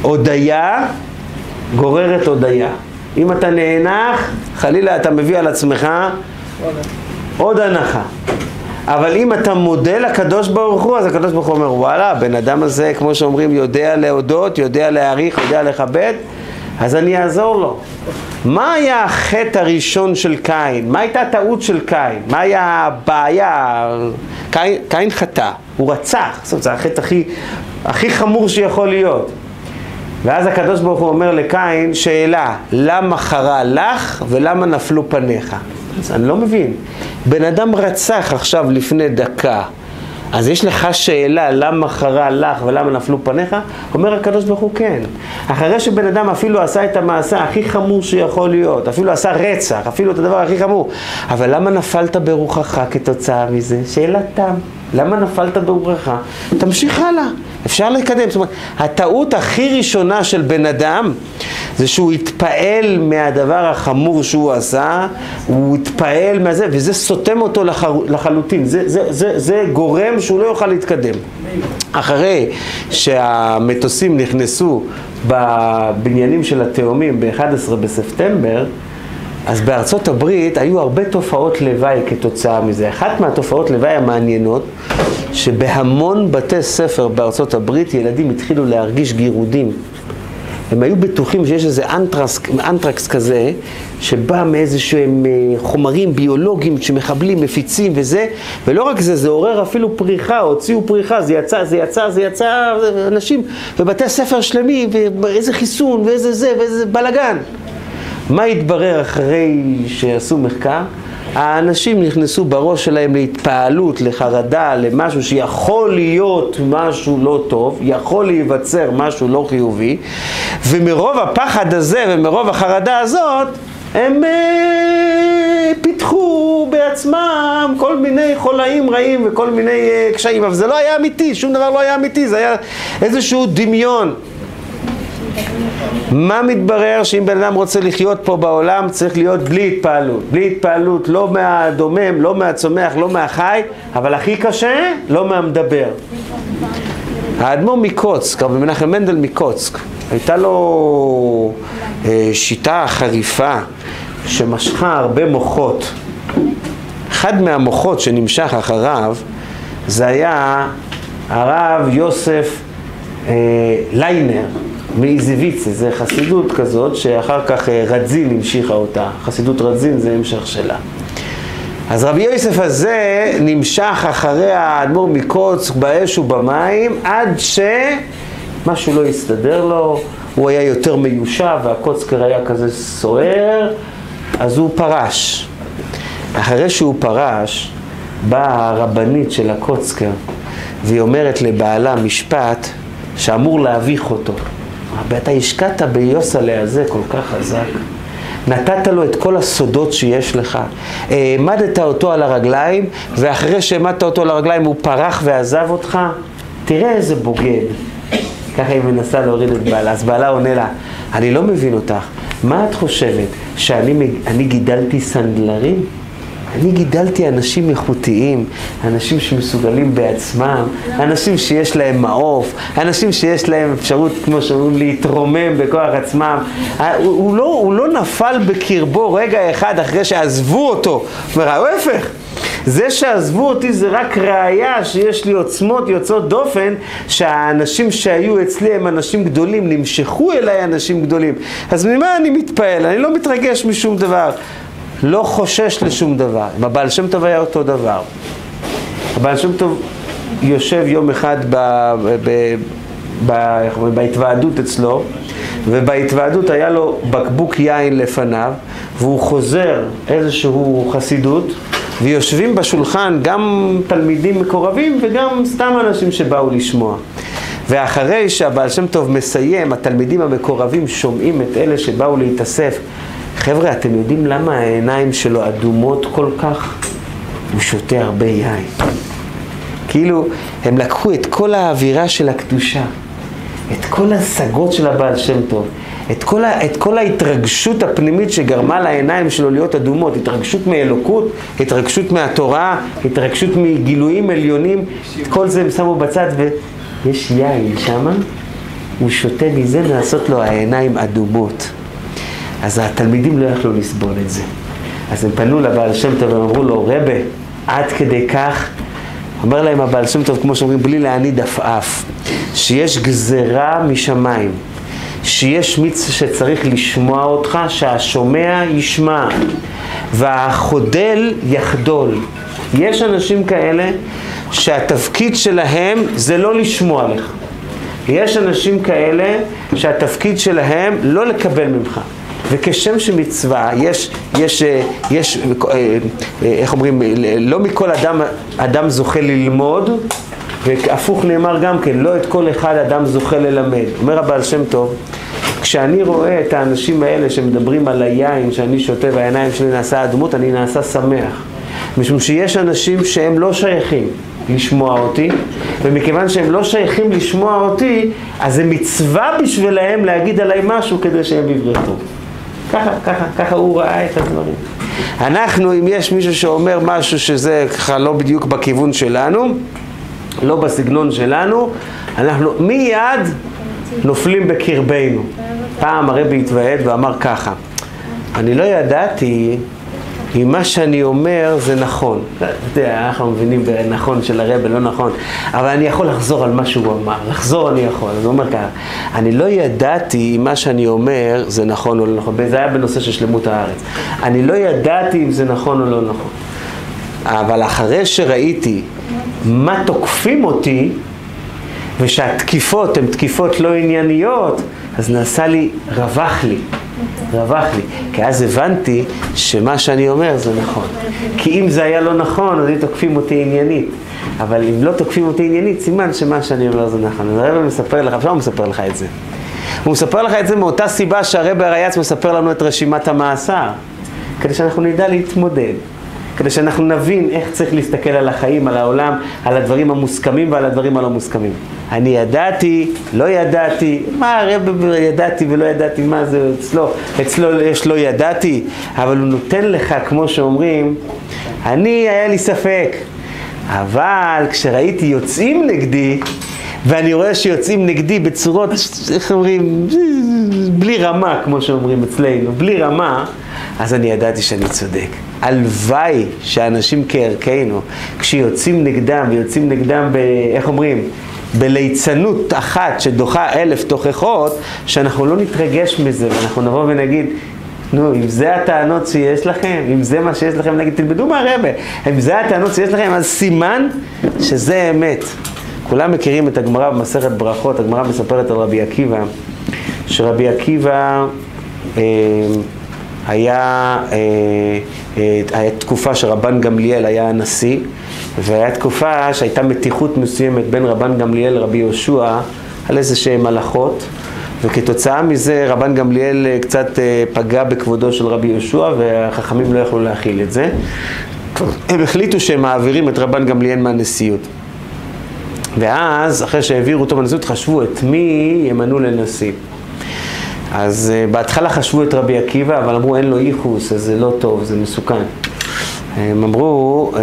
הודיה גוררת הודיה. אם אתה נאנח, חלילה אתה מביא על עצמך עוד הנחה. אבל אם אתה מודה לקדוש ברוך הוא, אז הקדוש ברוך הוא אומר, וואלה, הבן אדם הזה, כמו שאומרים, יודע להודות, יודע להעריך, יודע לכבד, אז אני אעזור לו. מה היה החטא הראשון של קין? מה הייתה הטעות של קין? מה היה הבעיה? קין, קין חטא, הוא רצח, זאת אומרת, זה החטא הכי, הכי חמור שיכול להיות. ואז הקדוש ברוך הוא אומר לקין, שאלה, למה חרה לך ולמה נפלו פניך? אז אני לא מבין. בן אדם רצח עכשיו לפני דקה, אז יש לך שאלה למה חרה לך ולמה נפלו פניך? אומר הקדוש ברוך הוא כן. אחרי שבן אדם אפילו עשה את המעשה הכי חמור שיכול להיות, אפילו עשה רצח, אפילו את הדבר הכי חמור, אבל למה נפלת ברוחך כתוצאה מזה? שאלה תם. למה נפלת ברוחך? תמשיך הלאה, אפשר לקדם. זאת אומרת, הטעות הכי ראשונה של בן אדם זה שהוא התפעל מהדבר החמור שהוא עשה, הוא התפעל מהזה, וזה סותם אותו לח... לחלוטין, זה, זה, זה, זה גורם שהוא לא יוכל להתקדם. אחרי שהמטוסים נכנסו בבניינים של התאומים ב-11 בספטמבר, אז בארצות הברית היו הרבה תופעות לוואי כתוצאה מזה. אחת מהתופעות לוואי המעניינות, שבהמון בתי ספר בארצות הברית ילדים התחילו להרגיש גירודים. הם היו בטוחים שיש איזה אנטרקס, אנטרקס כזה, שבא מאיזשהם אה, חומרים ביולוגיים שמחבלים, מפיצים וזה, ולא רק זה, זה עורר אפילו פריחה, הוציאו פריחה, זה יצא, זה יצא, זה יצא, אנשים בבתי ספר שלמים, ואיזה חיסון, ואיזה זה, ואיזה בלאגן. מה התברר אחרי שעשו מחקר? האנשים נכנסו בראש שלהם להתפעלות, לחרדה, למשהו שיכול להיות משהו לא טוב, יכול להיווצר משהו לא חיובי, ומרוב הפחד הזה ומרוב החרדה הזאת, הם אה, פיתחו בעצמם כל מיני חולאים רעים וכל מיני אה, קשיים, אבל זה לא היה אמיתי, שום דבר לא היה אמיתי, זה היה איזשהו דמיון. מה מתברר שאם בן אדם רוצה לחיות פה בעולם צריך להיות בלי התפעלות, בלי התפעלות לא מהדומם, לא מהצומח, לא מהחי, אבל הכי קשה, לא מהמדבר. האדמו"ר מקוצק, רבי מנחם מנדל מקוצק, הייתה לו אה, שיטה חריפה שמשכה הרבה מוחות. אחד מהמוחות שנמשך אחריו זה היה הרב יוסף אה, ליינר מאיזיביצה, זה חסידות כזאת שאחר כך אה, רדזין המשיכה אותה, חסידות רדזין זה המשך שלה. אז רבי יוסף הזה נמשך אחרי האדמו"ר מקוץ באש ובמים עד שמשהו לא הסתדר לו, הוא היה יותר מיושב והקוצקר היה כזה סוער, אז הוא פרש. אחרי שהוא פרש, באה הרבנית של הקוצקר והיא אומרת לבעלה משפט שאמור להביך אותו. אתה השקעת ביוסלה הזה כל כך חזק. נתת לו את כל הסודות שיש לך, העמדת אותו על הרגליים, ואחרי שהעמדת אותו על הרגליים הוא פרח ועזב אותך, תראה איזה בוגד. ככה היא מנסה להוריד את בעלה. אז בעלה עונה לה, אני לא מבין אותך, מה את חושבת, שאני אני גידלתי סנדלרים? אני גידלתי אנשים איכותיים, אנשים שמסוגלים בעצמם, אנשים שיש להם מעוף, אנשים שיש להם אפשרות, כמו שאומרים, להתרומם בכוח עצמם. הוא, הוא, לא, הוא לא נפל בקרבו רגע אחד אחרי שעזבו אותו. הוא אומר, ההפך. זה שעזבו אותי זה רק ראייה שיש לי עוצמות יוצאות דופן שהאנשים שהיו אצלי הם אנשים גדולים, נמשכו אליי אנשים גדולים. אז ממה אני מתפעל? אני לא מתרגש משום דבר. לא חושש לשום דבר. עם הבעל שם טוב היה אותו דבר. הבעל שם טוב יושב יום אחד ב, ב, ב, בהתוועדות אצלו, ובהתוועדות היה לו בקבוק יין לפניו, והוא חוזר איזשהו חסידות, ויושבים בשולחן גם תלמידים מקורבים וגם סתם אנשים שבאו לשמוע. ואחרי שהבעל שם טוב מסיים, התלמידים המקורבים שומעים את אלה שבאו להתאסף. חבר'ה, אתם יודעים למה העיניים שלו אדומות כל כך? הוא שותה הרבה יין. כאילו, הם לקחו את כל האווירה של הקדושה, את כל השגות של הבעל שם טוב, את כל, ה, את כל ההתרגשות הפנימית שגרמה לעיניים שלו להיות אדומות, התרגשות מאלוקות, התרגשות מהתורה, התרגשות מגילויים עליונים, את כל זה הם שמו בצד ויש יין שמה, הוא שותה מזה נעשות לו העיניים אדומות. אז התלמידים לא יכלו לסבול את זה. אז הם פנו לבעל שם טוב ואמרו לו, רבה, עד כדי כך, אומר להם הבעל שם טוב, כמו שאומרים, בלי להניד עפעף, שיש גזרה משמיים, שיש מיץ שצריך לשמוע אותך, שהשומע ישמע, והחודל יחדול. יש אנשים כאלה שהתפקיד שלהם זה לא לשמוע לך. יש אנשים כאלה שהתפקיד שלהם לא לקבל ממך. וכשם שמצווה, יש, יש, יש, איך אומרים, לא מכל אדם, אדם זוכה ללמוד, והפוך נאמר גם כן, לא את כל אחד אדם זוכה ללמד. אומר הבעל שם טוב, כשאני רואה את האנשים האלה שמדברים על היין שאני שותה והעיניים שלי נעשה אדמות, אני נעשה שמח. משום שיש אנשים שהם לא שייכים לשמוע אותי, ומכיוון שהם לא שייכים לשמוע אותי, אז זה מצווה בשבילהם להגיד עליי משהו כדי שהם יברחו. ככה, ככה, ככה הוא ראה את הדברים. אנחנו, אם יש מישהו שאומר משהו שזה ככה לא בדיוק בכיוון שלנו, לא בסגנון שלנו, אנחנו מיד נופלים בקרבנו. פעם הרבי התוועד ואמר ככה, אני לא ידעתי אם מה שאני אומר זה נכון. אתה יודע, אנחנו מבינים בנכון של הרבה, לא נכון, אבל אני יכול לחזור על מה שהוא אמר. לחזור אני יכול. אז הוא אומר ככה, אני לא ידעתי אם מה שאני אומר זה נכון או לא נכון. זה היה בנושא של שלמות הארץ. אני לא ידעתי אם זה נכון או לא נכון. אבל אחרי שראיתי מה תוקפים אותי, ושהתקיפות הן תקיפות לא ענייניות, אז נעשה לי, רווח לי. רווח לי. כי אז הבנתי שמה שאני אומר זה נכון. כי אם זה היה לא נכון, אז היו תוקפים אותי עניינית. אבל אם לא תוקפים אותי עניינית, סימן שמה שאני אומר זה נכון. אז הרב מספר לך, עכשיו הוא מספר לך את זה. הוא מספר לך את זה מאותה סיבה שהרב הרייץ מספר לנו את רשימת המאסר. כדי שאנחנו נדע להתמודד. כדי שאנחנו נבין איך צריך להסתכל על החיים, על העולם, על הדברים המוסכמים ועל הדברים הלא מוסכמים. אני ידעתי, לא ידעתי, מה הרב ידעתי ולא ידעתי, מה זה אצלו, אצלו יש לא ידעתי, אבל הוא נותן לך, כמו שאומרים, אני, היה לי ספק, אבל כשראיתי יוצאים נגדי, ואני רואה שיוצאים נגדי בצורות, איך אומרים, בלי רמה, כמו שאומרים אצלנו, בלי רמה, אז אני ידעתי שאני צודק. הלוואי שאנשים כערכנו, כשיוצאים נגדם, ויוצאים נגדם, ב, איך אומרים, בליצנות אחת שדוחה אלף תוכחות, שאנחנו לא נתרגש מזה, ואנחנו נבוא ונגיד, נו, אם זה הטענות שיש לכם, אם זה מה שיש לכם, נגיד, תלמדו מהרבה, אם זה הטענות שיש לכם, אז סימן שזה אמת. כולם מכירים את הגמרא במסכת ברכות, הגמרא מספרת על רבי עקיבא, שרבי עקיבא אה, היה, אה, אה, היה תקופה שרבן גמליאל היה הנשיא, והיה תקופה שהייתה מתיחות מסוימת בין רבן גמליאל לרבי יהושע על איזה שהם הלכות, וכתוצאה מזה רבן גמליאל אה, קצת אה, פגע בכבודו של רבי יהושע, והחכמים לא יכלו להכיל את זה. הם החליטו שהם מעבירים את רבן גמליאל מהנשיאות. ואז, אחרי שהעבירו אותו מהנשיאות, חשבו את מי ימנו לנשיא. אז uh, בהתחלה חשבו את רבי עקיבא, אבל אמרו אין לו ייחוס, אז זה לא טוב, זה מסוכן. הם אמרו, uh,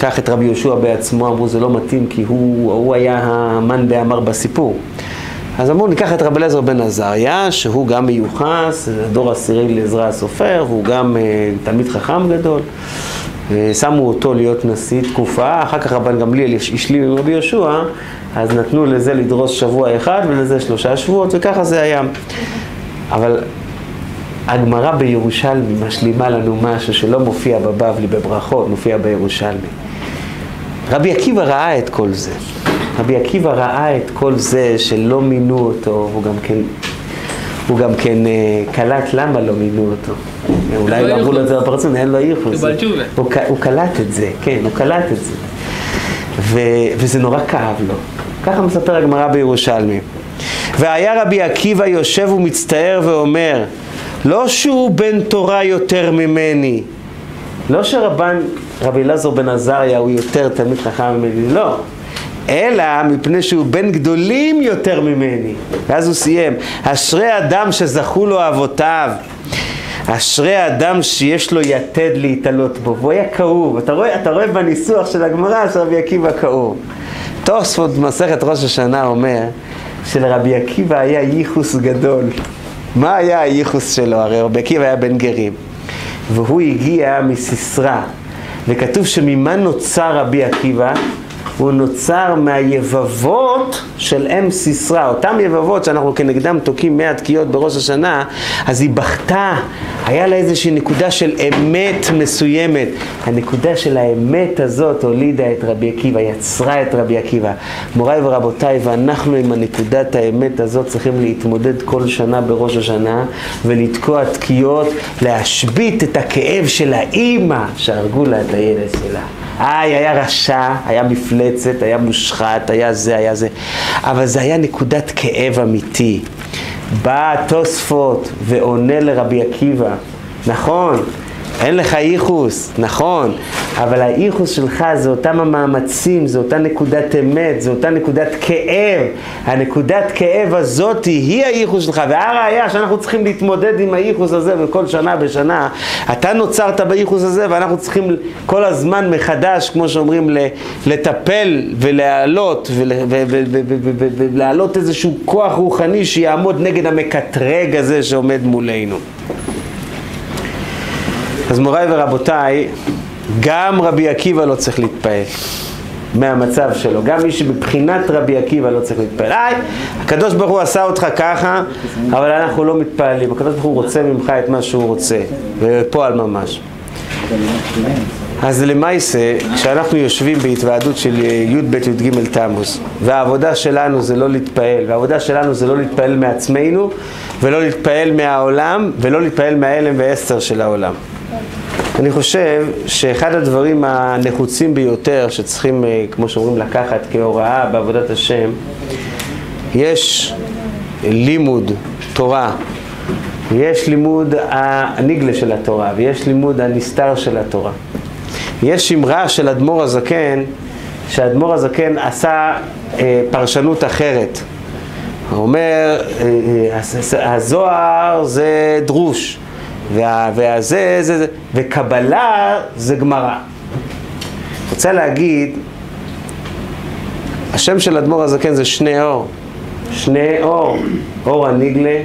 קח את רבי יהושע בעצמו, אמרו זה לא מתאים כי הוא, הוא היה המן דאמר בסיפור. אז אמרו ניקח את רבי אליעזר בן עזריה, שהוא גם מיוחס, דור עשירי לעזרא הסופר, והוא גם uh, תלמיד חכם גדול. שמו אותו להיות נשיא תקופה, אחר כך רבן גמליאל השלים עם רבי יהושע, אז נתנו לזה לדרוס שבוע אחד ולזה שלושה שבועות, וככה זה היה. אבל הגמרא בירושלמי משלימה לנו משהו שלא מופיע בבבלי בברכות, מופיע בירושלמי. רבי עקיבא ראה את כל זה. רבי עקיבא ראה את כל זה שלא מינו אותו, הוא גם כן, הוא גם כן אה, קלט למה לא מינו אותו. אולי לא אמרו לו את זה בפרצון, אין לו ייחוס. הוא, קלט את זה, כן, הוא קלט את זה. וזה נורא כאב לו. ככה מספר הגמרא בירושלמי. והיה רבי עקיבא יושב ומצטער ואומר, לא שהוא בן תורה יותר ממני, לא שרבן רבי אלעזר בן עזריה הוא יותר תלמיד חכם ממני, לא. אלא מפני שהוא בן גדולים יותר ממני. ואז הוא סיים, אשרי אדם שזכו לו אבותיו. אשרי אדם שיש לו יתד להתעלות בו, והוא היה כאוב. אתה רואה, אתה רואה בניסוח של הגמרא שרבי עקיבא כאוב. תוספות במסכת ראש השנה אומר שלרבי עקיבא היה ייחוס גדול. מה היה הייחוס שלו? הרי רבי עקיבא היה בן גרים. והוא הגיע מסיסרא, וכתוב שממה נוצר רבי עקיבא? הוא נוצר מהיבבות של אם סיסרא, אותם יבבות שאנחנו כנגדם תוקעים מאה תקיעות בראש השנה, אז היא בכתה, היה לה איזושהי נקודה של אמת מסוימת. הנקודה של האמת הזאת הולידה את רבי עקיבא, יצרה את רבי עקיבא. מוריי ורבותיי, ואנחנו עם הנקודת האמת הזאת צריכים להתמודד כל שנה בראש השנה ולתקוע תקיעות, להשבית את הכאב של האימא שהרגו לה את הילד שלה. איי, היה רשע, היה מפלצת, היה מושחת, היה זה, היה זה. אבל זה היה נקודת כאב אמיתי. בא תוספות ועונה לרבי עקיבא, נכון, אין לך ייחוס, נכון, אבל הייחוס שלך זה אותם המאמצים, זה אותה נקודת אמת, זה אותה נקודת כאב. הנקודת כאב הזאת היא הייחוס שלך, והראיה שאנחנו צריכים להתמודד עם הייחוס הזה בכל שנה בשנה. אתה נוצרת בייחוס הזה ואנחנו צריכים כל הזמן מחדש, כמו שאומרים, לטפל ולהעלות ולהעלות איזשהו כוח רוחני שיעמוד נגד המקטרג הזה שעומד מולנו. אז מוריי ורבותיי, גם רבי עקיבא לא צריך להתפעל מהמצב שלו, גם מי שבבחינת רבי עקיבא לא צריך להתפעל. היי, הקדוש ברוך הוא עשה אותך ככה, אבל אנחנו לא מתפעלים. הקדוש ברוך הוא רוצה ממך את מה שהוא רוצה, ופועל ממש. אז למעשה, כשאנחנו יושבים בהתוועדות של י"ב י"ג תמוז, והעבודה שלנו זה לא להתפעל, והעבודה שלנו זה לא להתפעל מעצמנו, ולא להתפעל מהעולם, ולא להתפעל מההלם והאסתר של העולם. אני חושב שאחד הדברים הנחוצים ביותר שצריכים, אה, כמו שאומרים, לקחת כהוראה בעבודת השם, יש לימוד תורה, יש לימוד הנגלה של התורה, ויש לימוד הנסתר של התורה. יש אמרה של אדמו"ר הזקן, שאדמו"ר הזקן עשה אה, פרשנות אחרת. הוא אומר, אה, אה, הזוהר זה דרוש. וה, והזה, זה, זה, וקבלה זה גמרא. רוצה להגיד, השם של אדמו"ר הזקן זה שני אור. שני אור, אור הניגלה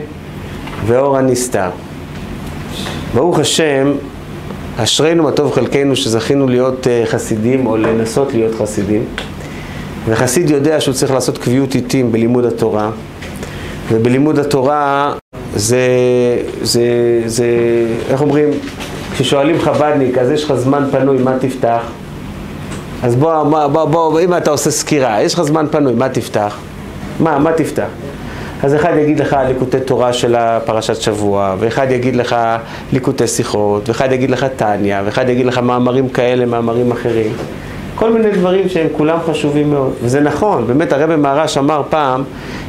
ואור הנסתר. ברוך השם, אשרינו מה טוב חלקנו שזכינו להיות uh, חסידים או לנסות להיות חסידים. וחסיד יודע שהוא צריך לעשות קביעות עיתים בלימוד התורה, ובלימוד התורה זה, זה, זה, איך אומרים, כששואלים חב"דניק, אז יש לך זמן פנוי, מה תפתח? אז בוא, בוא, בוא, בוא, אם אתה עושה סקירה, יש לך זמן פנוי, מה תפתח? מה, מה תפתח? אז אחד יגיד לך ליקוטי תורה של הפרשת שבוע, ואחד יגיד לך ליקוטי שיחות, ואחד יגיד לך טניה, ואחד יגיד לך מאמרים כאלה, מאמרים אחרים. כל מיני דברים שהם כולם חשובים מאוד. וזה נכון, באמת הרבי מהר"ש אמר פעם,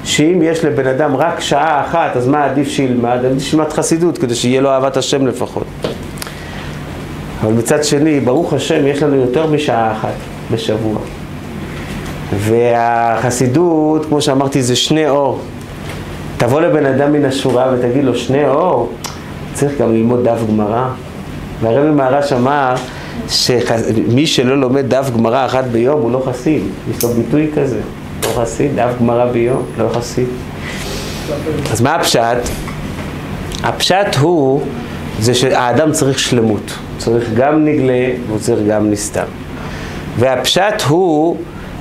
שאם יש לבן אדם רק שעה אחת, אז מה עדיף שילמד? עדיף שילמד חסידות, כדי שיהיה לו אהבת השם לפחות. אבל מצד שני, ברוך השם, יש לנו יותר משעה אחת בשבוע. והחסידות, כמו שאמרתי, זה שני אור. תבוא לבן אדם מן השורה ותגיד לו, שני אור, צריך גם ללמוד דף גמרא. והרבי מהר"ש אמר שמי שלא לומד דף גמרא אחת ביום הוא לא חסיד. יש לו ביטוי כזה, לא חסיד, דף גמרא ביום, לא חסיד. אז מה הפשט? הפשט הוא, זה שהאדם צריך שלמות. צריך גם נגלה והוא צריך גם נסתר. והפשט הוא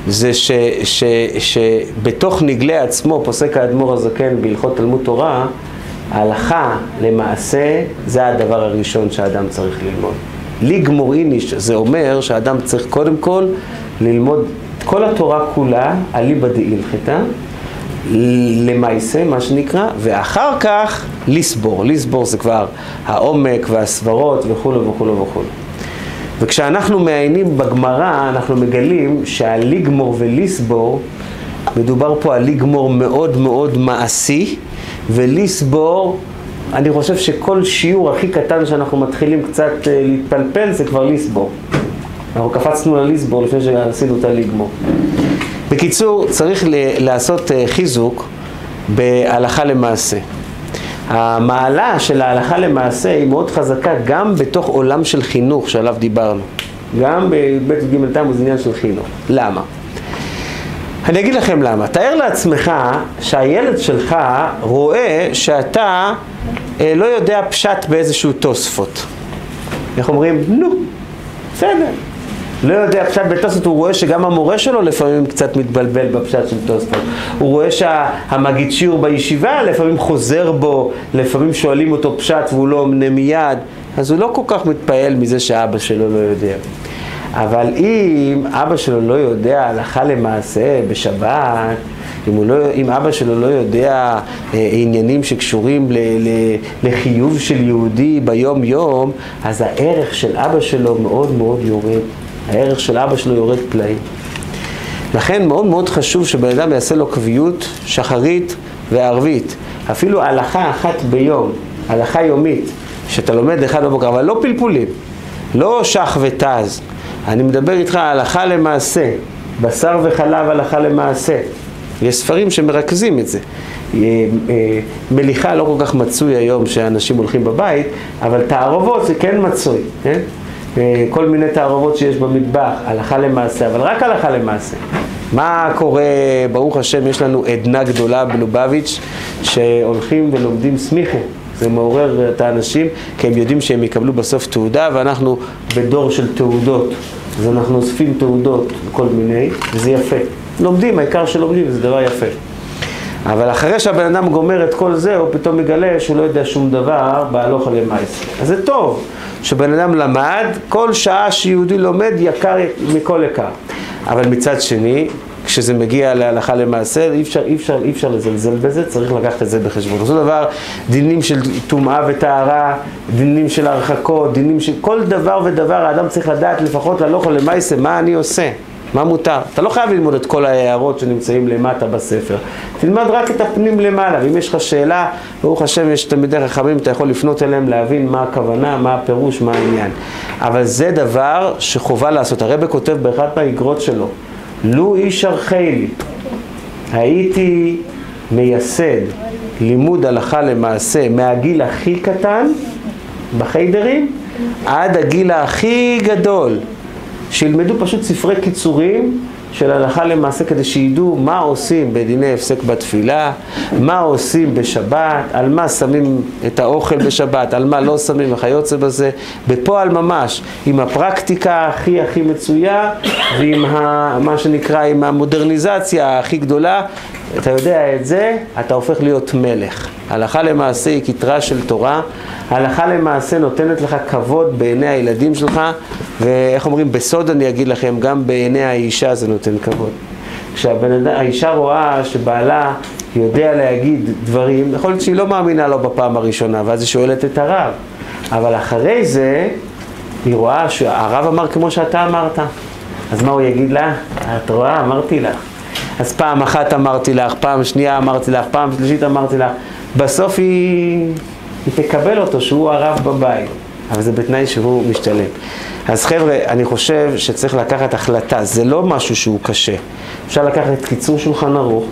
זה ש, ש, שבתוך נגלה עצמו, פוסק האדמו"ר הזקן בהלכות תלמוד תורה, ההלכה למעשה זה הדבר הראשון שהאדם צריך ללמוד. ליגמור איניש זה אומר שהאדם צריך קודם כל ללמוד את כל התורה כולה, אליבא דאילכתא, למעשה, מה שנקרא, ואחר כך לסבור. לסבור זה כבר העומק והסברות וכולו וכולו וכולו. וכשאנחנו מעיינים בגמרא, אנחנו מגלים שהליגמור וליסבור, מדובר פה על ליגמור מאוד מאוד מעשי, וליסבור, אני חושב שכל שיעור הכי קטן שאנחנו מתחילים קצת אה, להתפלפל זה כבר ליסבור. אנחנו קפצנו לליסבור לפני שעשינו את הליגמור. בקיצור, צריך לעשות אה, חיזוק בהלכה למעשה. המעלה של ההלכה למעשה היא מאוד חזקה גם בתוך עולם של חינוך שעליו דיברנו. גם בבית ג' תמוז זה עניין של חינוך. למה? אני אגיד לכם למה. תאר לעצמך שהילד שלך רואה שאתה לא יודע פשט באיזשהו תוספות. איך אומרים? נו, בסדר. לא יודע פשט בתוספות, הוא רואה שגם המורה שלו לפעמים קצת מתבלבל בפשט של תוספות. הוא רואה שהמגיד שיעור בישיבה לפעמים חוזר בו, לפעמים שואלים אותו פשט והוא לא עונה מיד, אז הוא לא כל כך מתפעל מזה שאבא שלו לא יודע. אבל אם אבא שלו לא יודע הלכה למעשה בשבת, אם, לא, אם אבא שלו לא יודע אה, עניינים שקשורים ל, ל, לחיוב של יהודי ביום יום, אז הערך של אבא שלו מאוד מאוד יורד. הערך של אבא שלו יורד פלאים. לכן מאוד מאוד חשוב שבן אדם יעשה לו קביעות שחרית וערבית. אפילו הלכה אחת ביום, הלכה יומית, שאתה לומד אחד בבוקר, אבל לא פלפולים, לא שח ותז. אני מדבר איתך הלכה למעשה, בשר וחלב הלכה למעשה. יש ספרים שמרכזים את זה. אה, אה, מליחה לא כל כך מצוי היום שאנשים הולכים בבית, אבל תערובות זה כן מצוי, כן? כל מיני תערובות שיש במטבח, הלכה למעשה, אבל רק הלכה למעשה. מה קורה, ברוך השם, יש לנו עדנה גדולה בלובביץ' שהולכים ולומדים סמיכה. זה מעורר את האנשים, כי הם יודעים שהם יקבלו בסוף תעודה, ואנחנו בדור של תעודות. אז אנחנו אוספים תעודות, כל מיני, וזה יפה. לומדים, העיקר שלומדים, זה דבר יפה. אבל אחרי שהבן אדם גומר את כל זה, הוא פתאום מגלה שהוא לא יודע שום דבר בהלוך למעשה. אז זה טוב שבן אדם למד, כל שעה שיהודי לומד יקר מכל יקר. אבל מצד שני, כשזה מגיע להלכה למעשה, אי אפשר, אי אפשר, אי אפשר לזלזל בזה, צריך לקחת את זה בחשבון. אותו דבר, דינים של טומאה וטהרה, דינים של הרחקות, דינים של כל דבר ודבר, האדם צריך לדעת לפחות להלוך למעשה, מה אני עושה. מה מותר? אתה לא חייב ללמוד את כל ההערות שנמצאים למטה בספר. תלמד רק את הפנים למעלה, ואם יש לך שאלה, ברוך השם יש תלמידי חכמים, אתה יכול לפנות אליהם להבין מה הכוונה, מה הפירוש, מה העניין. אבל זה דבר שחובה לעשות. הרב כותב באחת מהאגרות שלו, לו איש ערכי לי, הייתי מייסד לימוד הלכה למעשה מהגיל הכי קטן בחיידרים עד הגיל הכי גדול. שילמדו פשוט ספרי קיצורים של הלכה למעשה כדי שידעו מה עושים בדיני הפסק בתפילה, מה עושים בשבת, על מה שמים את האוכל בשבת, על מה לא שמים וכיוצא בזה, בפועל ממש, עם הפרקטיקה הכי הכי מצויה ועם ה, מה שנקרא, עם המודרניזציה הכי גדולה, אתה יודע את זה, אתה הופך להיות מלך. הלכה למעשה היא כתרה של תורה, הלכה למעשה נותנת לך כבוד בעיני הילדים שלך, ואיך אומרים, בסוד אני אגיד לכם, גם בעיני האישה זה נותן כבוד. כשהאישה רואה שבעלה יודע להגיד דברים, יכול להיות שהיא לא מאמינה לו בפעם הראשונה, ואז היא שואלת את הרב. אבל אחרי זה, היא רואה שהרב אמר כמו שאתה אמרת. אז מה הוא יגיד לה? את רואה, אמרתי לך. אז פעם אחת אמרתי לך, פעם שנייה אמרתי לך, פעם שלישית אמרתי לך. בסוף היא, היא תקבל אותו שהוא הרב בבית, אבל זה בתנאי שהוא משתלם. אז חבר'ה, אני חושב שצריך לקחת החלטה, זה לא משהו שהוא קשה. אפשר לקחת קיצור שולחן ערוך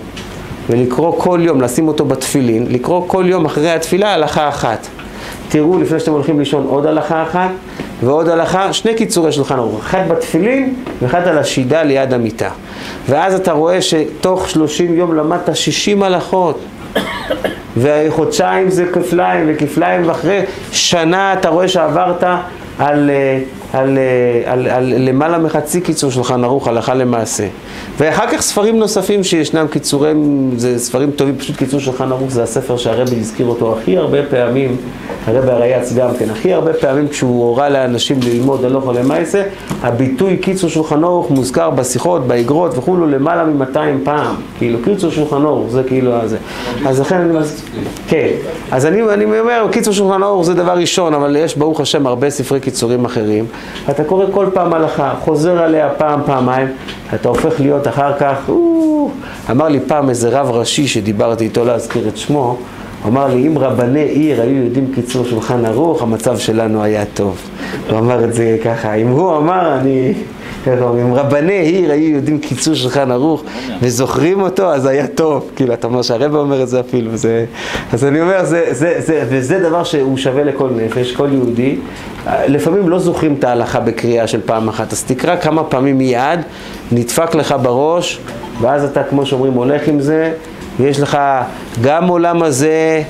ולקרוא כל יום, לשים אותו בתפילין, לקרוא כל יום אחרי התפילה הלכה אחת. תראו לפני שאתם הולכים לישון עוד הלכה אחת ועוד הלכה, שני קיצורי שולחן ערוך, אחד בתפילין ואחד על השידה ליד המיטה. ואז אתה רואה שתוך 30 יום למדת 60 הלכות. וחודשיים זה כפליים וכפליים ואחרי שנה אתה רואה שעברת על, אה, על, אה, על, על, על למעלה מחצי קיצור שולחן ערוך הלכה למעשה. ואחר כך ספרים נוספים שישנם קיצורים, זה ספרים טובים, פשוט קיצור שולחן ערוך זה הספר שהרבי הזכיר אותו הכי הרבה פעמים, הרבי הרייץ גם כן, הכי הרבה פעמים כשהוא הורה לאנשים ללמוד הלוך למעשה, הביטוי קיצור שולחן ערוך מוזכר בשיחות, באגרות וכולו למעלה מ-200 פעם, כאילו קיצור שולחן ערוך זה כאילו הזה. אז לכן אני. כן, אז אני, אני אומר, קיצור שולחן ערוך זה דבר ראשון, אבל יש ברוך השם הרבה ספרי קיצורים אחרים. אתה קורא כל פעם הלכה, חוזר עליה פעם, פעמיים, אתה הופך להיות אחר כך, או, אמר לי פעם איזה רב ראשי שדיברתי איתו להזכיר את שמו, הוא אמר לי, אם רבני עיר היו יודעים קיצור שולחן ערוך, המצב שלנו היה טוב. הוא אמר את זה ככה, אם הוא אמר, אני... איך רבני עיר היו יודעים קיצור שולחן ערוך וזוכרים אותו, אז היה טוב. כאילו, אתה אומר שהרבא אומר את זה אפילו, וזה... אז אני אומר, זה, זה, זה, וזה דבר שהוא שווה לכל נפש, כל יהודי. לפעמים לא זוכרים את ההלכה בקריאה של פעם אחת, אז תקרא כמה פעמים מיד, נדפק לך בראש, ואז אתה, כמו שאומרים, הולך עם זה, ויש לך גם עולם הזה,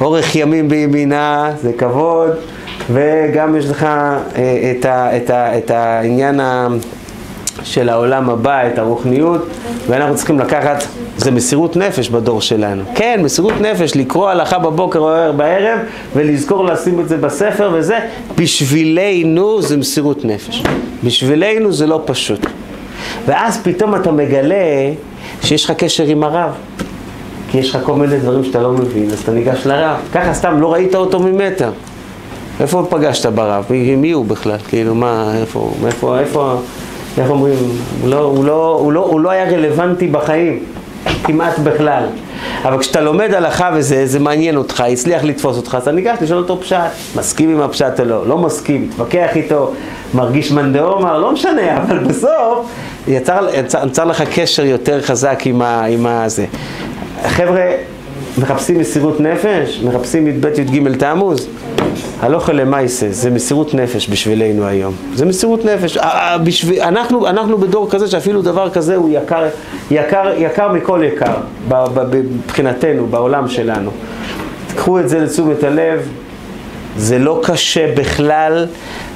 אורך ימים בימינה, זה כבוד. וגם יש לך אה, את, ה, את, ה, את העניין של העולם הבא, את הרוחניות, ואנחנו צריכים לקחת, זה מסירות נפש בדור שלנו. כן, מסירות נפש, לקרוא הלכה בבוקר או בערב, ולזכור לשים את זה בספר וזה, בשבילנו זה מסירות נפש. בשבילנו זה לא פשוט. ואז פתאום אתה מגלה שיש לך קשר עם הרב. כי יש לך כל מיני דברים שאתה לא מבין, אז אתה ניגש לרב. ככה סתם לא ראית אותו ממטר. איפה פגשת ברב? מי, מי הוא בכלל? כאילו, מה, איפה, איפה, איפה, איך אומרים? הוא לא, הוא, לא, הוא, לא, הוא לא היה רלוונטי בחיים, כמעט בכלל. אבל כשאתה לומד הלכה וזה, זה מעניין אותך, הצליח לתפוס אותך, אז אתה ניגש לשאול אותו פשט, מסכים עם הפשט או לא, לא מסכים, מתווכח איתו, מרגיש מאן דאמר, לא משנה, אבל בסוף יצר, יצר, יצר לך קשר יותר חזק עם, ה, עם הזה. חבר'ה, מחפשים מסירות נפש? מחפשים י"ב י"ג תמוז? הלוך למייסה, זה מסירות נפש בשבילנו היום. זה מסירות נפש. בשביל, אנחנו, אנחנו בדור כזה שאפילו דבר כזה הוא יקר, יקר, יקר מכל יקר, מבחינתנו, בעולם שלנו. תקחו את זה לתשומת הלב, זה לא קשה בכלל,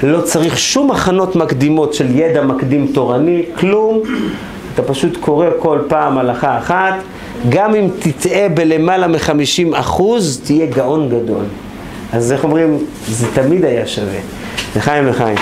לא צריך שום הכנות מקדימות של ידע מקדים תורני, כלום. אתה פשוט קורא כל פעם הלכה אחת, גם אם תטעה בלמעלה מ-50 אחוז, תהיה גאון גדול. אז איך אומרים, זה תמיד היה שווה. לחיים לחיים.